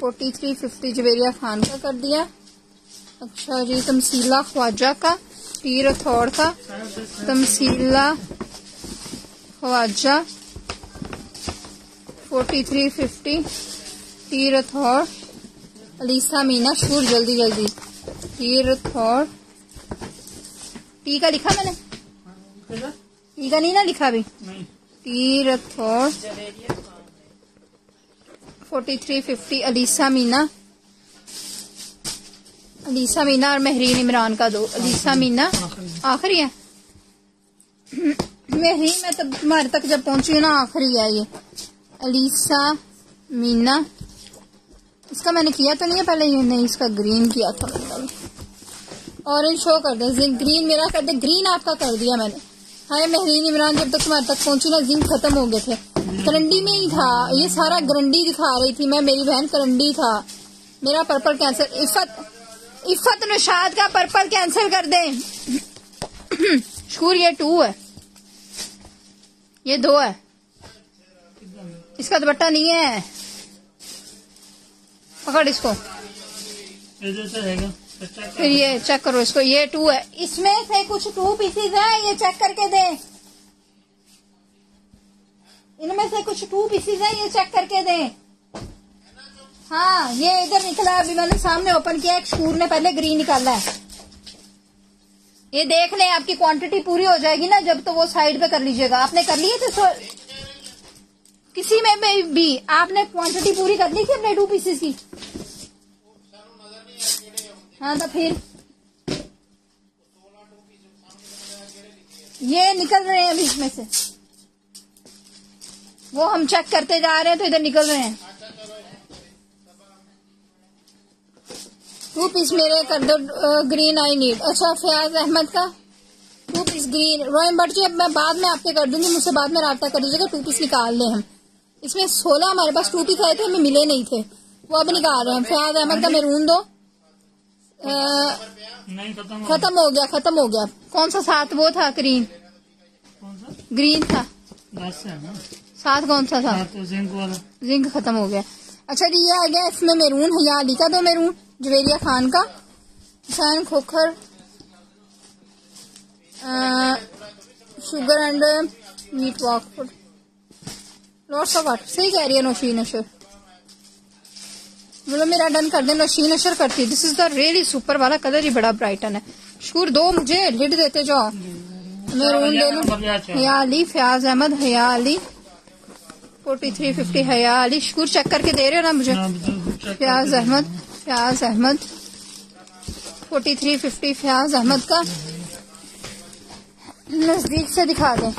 forty three fifty Javeria Khan का कर दिया। अच्छा जी, तमसीला ख्वाजा का, पीर थौड़ का, Tamseela Khwaja forty three fifty Peer थौड़ Alyssa Meena शूर जल्दी जल्दी। पीर थौड़ टी का लिखा मैंने? किधर टी का नहीं ना लिखा अभी? T Rathore forty three fifty Alisa Meena. Alisa Meena और महरीन इमरान का दो। अलीसा मीना आखिरी। आखिरी है, में तब तुम्हारे तक जब पहुँची ना, आखिरी है ये। अलीसा मीना, इसका मैंने किया तो नहीं है, पहले ये नहीं, इसका ग्रीन किया था मैंने। ऑरेंज शो कर दे ग्रीन मेरा कर दे ग्रीन आपका कर दिया मैंने। हाय महरीन इमरान, जब तक तुम्हारे तक पहुँची ना जिंक खत्म हो गए थे। करंडी में ही था, ये सारा गरंडी दिखा रही थी मैं, मेरी बहन करंडी था। मेरा पर्पल कैंसर इफत इफत नशाद का पर्पल कैंसिल कर दे। [COUGHS] शूर ये टू है। ये दो है। इसका दुपट्टा नहीं है। पकड़ इसको। तो फिर ये चेक करो इसको। ये टू है। इसमें से कुछ टू पीसीज है ये चेक करके दे। इनमें से कुछ टू पीसीज है ये चेक करके दे। हाँ ये इधर निकला अभी मैंने सामने ओपन किया एक स्कूल ने पहले ग्रीन निकाला है। ये देख लें, आपकी क्वांटिटी पूरी हो जाएगी ना, जब तो वो साइड पे कर लीजिएगा। आपने कर ली तो सो- किसी में भी- भी आपने क्वांटिटी पूरी कर ली थी अपने टू पीसेस की? हाँ तो फिर? ये निकल रहे हैं अभी इसमें से। वो हम चेक करते जा रहे हैं तो इधर निकल रहे हैं। टू पीस मेरे कर दो ग्रीन आई नीड अच्छा फयाज अहमद का two piece green Royam Bhatt ji अब मैं बाद में आपके कर दूँगी मुझसे बाद में रब्ता कर दीजिएगा टू पीस निकाल लें हम इसमें सोलह हमारे पास टू पीस आए थे हमें मिले नहीं थे वो अब निकाल रहे हैं फयाज अहमद का मेरून दो खत्म हो गया खत्म हो गया कौन सा साथ वो था ग्रीन ग्रीन था साथ कौन सा था हाँ जिंक खत्म हो गया अच्छा जी ये आ गया इसमें मेरून हया अली का दो मेरून जवेरिया खान का Hussain Khokhar sugar and meat walk lots of water सही कह रही है नौशी नशर। बोलो मेरा डन कर दे नौशी नशर करती this is the really super वाला कलर ही बड़ा ब्राइटन है। शूर दो मुझे लिड देते जाओ। मेरून दे लूँ हया अली फयाज अहमद हया अली फोर्टी थ्री फिफ्टी हया अली शूर चेक करके दे रहे हो ना मुझे? हाँ, Fayaz Ahmed. Fayaz Ahmed. Forty three fifty Fayaz Ahmed का। नज़दीक से दिखा दें।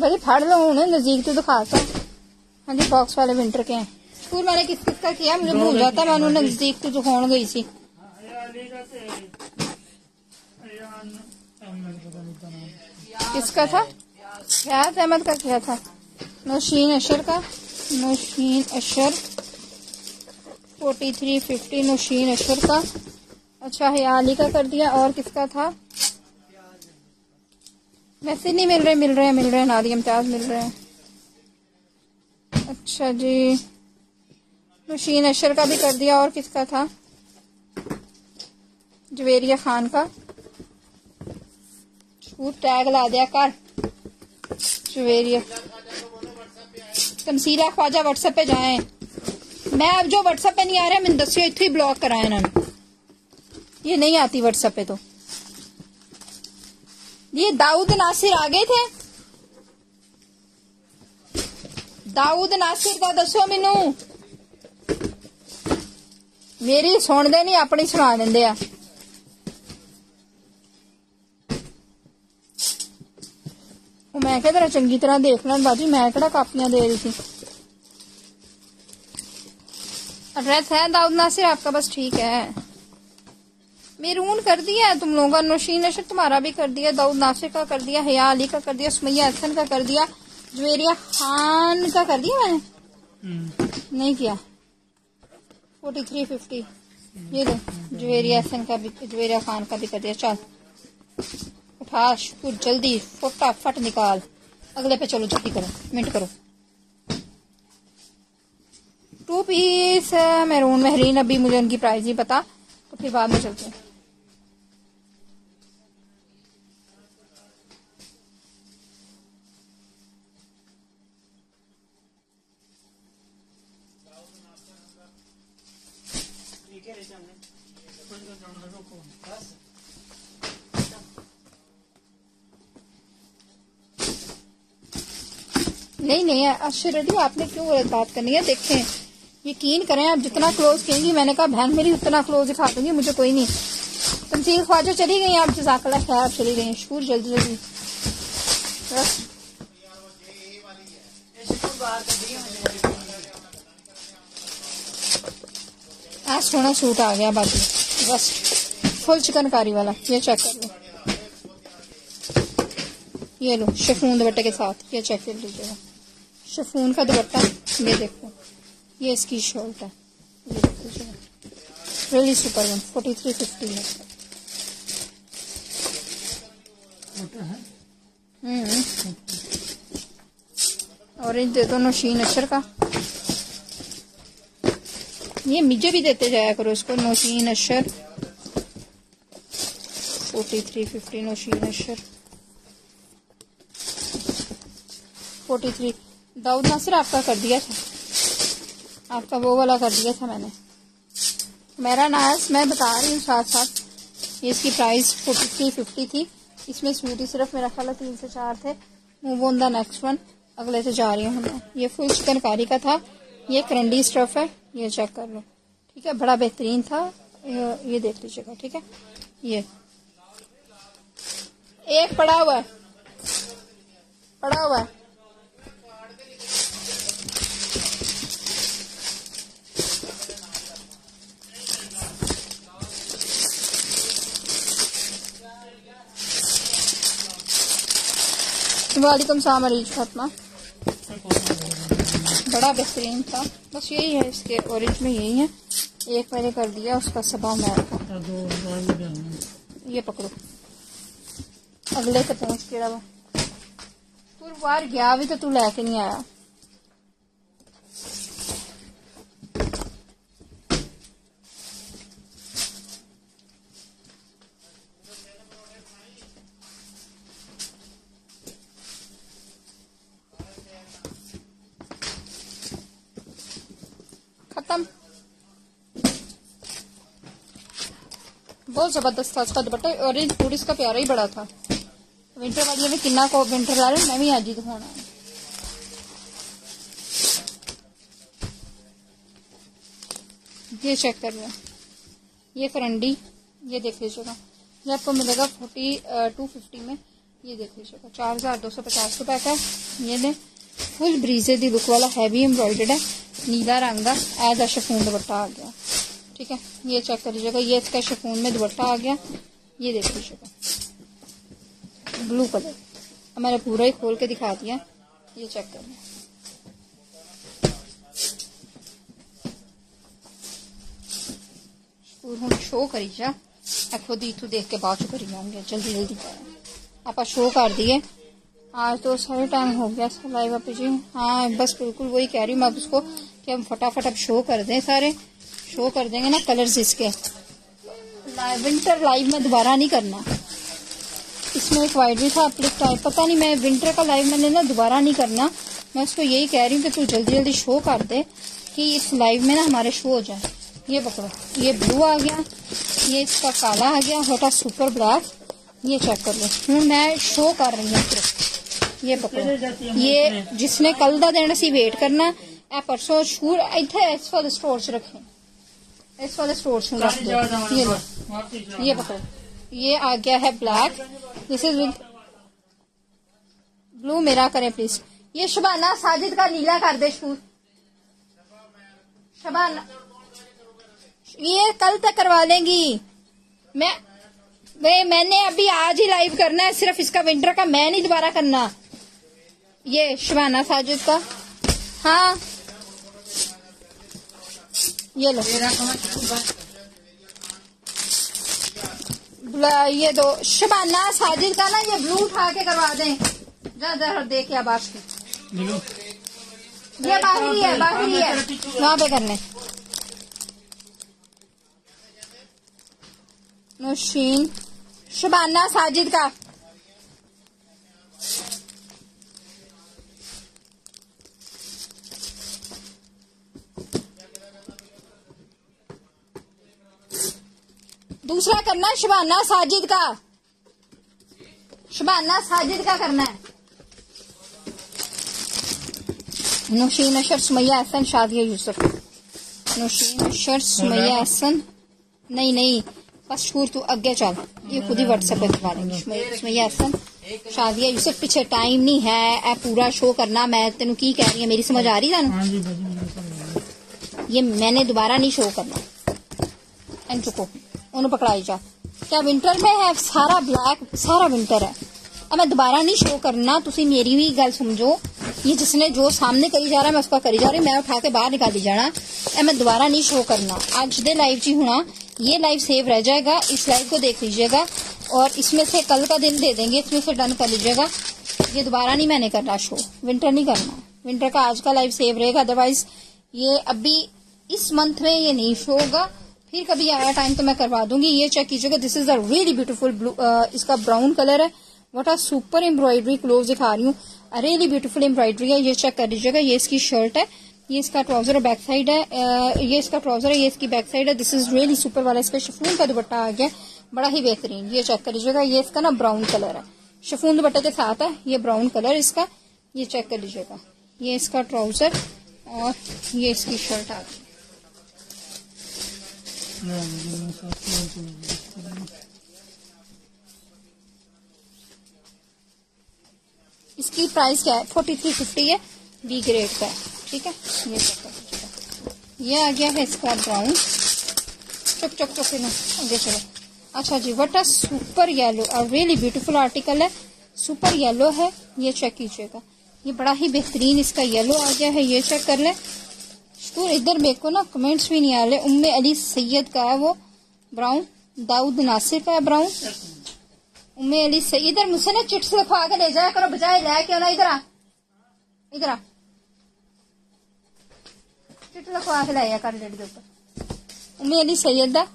भाई फाड़ लो उन्हें नज़दीक तो दिखाता। हाँ जी बॉक्स वाले विंटर के हैं। स्कूल मैंने किस किस का किया? मुझे भूल जाता मैं उन्होंने नज़दीक तो दिखाने गई थी। किसका था? फयाज अहमद का क्या था। नौशीन अशर का। Naushin Ashar. Forty three fifty Naushin Ashar का। अच्छा हयाली का कर दिया। और किसका था? मैसेज नहीं मिल रहे मिल रहे मिल रहे नादी इम्तियाज़ मिल रहे हैं। अच्छा जी। नौशीन अशर का भी कर दिया। और किसका था? जवेरिया खान का। टैग ला दिया, कर। जवेरिया। तमसीरा ख्वाजा व्हाट्सएप पे जाए। मैं अब जो व्हाट्सएप पे नहीं आ रहा, मैंने दसियो इतने ही ब्लॉक कराया इन्होंने। ये नहीं आती व्हाट्सएप पे तो। ये दाऊद नासिर आ गए थे। दाऊद नासिर का दसो मैनू। मेरी सुनते नहीं, अपनी सुना देंगे ਉਹ ਮੈਂ ਕਿਹਾ ਤੇਰਾ ਚੰਗੀ ਤਰ੍ਹਾਂ ਦੇਖ ਲੈਣ ਬਾਜੀ ਮੈਂ ਕਿਹੜਾ ਕਾਪੀਆਂ ਦੇ ਰਹੀ थी एड्रेस है दाऊद नासिर आपका बस ठीक है मेरून कर दिया है तुम लोगों का नौशीन नशर तुम्हारा भी कर दिया दाऊद नासिर का कर दिया हया अली का कर दिया सुमैया हसन का कर दिया जवेरिया खान का कर दिया मैंने हम्म, नहीं किया फोर्टी थ्री फिफ्टी ये लो जवेरिया हसन का भी जवेरिया खान का भी कर दिया चल उठा तू जल्दी, फटाफट निकाल। अगले पे चलो, जल्दी करो, मिनट करो। टू पीस मेरून महरीन, अभी मुझे उनकी प्राइस नहीं पता तो फिर बाद में चलते हैं। नहीं नहीं अच्छे रेडी आपने क्यों बात करनी है? देखें, यकीन करें, आप जितना क्लोज कहेंगी, मैंने कहा, बहन मेरी, उतना क्लोज दिखा दूँगी, मुझे कोई नहीं। तमसील ख्वाजा चली गई, आप जजाकला खैर, चली गई। शकूर जल्दी जल्दी। आज सोना सूट आ गया, बाकी। बस। फुल चिकनकारी वाला, ये चेक कर लो। ये लो, शेफून दुपट्टे के साथ, ये चेक कर लीजिएगा। शिफून का दुपट्टा ये देखो। ये इसकी शर्ट है। ये देख really super one forty three fifty है। है? हम्म। ऑरेंज दे दो नौशीन अशर का। ये मुझे भी देते जाया करो इसको Naushin Ashar forty three fifty Naushin Ashar forty three Dawood Nasir, आपका कर दिया था। आपका वो वाला कर दिया था मैंने। मेरा नाज मैं बता रही हूँ साथ साथ, ये इसकी प्राइस फोर्टी थ्री फिफ्टी थी। इसमें ही सिर्फ़ मेरा ख्याल तीन से चार थे। Move on the next one अगले से जा रही हूँ मैं। ये फुल चिकनकारी का था। ये करंडी स्टफ़ है। ये चेक कर लो। ठीक है? बड़ा बेहतरीन था। ये देख लीजिएगा, ठीक है? ये। एक पड़ा हुआ है। पड़ा हुआ है। वालेकुम सलाम अरीज फातमा बड़ा बेहतरीन था। बस यही है, इसके ओरेंज में यही है। एक मैंने कर दिया, उसका सबा मैं ये पकड़ो। अगले के के अलावा। तू बार गया भी तो तू लेके नहीं आया। बहुत ज़बरदस्त था उसका दुपट्टा। ऑरेंज फ़ूड इसका प्यारा ही बड़ा था। विंटर वाली में किन्ना को विंटर ला रहे मैं भी आज ही दिखाना। ये चेक कर लो ये करंडी, ये देख लीजिएगा। ये आपको मिलेगा फोर्टी टू फिफ्टी में। ये देख लीजिएगा। चार हज़ार दो सौ पचास रुपए का है। ये ले फुल ब्रीजे दी लुक वाला हैवी एम्ब्रॉयडर्ड है। नीला रंग का। एज अ शफून दुपट्टा आ गया। ठीक है? ये चेक कर लीजिएगा। ये इसका शिफोन में दुपट्टा आ गया। ये देख लीजिएगा। ब्लू कलर अब मैंने पूरा ही खोल के दिखा दिया। ये चेक कर लें। शो करीजा मैं खुद ही तू देख के बात करी जाऊँगी जल्दी जल्दी आप शो कर दिए। आज तो सारे टाइम हो गया। लाइव बापू जी। हाँ बस बिल्कुल वही कह रही हूँ मैं उसको कि हम फटाफट अब शो कर दें सारे। शो कर देंगे ना कलर्स इसके। विंटर लाइव में दोबारा नहीं करना। इसमें एक वाइट भी था अप्लिक टाइप पता नहीं मैं विंटर का लाइव मैंने ना दोबारा नहीं करना। मैं उसको यही कह रही हूँ कि तू जल्दी जल्दी शो कर दे कि इस लाइव में ना हमारे शो हो जाए। ये पकड़ो। ये ब्लू आ गया ये इसका काला आ गया होटा सुपर ब्लैक ये चेक कर लो। हूँ मैं शो कर रही हूँ सिर्फ़ ये पकड़ो। ये जिसने कल का दिन असी वेट करना। शूर इतने इस वाले स्टोर च रखे। इस वाले स्टोर्स में रख दो। ये लो। ये पकड़ो ये आ गया है ब्लैक। दिस इज़ ब्लू मेरा करें प्लीज़ ये शबाना साजिद का नीला कर दे शूट शबाना। ये कल तक करवा लेंगी। मैं वे मैंने अभी आज ही लाइव करना है सिर्फ़ इसका विंटर का मैं नहीं दोबारा करना। ये शबाना साजिद का। हाँ। ये लो ये दो, शबाना, साजिद का ना, ये ब्लू उठा के करवा दें। जरा दे के अब आपकी ये बाहरी है बाहरी है। वहाँ पे करने। नौशीन, शबाना, साजिद का। दूसरा करना है शबाना साजिद का। शबाना साजिद का करना है। नौशीन अशर सुमैया हसन शादिया यूसुफ। नौशीन अशर सुमैया हसन नहीं नहीं बस शूर तू अगे चल। ये खुद ही व्हाट्सएप पे करवा देंगे। सुमैया सुमैया हसन शादिया यूसुफ पीछे टाइम नहीं है। ए पूरा शो करना। मैं तेन की कह रही हूँ मेरी समझ आ रही है हाँ ये मैंने दोबारा नहीं शो करना। एन चुको ਉਹਨੂੰ पकड़ाई जा क्या विंटर में है सारा ब्लैक सारा विंटर है अब मैं दोबारा नहीं शो करना तुसी मेरी भी गल समझो ये जिसने जो सामने करी जा रहा है मैं उसका करी जा रही हूँ मैं उठा के बाहर निकाली जाना ए मैं दोबारा नहीं शो करना आज दे लाइव जी होना ये लाइव सेव रह जाएगा इस लाइव को देख लीजिएगा और इसमें से कल का दिन दे देंगे इसमें से डन कर लीजिएगा ये दोबारा नहीं मैंने करना शो विंटर नहीं करना विंटर का आज का लाइव सेव रहेगा अदरवाइज ये अभी इस मंथ में ये नहीं शो होगा फिर कभी आया टाइम तो मैं करवा दूँगी ये चेक कीजिएगा this is a really beautiful blue इसका ब्राउन कलर है। What are super embroidery close दिखा रही हूँ। रियली ब्यूटीफुल एम्ब्रॉयडरी है ये चेक कर लीजिएगा ये इसकी शर्ट है ये इसका ट्राउज़र बैक साइड है अ, ये इसका ट्राउज़र है ये इसकी बैक साइड है। दिस इज़ रियली सुपर वाला इसका शिफून का दुपट्टा आ गया बड़ा ही बेहतरीन ये चेक कर लीजिएगा ये इसका ना ब्राउन कलर है। शिफून दुपट्टे के साथ है ये ब्राउन कलर इसका ये चेक कर लीजिएगा ये इसका ट्राउज़र और ये इसकी शर्ट आ गई ना मुझे मेरे साथ नहीं चलेगी। इसकी प्राइस क्या है? फोर्टी थ्री फिफ्टी है बी ग्रेड का ठीक है? ये ये आ गया है इसका ब्राउन चुप चुक चुक इन आगे चलो। अच्छा जी, वट अ सुपर येलो और रियली ब्यूटीफुल आर्टिकल है। सुपर येलो है, ये चेक कीजिएगा। ये बड़ा ही बेहतरीन इसका येलो आ गया है, ये चेक कर ले। तो इधर मेरे को ना कमेंट्स भी नहीं आ रहे। उम्मे अली सैयद का है वो ब्राउन दाऊद नासिर का है ब्राउन उम्मे अली से इधर मुझसे ना चिट्स लिखवा के ले जाया करो, बजाय ले के ना इधर आ। इधर आ। चिट लिखवा के लाया कर लेट के ऊपर। उम्मे अली सैयद का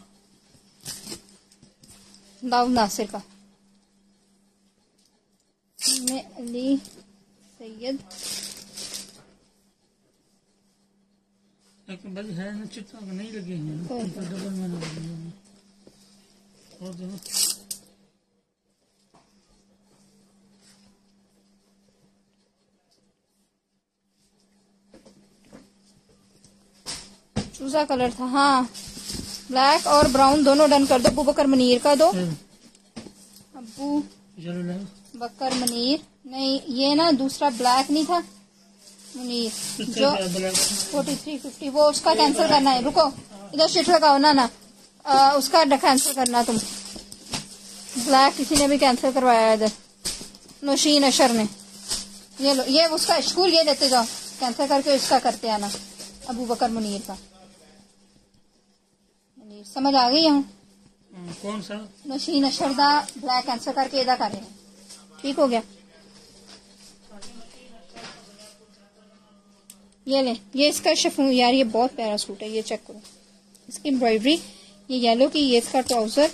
दाऊद नासिर का। उम्मे अली सैयद। लेकिन है ना चिट्टा नहीं लगे हैं। तो डबल में लगे हैं। और देखो चूजा कलर था हाँ। ब्लैक और ब्राउन दोनों डन कर दो। अबू बकर मनीर का दो। है, अबू बकर मनीर। नहीं ये ना दूसरा ब्लैक नहीं था। [LAUGHS] जो फोर्टी थ्री फिफ्टी वो उसका कैंसिल करना है। रुको इधर शिट लगाओ ना ना। आ, उसका कैंसिल करना तुम। ब्लैक किसी ने भी कैंसिल करवाया है इधर। नौशीन अशर ने। ये लो ये उसका स्कूल ये लेते जाओ। कैंसिल करके इसका करते आना अबू बकर मुनीर का। मुनीर समझ आ गई हूँ कौन सा? नौशीन अशर दा ब्लैक कैंसिल करके एदा कर ठीक हो गया। ये ले, ये इसका शफून यार, ये बहुत प्यारा सूट है, ये चेक करो। इसकी एम्ब्रॉयडरी ये येलो की, ये इसका ट्राउज़र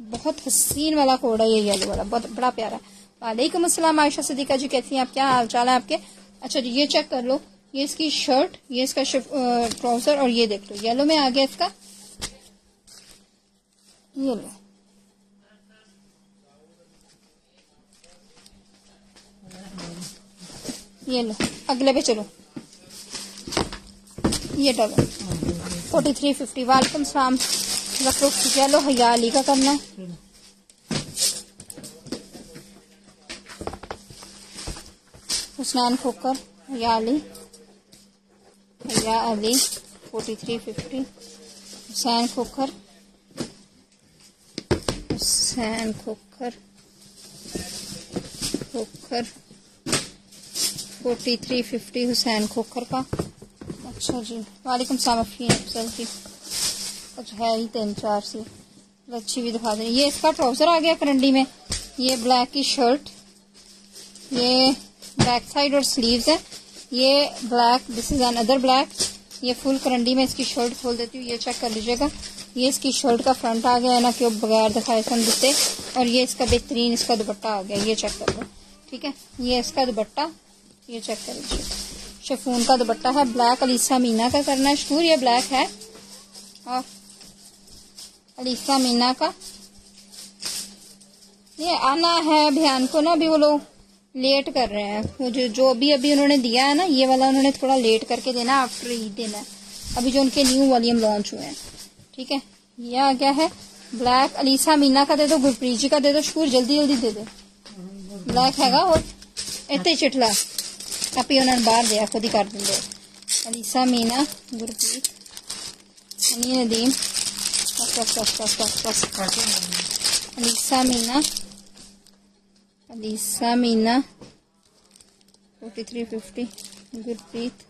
बहुत हसीन वाला कोड है, ये येलो वाला, बहुत, बड़ा प्यारा। वालेकुम अस्सलाम, आयशा सिद्दीका जी कहती हैं आप क्या हाल चाल है आपके? अच्छा जी, ये चेक कर लो। ये इसकी शर्ट ये इसका ट्राउज़र और ये देख लो। येलो में आ गया इसका। ये लो। ये लो। अगले पे चलो। ये डबल फोर्टी थ्री फिफ्टी वालेकुम लो चलो हया अली का करना। है Husnain Khokhar Haya Ali. Haya Ali forty three fifty Hussain Khokhar Hussain Khokhar Khokhar forty three fifty Hussain Khokhar का। अच्छा जी। वालेकुम सलाम अफीन की कुछ है ही तीन चार सी। अच्छी भी दिखा दें ये इसका ट्राउज़र आ गया करंडी में। ये ब्लैक की शर्ट। ये बैक साइड और स्लीव्स है। ये black this is another black ये फुल करंडी में इसकी शर्ट खोल देती हूँ। ये चेक कर लीजिएगा। ये इसकी शर्ट का फ्रंट आ गया है ना कि बगैर दिखाए दिखते और ये इसका बेहतरीन इसका दुपट्टा आ गया। ये चेक कर लो। ठीक है? ये इसका दुपट्टा। ये चेक कर लीजिए। शेफून का दुपट्टा है। ब्लैक अलीसा मीना का करना है। स्टूर ये ब्लैक है। और अलीसा मीना का। ये आना है अभियान को ना, अभी वो लोग लेट कर रहे हैं। वो जो जो भी अभी उन्होंने दिया है ना, ये वाला उन्होंने थोड़ा लेट करके देना आफ्टर ईद देना है। अभी जो उनके न्यू वॉल्यूम लॉन्च हुए हैं। ठीक है? ये आ गया है। ब्लैक अलीसा मीना का दे दो गुरप्रीत जी का दे दो। शूर जल्दी जल्दी दे दो। ब्लैक हैगा और इतने चिटला। ਆਪੀ ਉਹਨਾਂ ਨੂੰ ਬਾਹਰ ਦਿਆ ਖੁਦ ਹੀ ਕਰ ਦਿੰਦੇ ਅਲੀਸਾ ਮੀਨਾ ਗੁਰਪ੍ਰੀਤ ਅਨੀ ਨਦੀਮ ਬਸ ਬਸ ਬਸ ਬਸ ਬਸ ਬਸ ਅਲੀਸਾ ਮੀਨਾ ਅਲੀਸਾ ਮੀਨਾ 4350 गुरप्रीत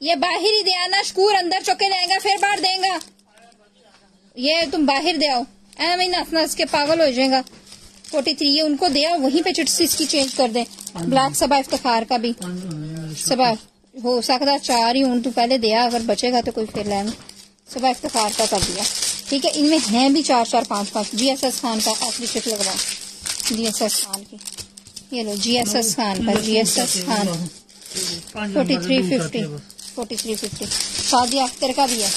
ये बाहर ही दे आना शकूर अंदर चुके जाएगा फिर बाहर देगा ये तुम बाहर दे आओ ऐ नस नस के पागल हो जाएगा फोर्टी थ्री ये उनको दे आओ वहीं पे चिट्स इसकी चेंज कर दे ब्लैक सबा इफ्तार का भी। सबा हो सकता चार ही हूँ तू पहले दिया अगर बचेगा तो कोई फिर लेंगे। सबा इफ्तार का कर दिया। ठीक है इनमें है भी चार चार पाँच पाँच। जी एस एस खान का आखिरी शिफ्ट लगवा जी एस एस खान की। ये लो जी एस एस खान का जी S S Khan. Forty three fifty forty three fifty. Shadi Akhtar का भी है।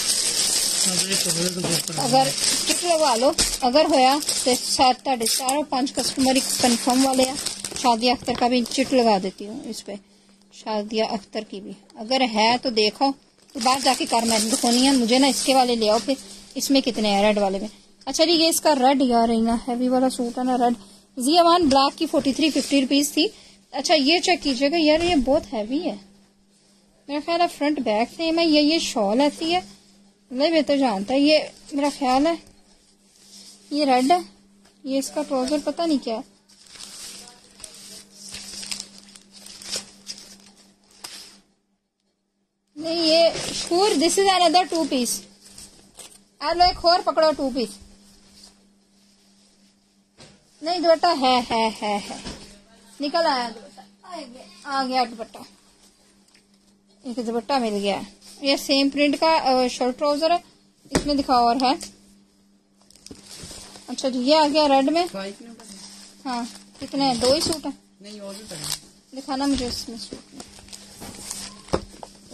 अगर टिक लगवा लो अगर होया तो सात साढ़े चार पाँच कस्टमर कन्फर्म वाले आ शादिया अख्तर का भी चिट लगा देती हूँ इस पे। शादिया अख्तर की भी। अगर है तो देखो। तो बाहर जाके कर मैं। दुखोनी है मुझे ना इसके वाले ले आओ फिर। इसमें कितने हैं रेड वाले में। अच्छा जी, ये इसका रेड यार ना हैवी वाला सूट है ना रेड जी अमान ब्लैक की फोर्टी थ्री फिफ्टी रुपीज़ थी। अच्छा ये चेक कीजिएगा यार, ये बहुत हैवी है। मेरा ख्याल है फ्रंट बैक सेम है ये ये शॉल ऐसी है। नहीं, मैं तो जानता ये मेरा ख्याल है। ये रेड है। ये इसका ट्राउज़र पता नहीं क्या। है नहीं ये sure this is another two piece आ लो एक और पकड़ो टू पीस नहीं दुपट्टा है है है है. निकल आया दुपट्टा. आ गया दुपट्टा. एक दुपट्टा मिल गया. ये सेम प्रिंट का शर्ट ट्राउज़र है. इसमें दिखा और है. अच्छा जी ये आ गया रेड में. हाँ कितने दो ही सूट है. नहीं और भी दिखाना मुझे इसमें सूट में.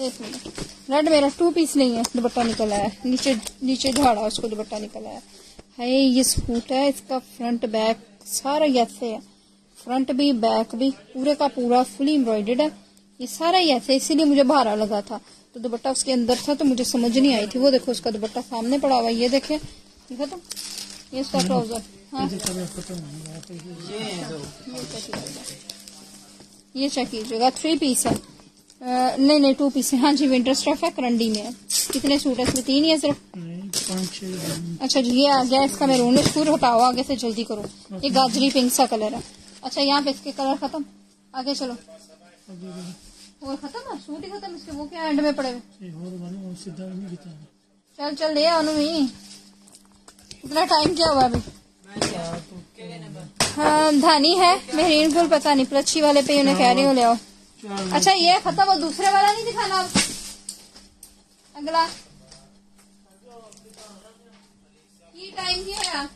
एक मिनट। रेड मेरा टू पीस नहीं है, दुपट्टा निकल आया नीचे नीचे झाड़ा उसको दुपट्टा निकल आया है ये सूट है, इसका फ्रंट बैक सारा ऐसे है। फ्रंट भी बैक भी, पूरे का पूरा फुली एम्ब्रॉयडेड है। ये सारा ही ऐसे इसीलिए मुझे भारा लगा था। तो दुपट्टा उसके अंदर था तो मुझे समझ नहीं आई थी। वो देखो, उसका दुपट्टा सामने पड़ा हुआ ये देखे। देखा तो? ये उसका ट्राउज़र हाँ। ये हैं चेक कीजिएगा थ्री पीस है। नहीं नहीं टू पीस है हाँ जी विंटर स्टफ़ है करंडी में कितने सूट है इसमें? तीन ही है सिर्फ़? अच्छा जी ये आ गया इसका मेरून स्कूर हटाओ आगे से जल्दी करो। ये गाजरी पिंक सा कलर है। अच्छा यहाँ पे इसके कलर खत्म। आगे चलो। और खत्म है? सूट ही खत्म इसके। वो क्या एंड में पड़े हुए? नहीं चल चल ले अनु ही इतना टाइम क्या हुआ अभी? हाँ धानी है। मेहरीन फुल पता नहीं प्लच्छी वाले पे उन्हें कह रही हूँ ले आओ। अच्छा ये खत्म वो दूसरे वाला नहीं दिखाना अगला। ये टाइम क्या है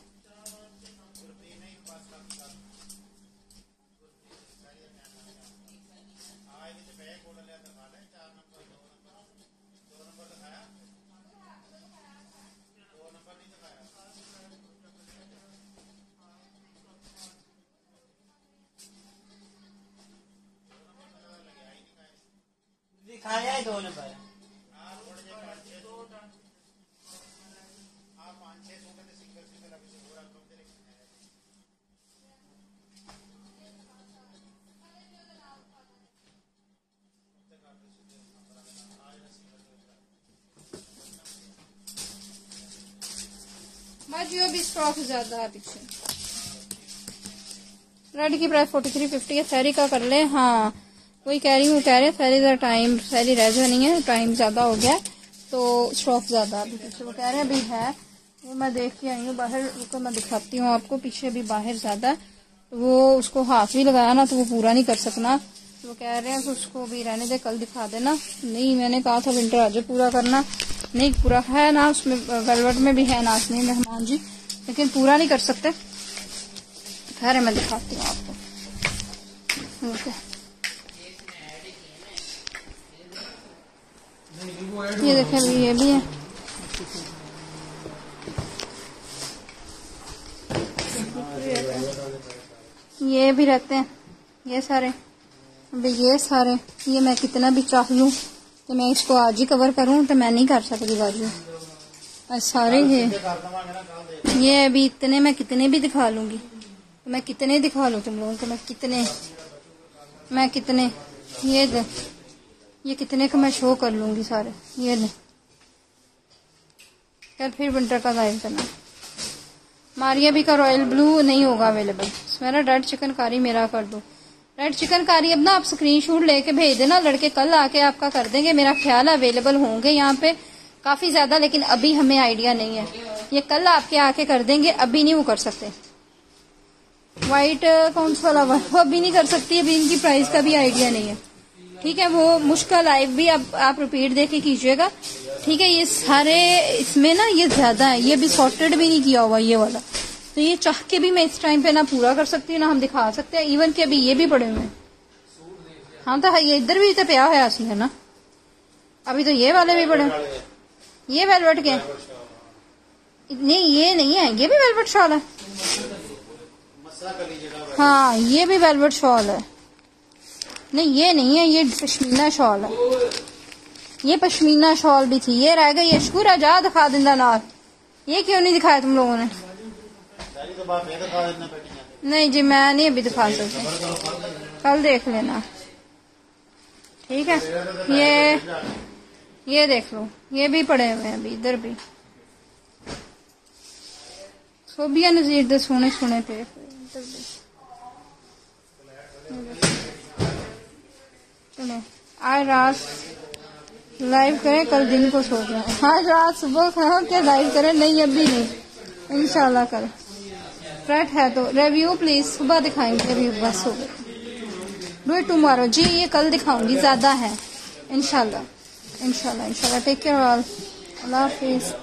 दिखाया है दो नंबर। माजियो भी स्टॉक ज़्यादा है पीछे रेड की प्राइस फोर्टी थ्री फिफ्टी है सैरी का कर ले। हाँ। वही कह रही हूँ, कह रहे सैरी का टाइम सैरी रह जानी है टाइम ज़्यादा हो गया तो स्टॉक ज़्यादा अभी पीछे वो कह रहे हैं, अभी है, वो मैं देख के आई हूँ बाहर रुको मैं दिखाती हूँ आपको, पीछे अभी बाहर ज़्यादा तो वो उसको हाथ भी लगाया ना तो वो पूरा नहीं कर सकना। तो वो कह रहे हैं कि उसको भी रहने दे, कल दिखा देना। नहीं, मैंने कहा था विंटर आज पूरा करना। नहीं, पूरा है ना, उसमें वेलवेट में भी है नाच नहीं मेहमान जी, लेकिन पूरा नहीं कर सकते। खैर, मैं दिखाती हूँ आपको। ओके। ये देखें अभी ये भी है। ये भी रहते हैं, ये सारे। अभी ये सारे, ये मैं कितना भी चाह लू तो मैं इसको आज ही कवर करूँ तो मैं नहीं कर सकती बाजू। सारे ये। ये अभी इतने, मैं कितने भी दिखा लूँगी। तो मैं कितने दिखा लू तुम लोगों को, मैं कितने मैं कितने। ये ये कितने का मैं शो कर लूँगी सारे? ये कल फिर विंटर का गाइड करना। मारिया भी का रॉयल ब्लू नहीं होगा अवेलेबल मेरा रेड चिकन कारी मेरा कर दो। रेड चिकन कारी अब ना आप स्क्रीन स्क्रीनशॉट लेके भेज देना। लड़के कल आके आपका कर देंगे। मेरा ख्याल अवेलेबल होंगे यहाँ पे काफ़ी ज़्यादा, लेकिन अभी हमें आइडिया नहीं है। ये कल आपके आके कर देंगे। अभी नहीं वो कर सकते। व्हाइट कौन सा वाला? वो अभी नहीं कर सकती। अभी इनकी प्राइस का भी आइडिया नहीं है। ठीक है, वो मुश्किल लाइव भी आप आप रिपीट देके कीजिएगा। ठीक है, ये सारे इसमें ना ये ज़्यादा है। ये भी सॉर्टेड भी नहीं किया हुआ, ये वाला। तो ये चाह के भी मैं इस टाइम पे ना पूरा कर सकती हूँ, ना हम दिखा सकते हैं। इवन के अभी ये भी पड़े हुए हैं। हाँ तो ये इधर भी तो पिया है है ना? अभी तो ये वाले भी पड़े ये वेलवेट के नहीं, ये नहीं है। ये भी वेलवेट शॉल है। हाँ ये भी वेलवेट शॉल है। नहीं, ये नहीं है, ये पश्मीना शॉल है। ये पश्मीना शॉल भी थी। ये रह गई यशकुर जा दिखा दिंदा नाल। ये क्यों नहीं दिखाया तुम लोगों ने? नहीं जी, मैं नहीं अभी दिखा सकती। कल देख लेना। ठीक है? ये ये देख लो। ये भी पड़े हुए हैं अभी, इधर भी। सोबिया नजीर दे सोने सोने पे। इधर भी। चलो आज रात लाइव करें, कल दिन को सो जाए। आज रात सुबह कहो क्या लाइव करें? नहीं, अभी नहीं। इंशाल्लाह कल फ्रेट है तो रिव्यू प्लीज़ सुबह दिखाएँगे रिव्यू बस हो गए डू इट टुमारो जी, ये कल दिखाऊँगी, ज़्यादा है। इंशाल्लाह। इंशाल्लाह इंशाल्लाह। टेक केयर ऑल अल्लाह हाफिज।